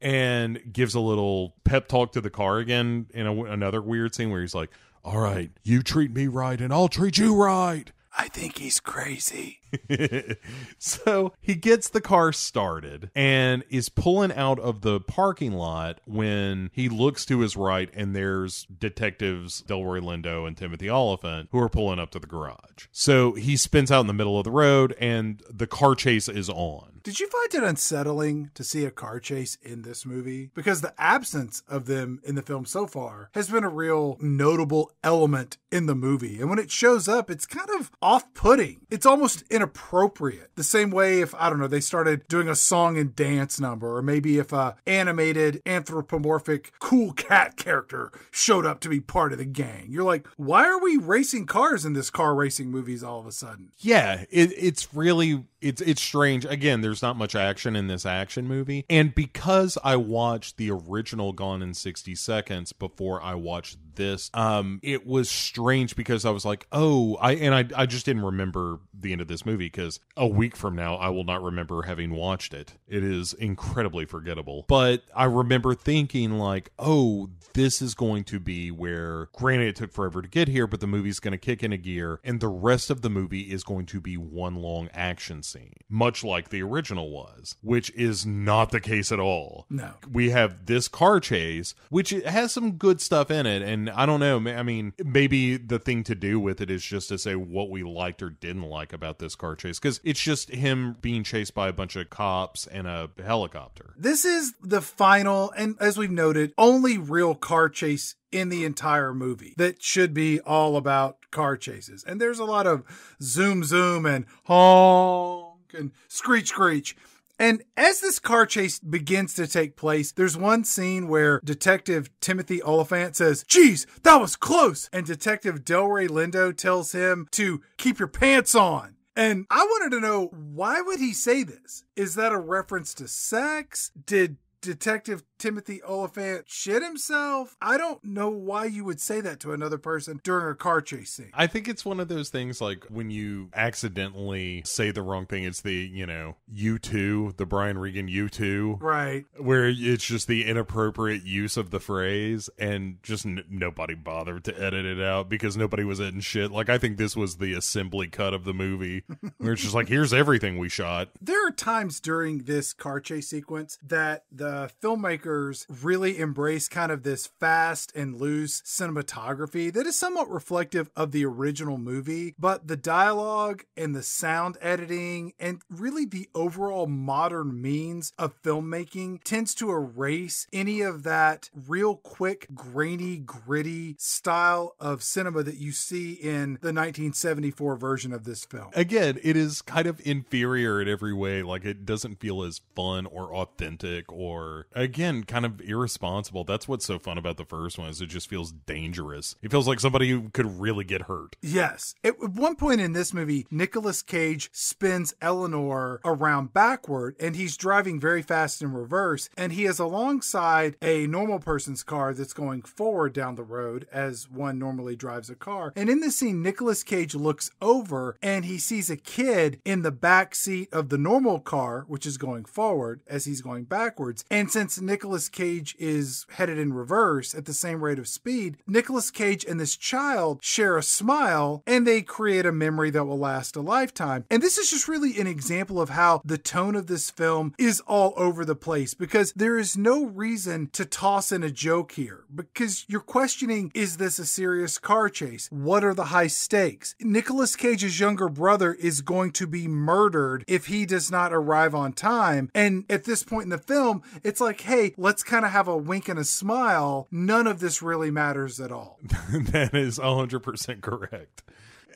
and gives a little pep talk to the car again in a, another weird scene where he's like, All right, you treat me right and I'll treat you right. I think he's crazy. so he gets the car started and is pulling out of the parking lot when he looks to his right and there's detectives Delroy Lindo and Timothy Olyphant who are pulling up to the garage. So he spins out in the middle of the road and the car chase is on. Did you find it unsettling to see a car chase in this movie? Because the absence of them in the film so far has been a real notable element in the movie. And when it shows up, it's kind of off putting. It's almost inappropriate. The same way if, I don't know, they started doing a song and dance number, or maybe if a animated anthropomorphic cool cat character showed up to be part of the gang. You're like, why are we racing cars in this car racing movies all of a sudden? Yeah, it, it's really it's it's strange. Again, there's not much action in this action movie, and because I watched the original Gone in 60 Seconds before I watched this, um, it was strange because I was like, oh, I and I I just didn't remember the end of this movie because a week from now I will not remember having watched it. It is incredibly forgettable, but I remember thinking like, oh, this is going to be where, granted, it took forever to get here, but the movie's going to kick in a gear, and the rest of the movie is going to be one long action scene, much like the original was, which is not the case at all. No. We have this car chase, which has some good stuff in it, and I don't know. I mean, maybe the thing to do with it is just to say what we liked or didn't like about this car chase, because it's just him being chased by a bunch of cops and a helicopter. This is the final, and as we've noted, only real car chase in the entire movie that should be all about car chases. And there's a lot of zoom zoom and honk and screech screech. And as this car chase begins to take place, there's one scene where Detective Timothy Olyphant says, Geez, that was close. And Detective Delroy Lindo tells him to keep your pants on. And I wanted to know why would he say this? Is that a reference to sex? Did Detective Timothy Olyphant shit himself? I don't know why you would say that to another person during a car chase scene. I think it's one of those things like when you accidentally say the wrong thing, it's the, you know, U2, the Brian Regan U2. Right. Where it's just the inappropriate use of the phrase and just n- nobody bothered to edit it out because nobody was editing shit. Like, I think this was the assembly cut of the movie where it's just like, here's everything we shot. There are times during this car chase sequence that the filmmaker really embrace kind of this fast and loose cinematography that is somewhat reflective of the original movie, but the dialogue and the sound editing and really the overall modern means of filmmaking tends to erase any of that real quick, grainy, gritty style of cinema that you see in the 1974 version of this film. Again, it is kind of inferior in every way. Like it doesn't feel as fun or authentic or again kind of irresponsible. That's what's so fun about the first one is it just feels dangerous. It feels like somebody who could really get hurt. Yes. At one point in this movie, Nicolas Cage spins Eleanor around backward and he's driving very fast in reverse and he is alongside a normal person's car that's going forward down the road as one normally drives a car. And in this scene, Nicolas Cage looks over and he sees a kid in the back seat of the normal car, which is going forward as he's going backwards. And since Nicolas Cage is headed in reverse at the same rate of speed, Nicolas Cage and this child share a smile and they create a memory that will last a lifetime. And this is just really an example of how the tone of this film is all over the place because there is no reason to toss in a joke here because you're questioning is this a serious car chase? What are the high stakes? Nicolas Cage's younger brother is going to be murdered if he does not arrive on time. And at this point in the film, it's like, hey, let's kind of have a wink and a smile. None of this really matters at all. that is 100% correct.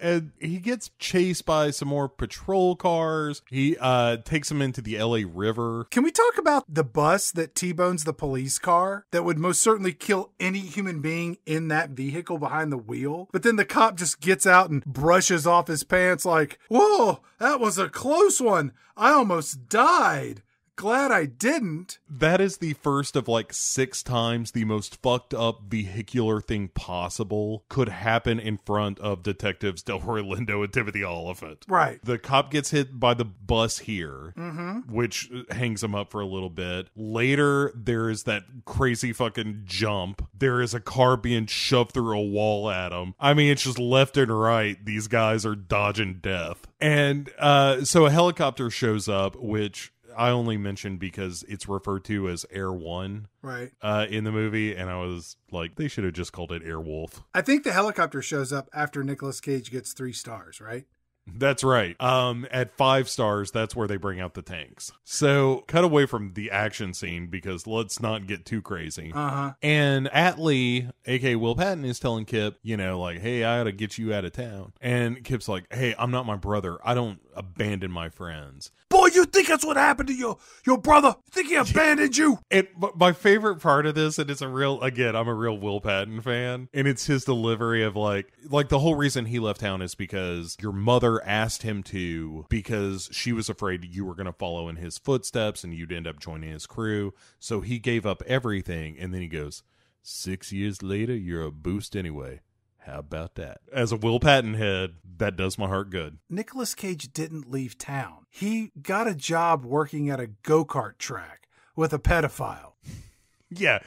and he gets chased by some more patrol cars. He uh takes him into the LA River. Can we talk about the bus that T-bones the police car that would most certainly kill any human being in that vehicle behind the wheel? But then the cop just gets out and brushes off his pants like, "Whoa, that was a close one. I almost died." Glad I didn't. That is the first of like six times the most fucked up vehicular thing possible could happen in front of detectives Delroy Lindo and Timothy Olyphant. Right. The cop gets hit by the bus here, Mm-hmm. which hangs him up for a little bit. Later, there is that crazy fucking jump. There is a car being shoved through a wall at him. I mean, it's just left and right. These guys are dodging death. And uh, so a helicopter shows up, which I only mentioned because it's referred to as Air One Right. uh, in the movie, and I was like, they should have just called it Airwolf. I think the helicopter shows up after Nicolas Cage gets three stars, right? That's right. Um, at five stars, that's where they bring out the tanks. So cut away from the action scene because let's not get too crazy. Uh huh. And Atley, aka Will Patton, is telling Kip, you know, like, hey, I gotta get you out of town. And Kip's like, hey, I'm not my brother. I don't abandon my friends. Boy, you think that's what happened to your your brother? Think he abandoned you? And my favorite part of this, and it's a real again, I'm a real Will Patton fan, and it's his delivery of like like the whole reason he left town is because your mother asked him to because she was afraid you were gonna follow in his footsteps and you'd end up joining his crew. So he gave up everything and then he goes, Six years later, you're a boost anyway. How about that? As a Will Patton head, that does my heart good. Nicolas Cage didn't leave town. He got a job working at a go kart track with a pedophile. Yeah.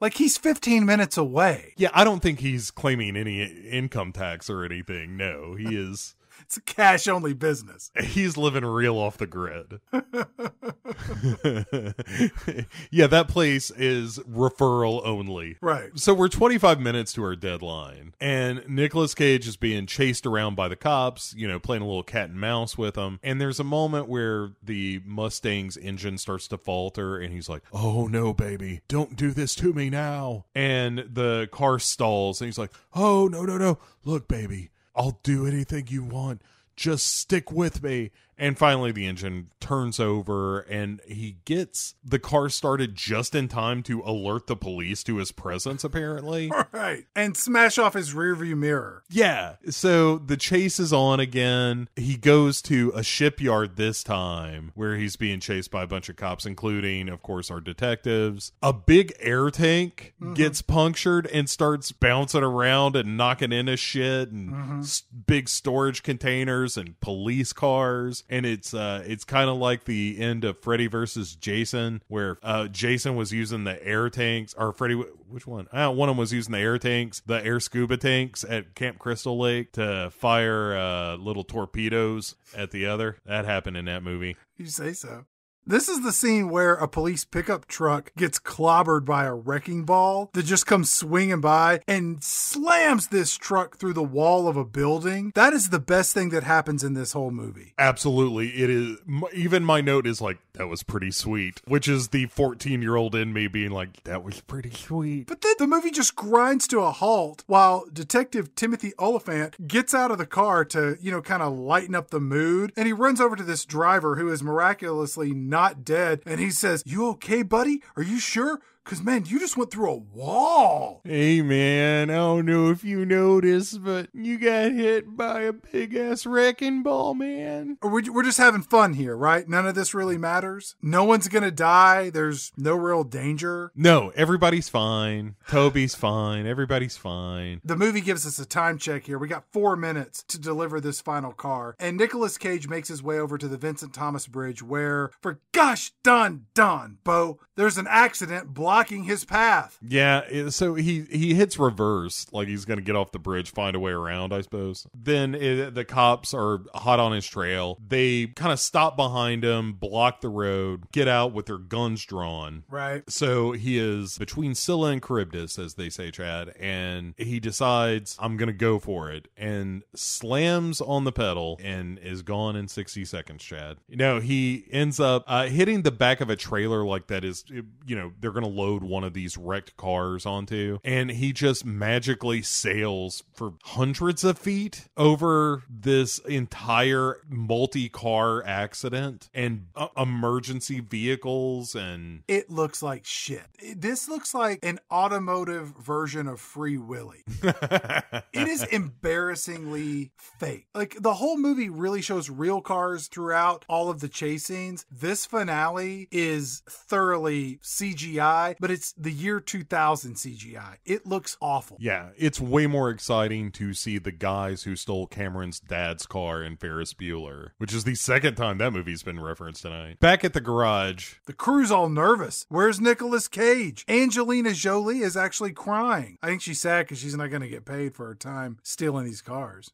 Like he's 15 minutes away. Yeah, I don't think he's claiming any income tax or anything. No, he is. It's a cash only business. He's living real off the grid. yeah, that place is referral only. Right. So we're 25 minutes to our deadline, and Nicolas Cage is being chased around by the cops, you know, playing a little cat and mouse with them. And there's a moment where the Mustang's engine starts to falter, and he's like, Oh no, baby, don't do this to me now. And the car stalls, and he's like, Oh no, no, no, look, baby, I'll do anything you want. Just stick with me. And finally, the engine turns over and he gets the car started just in time to alert the police to his presence, apparently. Right. And smash off his rearview mirror. Yeah. So the chase is on again. He goes to a shipyard this time where he's being chased by a bunch of cops, including, of course, our detectives. A big air tank mm-hmm. gets punctured and starts bouncing around and knocking into shit and mm-hmm. s- big storage containers and police cars. And it's uh it's kind of like the end of Freddy versus Jason, where uh Jason was using the air tanks, or Freddy, which one? Uh, one of them was using the air tanks, the air scuba tanks at Camp Crystal Lake to fire uh little torpedoes at the other. That happened in that movie. You say so. This is the scene where a police pickup truck gets clobbered by a wrecking ball that just comes swinging by and slams this truck through the wall of a building. That is the best thing that happens in this whole movie. Absolutely, it is. Even my note is like that was pretty sweet, which is the 14 year old in me being like that was pretty sweet. But then the movie just grinds to a halt while Detective Timothy Olyphant gets out of the car to, you know, kind of lighten up the mood. And he runs over to this driver who is miraculously not dead. And he says, You okay, buddy? Are you sure? Because, man, you just went through a wall. Hey man, I don't know if you noticed, but you got hit by a big ass wrecking ball, man. We're just having fun here, right? None of this really matters. No one's going to die. There's no real danger. No, everybody's fine. Toby's fine. Everybody's fine. The movie gives us a time check here. We got four minutes to deliver this final car. And Nicolas Cage makes his way over to the Vincent Thomas Bridge, where, for gosh done done, Bo, there's an accident blocking his path. Yeah, so he he hits reverse, like he's gonna get off the bridge, find a way around, I suppose. Then it, the cops are hot on his trail. They kind of stop behind him, block the road, get out with their guns drawn. Right. So he is between Scylla and Charybdis, as they say, Chad, and he decides, I'm going to go for it, and slams on the pedal and is gone in 60 seconds, Chad. You know, he ends up uh, hitting the back of a trailer like that is, you know, they're going to load one of these wrecked cars onto. And he just magically sails for hundreds of feet over this entire multi car accident and uh, emergency vehicles. And It looks like shit. This looks like an automotive version of Free Willy. it is embarrassingly fake. Like the whole movie really shows real cars throughout all of the chase scenes. This finale is thoroughly CGI, but it's the year 2000 CGI. It looks awful. yeah, it's way more exciting to see the guys who stole Cameron's dad's car in Ferris Bueller, which is the second time that movie's been referenced tonight. Back at the garage, The crew's all nervous. Where's Nicolas Cage? Angelina Jolie is actually crying. I think she's sad because she's not going to get paid for her time stealing these cars.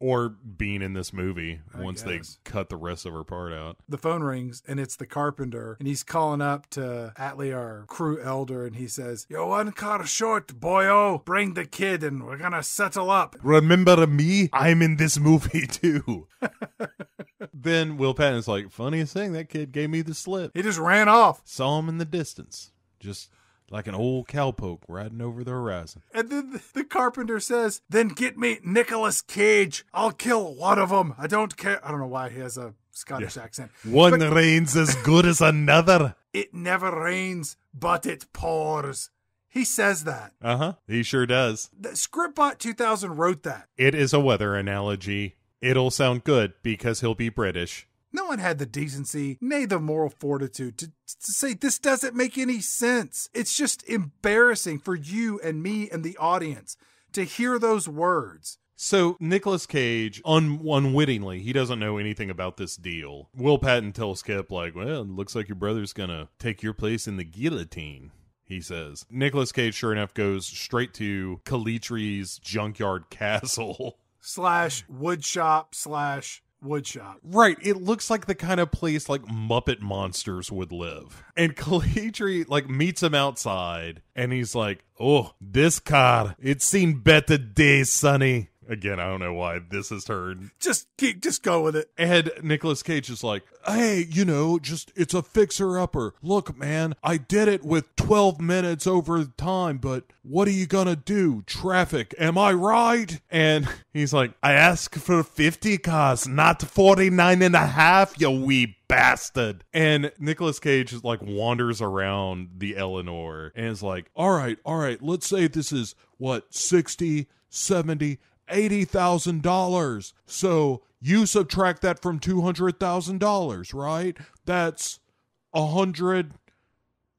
Or being in this movie I once guess. they cut the rest of her part out. the phone rings and it's the carpenter and he's calling up to Atley, our crew elder, and he says, You're one car short, boyo. Bring the kid and we're gonna settle up. Remember me? I'm in this movie too. then Will Patton's like, funniest thing, that kid gave me the slip. He just ran off. Saw him in the distance, just like an old cowpoke riding over the horizon. And then the, the carpenter says, Then get me Nicolas Cage. I'll kill one of them. I don't care. I don't know why he has a Scottish accent. One rain's as good as another. It never rains, but it pours. He says that. Uh huh. He sure does. The Scriptbot 2000 wrote that. It is a weather analogy. It'll sound good because he'll be British. No one had the decency, nay the moral fortitude to, to say this doesn't make any sense. It's just embarrassing for you and me and the audience to hear those words. So Nicolas Cage, un- unwittingly, he doesn't know anything about this deal. Will Patton tells Skip, like, "Well, it looks like your brother's gonna take your place in the guillotine." He says. Nicolas Cage, sure enough, goes straight to Calitri's junkyard castle. Slash wood shop slash wood shop. Right, it looks like the kind of place like Muppet monsters would live. And Calitri like meets him outside, and he's like, "Oh, this car, it's seen better days, Sonny." Again, I don't know why this is turned Just keep, just go with it. And Nicolas Cage is like, hey, you know, just it's a fixer upper. Look, man, I did it with 12 minutes over time, but what are you gonna do? Traffic, am I right? And he's like, I asked for 50 cars, not 49 and a half, you wee bastard. And Nicolas Cage is like wanders around the Eleanor and is like, all right, all right, let's say this is what, 60, 70, eighty thousand dollars. So you subtract that from two hundred thousand dollars, right? That's a hundred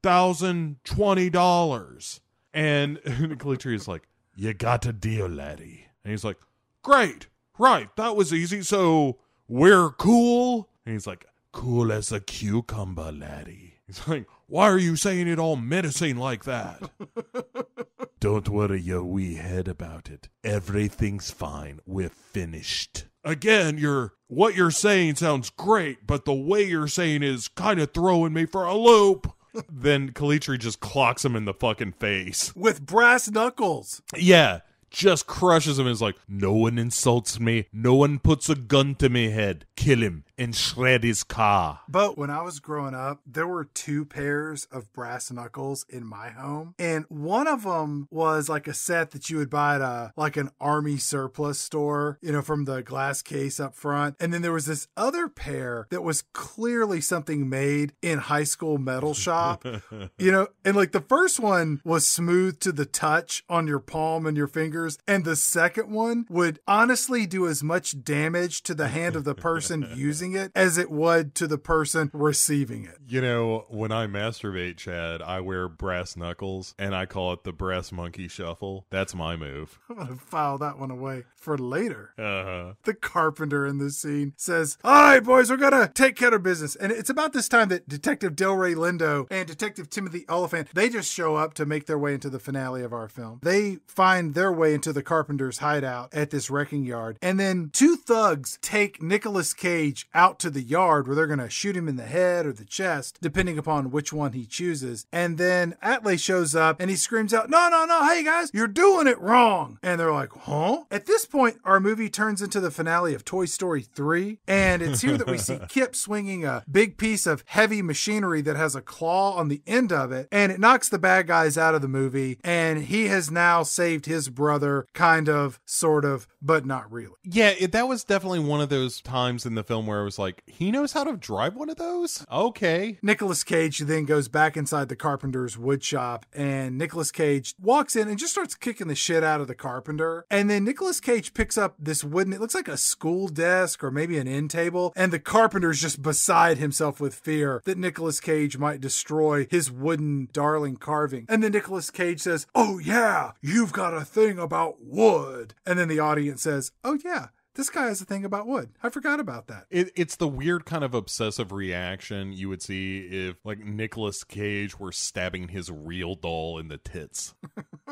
thousand twenty dollars. And Calitri is like, "You got a deal, laddie." And he's like, "Great, right? That was easy. So we're cool." And he's like, "Cool as a cucumber, laddie." He's like, "Why are you saying it all menacing like that?" Don't worry your wee head about it. Everything's fine. We're finished. Again, you're what you're saying sounds great, but the way you're saying is kind of throwing me for a loop. then Calitri just clocks him in the fucking face. With brass knuckles. Yeah, just crushes him and is like, No one insults me. No one puts a gun to me head. Kill him and shred his car. But when I was growing up, there were two pairs of brass knuckles in my home. And one of them was like a set that you would buy at a like an army surplus store, you know, from the glass case up front. And then there was this other pair that was clearly something made in high school metal shop. you know, and like the first one was smooth to the touch on your palm and your fingers. And the second one would honestly do as much damage to the hand of the person using it as it would to the person receiving it. You know, when I masturbate, Chad, I wear brass knuckles and I call it the brass monkey shuffle. That's my move. I'm going to file that one away for later. Uh huh. The carpenter in this scene says, All right, boys, we're going to take care of business. And it's about this time that Detective Delroy Lindo and Detective Timothy Olyphant, they just show up to make their way into the finale of our film. They find their way into the carpenter's hideout at this wrecking yard. And then two thugs take Nicolas Cage out to the yard where they're going to shoot him in the head or the chest, depending upon which one he chooses. And then Atley shows up and he screams out, No, no, no, hey guys, you're doing it wrong. And they're like, Huh? At this point, our movie turns into the finale of Toy Story 3. And it's here that we see Kip swinging a big piece of heavy machinery that has a claw on the end of it. And it knocks the bad guys out of the movie. And he has now saved his brother, kind of, sort of, but not really. Yeah, it, that was definitely one of those times in the film where was like, he knows how to drive one of those? Okay. Nicolas Cage then goes back inside the carpenter's wood shop, and Nicolas Cage walks in and just starts kicking the shit out of the carpenter. And then Nicolas Cage picks up this wooden, it looks like a school desk or maybe an end table, and the carpenter's just beside himself with fear that Nicolas Cage might destroy his wooden darling carving. And then Nicolas Cage says, Oh, yeah, you've got a thing about wood. And then the audience says, Oh, yeah, this guy has a thing about wood. I forgot about that. It, it's the weird kind of obsessive reaction you would see if, like, Nicolas Cage were stabbing his real doll in the tits.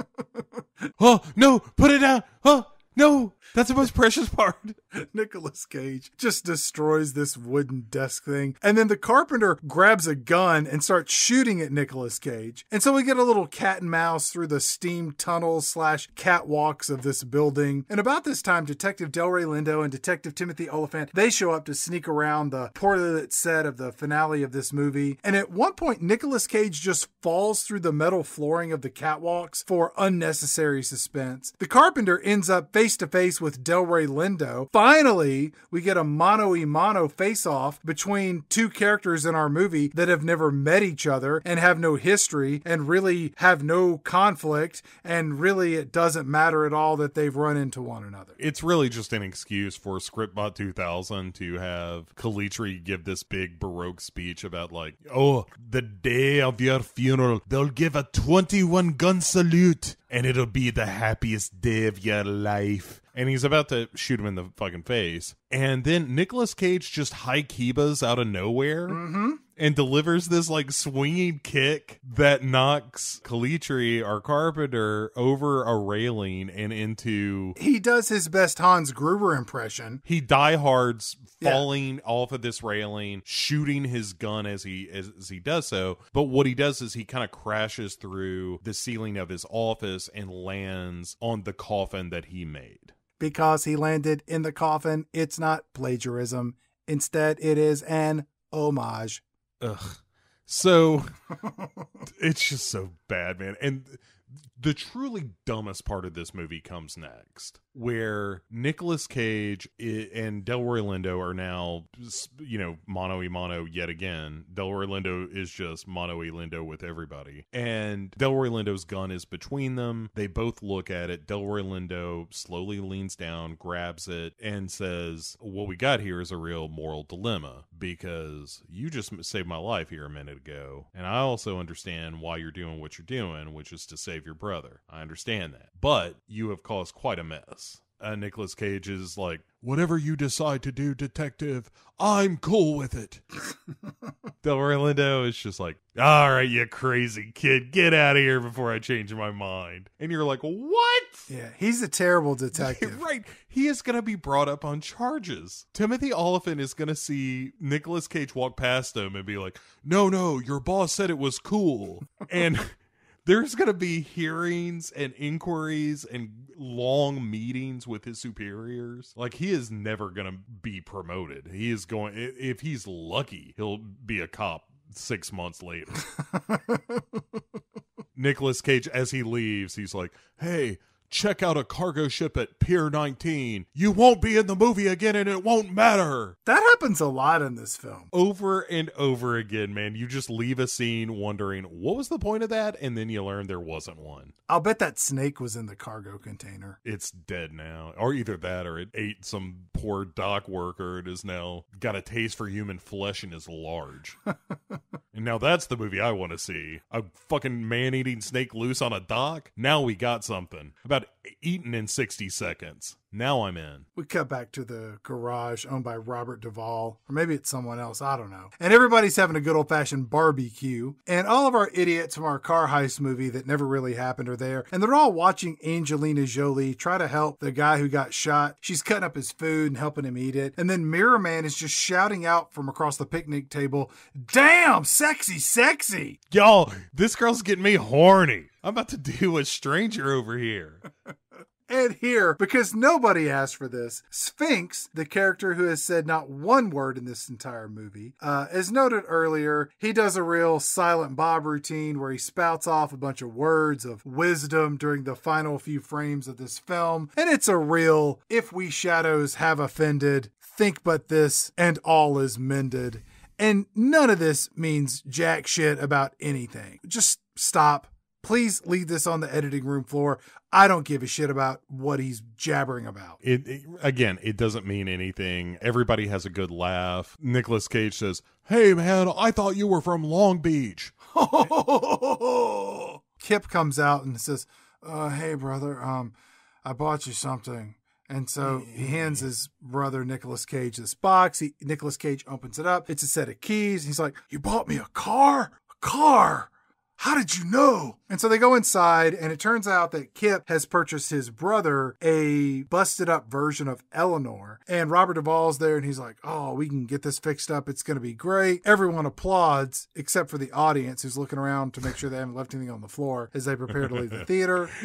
oh, no, put it down. Oh, no, that's the most precious part. Nicolas Cage just destroys this wooden desk thing. And then the carpenter grabs a gun and starts shooting at Nicolas Cage. And so we get a little cat and mouse through the steam tunnels slash catwalks of this building. And about this time, Detective Delroy Lindo and Detective Timothy Olyphant, they show up to sneak around the portlet set of the finale of this movie. And at one point, Nicolas Cage just falls through the metal flooring of the catwalks for unnecessary suspense. The carpenter ends up face to face with Delroy Lindo. Finally, we get a mono e mono face off between two characters in our movie that have never met each other and have no history and really have no conflict. And really, it doesn't matter at all that they've run into one another. It's really just an excuse for Scriptbot 2000 to have Calitri give this big Baroque speech about, like, oh, the day of your funeral, they'll give a 21 gun salute and it'll be the happiest day of your life. And he's about to shoot him in the fucking face. And then Nicolas Cage just high kibas out of nowhere mm-hmm. and delivers this like swinging kick that knocks Calitri, our carpenter, over a railing and into. He does his best Hans Gruber impression. He diehards Yeah. falling off of this railing, shooting his gun as he as, as he does so. But what he does is he kind of crashes through the ceiling of his office and lands on the coffin that he made. Because he landed in the coffin. It's not plagiarism. Instead, it is an homage. Ugh. So it's just so bad, man. And the truly dumbest part of this movie comes next, where Nicolas Cage and Delroy Lindo are now, you know, mono e mono yet again. Delroy Lindo is just mono e Lindo with everybody. And Delroy Lindo's gun is between them. They both look at it. Delroy Lindo slowly leans down, grabs it, and says, What we got here is a real moral dilemma because you just saved my life here a minute ago. And I also understand why you're doing what you're doing, which is to save your brother. I understand that. But you have caused quite a mess. Uh, Nicolas Cage is like, whatever you decide to do, detective, I'm cool with it. Delroy Lindo is just like, all right, you crazy kid, get out of here before I change my mind. And you're like, what? Yeah, he's a terrible detective. right. He is going to be brought up on charges. Timothy Olyphant is going to see Nicolas Cage walk past him and be like, no, no, your boss said it was cool. and there's going to be hearings and inquiries and long meetings with his superiors. Like, he is never going to be promoted. He is going, if he's lucky, he'll be a cop six months later. Nicolas Cage, as he leaves, he's like, "Hey, check out a cargo ship at Pier 19. You won't be in the movie again, and it won't matter." That happens a lot in this film. Over and over again, man. You just leave a scene wondering what was the point of that, and then you learn there wasn't one. I'll bet that snake was in the cargo container. It's dead now, or either that, or it ate some poor dock worker. It is now got a taste for human flesh and is large. And now that's the movie I want to see. A fucking man eating snake loose on a dock? Now we got something. About eaten in 60 seconds. Now I'm in. We cut back to the garage owned by Robert Duvall, or maybe it's someone else, I don't know. And everybody's having a good old fashioned barbecue. And all of our idiots from our car heist movie that never really happened are there. And they're all watching Angelina Jolie try to help the guy who got shot. She's cutting up his food and helping him eat it. And then Mirror Man is just shouting out from across the picnic table, Damn, sexy, sexy. Y'all, this girl's getting me horny. I'm about to do a stranger over here. And here, because nobody asked for this, Sphinx, the character who has said not one word in this entire movie, uh, as noted earlier, he does a real Silent Bob routine where he spouts off a bunch of words of wisdom during the final few frames of this film. And it's a real, if we shadows have offended, think but this, and all is mended. And none of this means jack shit about anything. Just stop. Please leave this on the editing room floor. I don't give a shit about what he's jabbering about. It, it again, it doesn't mean anything. Everybody has a good laugh. Nicolas Cage says, "Hey man, I thought you were from Long Beach." Kip comes out and says, uh, "Hey brother, um, I bought you something." And so he hands his brother Nicolas Cage this box. He, Nicolas Cage opens it up. It's a set of keys. He's like, "You bought me a car? A car? How did you know?" And so they go inside, and it turns out that Kip has purchased his brother a busted up version of Eleanor. And Robert Duvall's there, and he's like, Oh, we can get this fixed up. It's going to be great. Everyone applauds, except for the audience who's looking around to make sure they haven't left anything on the floor as they prepare to leave the theater.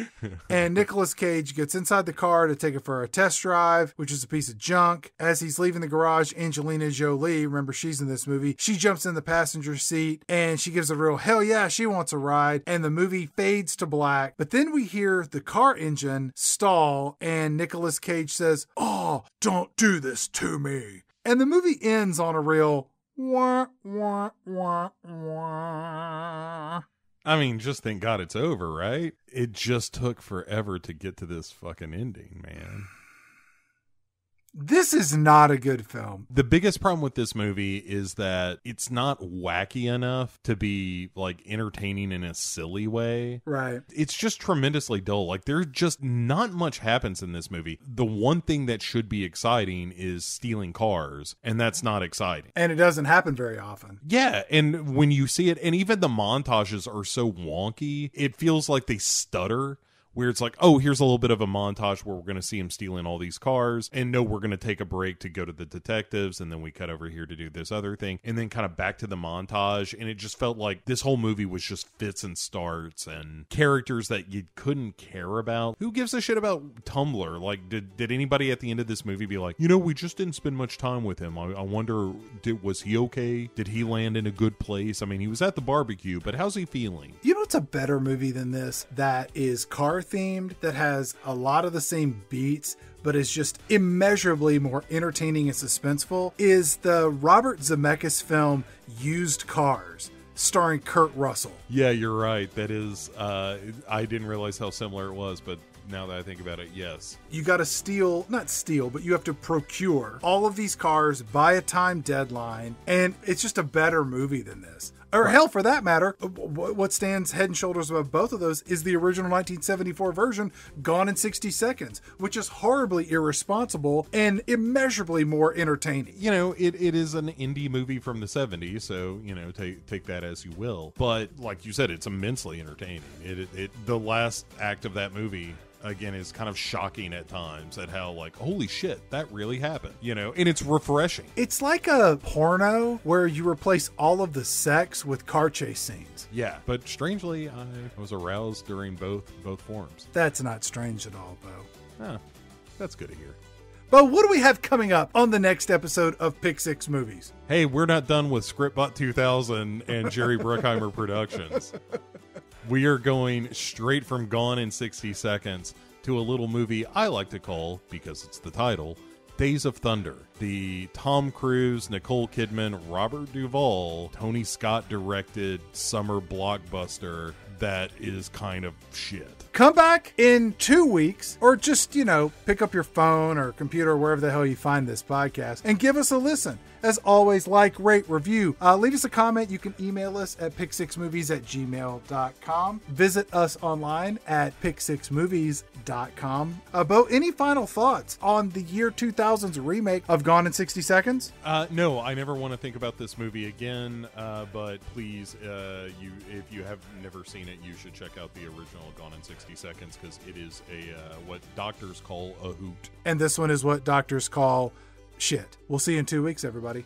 And Nicolas Cage gets inside the car to take it for a test drive, which is a piece of junk. As he's leaving the garage, Angelina Jolie, remember she's in this movie, she jumps in the passenger seat and she gives a real hell yeah, she wants a ride. And the movie fades to black. But then we hear the car engine stall, and Nicolas Cage says, Oh, don't do this to me. And the movie ends on a real wah, wah, wah, wah. I mean, just thank God it's over, right? It just took forever to get to this fucking ending, man. This is not a good film. The biggest problem with this movie is that it's not wacky enough to be like entertaining in a silly way. Right. It's just tremendously dull. Like there's just not much happens in this movie. The one thing that should be exciting is stealing cars, and that's not exciting. And it doesn't happen very often. Yeah, and when you see it and even the montages are so wonky, it feels like they stutter where it's like, oh, here's a little bit of a montage where we're going to see him stealing all these cars, and no, we're going to take a break to go to the detectives, and then we cut over here to do this other thing, and then kind of back to the montage, and it just felt like this whole movie was just fits and starts and characters that you couldn't care about. Who gives a shit about Tumbler? Like, did did anybody at the end of this movie be like, you know, we just didn't spend much time with him. I, I wonder, did was he okay? Did he land in a good place? I mean, he was at the barbecue, but how's he feeling? You know, it's a better movie than this that is car themed, that has a lot of the same beats, but is just immeasurably more entertaining and suspenseful, is the Robert Zemeckis film Used Cars. Starring Kurt Russell. Yeah, you're right. That is, uh, I didn't realize how similar it was, but now that I think about it, yes. You got to steal, not steal, but you have to procure all of these cars by a time deadline, and it's just a better movie than this. Or hell, for that matter, uh, what stands head and shoulders above both of those is the original 1974 version, Gone in 60 Seconds, which is horribly irresponsible and immeasurably more entertaining. You know, it, it is an indie movie from the 70s, so, you know, take take that as you will. But like you said, it's immensely entertaining. It, it, it the last act of that movie again is kind of shocking at times at how like holy shit that really happened you know and it's refreshing It's like a porno where you replace all of the sex with car chase scenes. yeah but strangely i was aroused during both both forms That's not strange at all, Bo. Huh, that's good to hear But what do we have coming up on the next episode of Pick Six Movies? hey we're not done with scriptbot 2000 and jerry bruckheimer productions we are going straight from gone in 60 seconds to a little movie i like to call because it's the title Days of Thunder, the Tom Cruise, Nicole Kidman, Robert Duvall, Tony Scott directed summer blockbuster that is kind of shit. come back in two weeks, or just, you know, pick up your phone or computer or wherever the hell you find this podcast and give us a listen. As always, like, rate, review. Uh, leave us a comment. You can email us at pick6movies at gmail.com. Visit us online at pick6movies.com. About any final thoughts on the year 2000's remake of Gone in 60 Seconds? Uh, no, I never want to think about this movie again. Uh, but please, uh, you if you have never seen it, you should check out the original Gone in 60 Seconds because it is a uh, what doctors call a hoot. And this one is what doctors call shit. We'll see you in two weeks, everybody.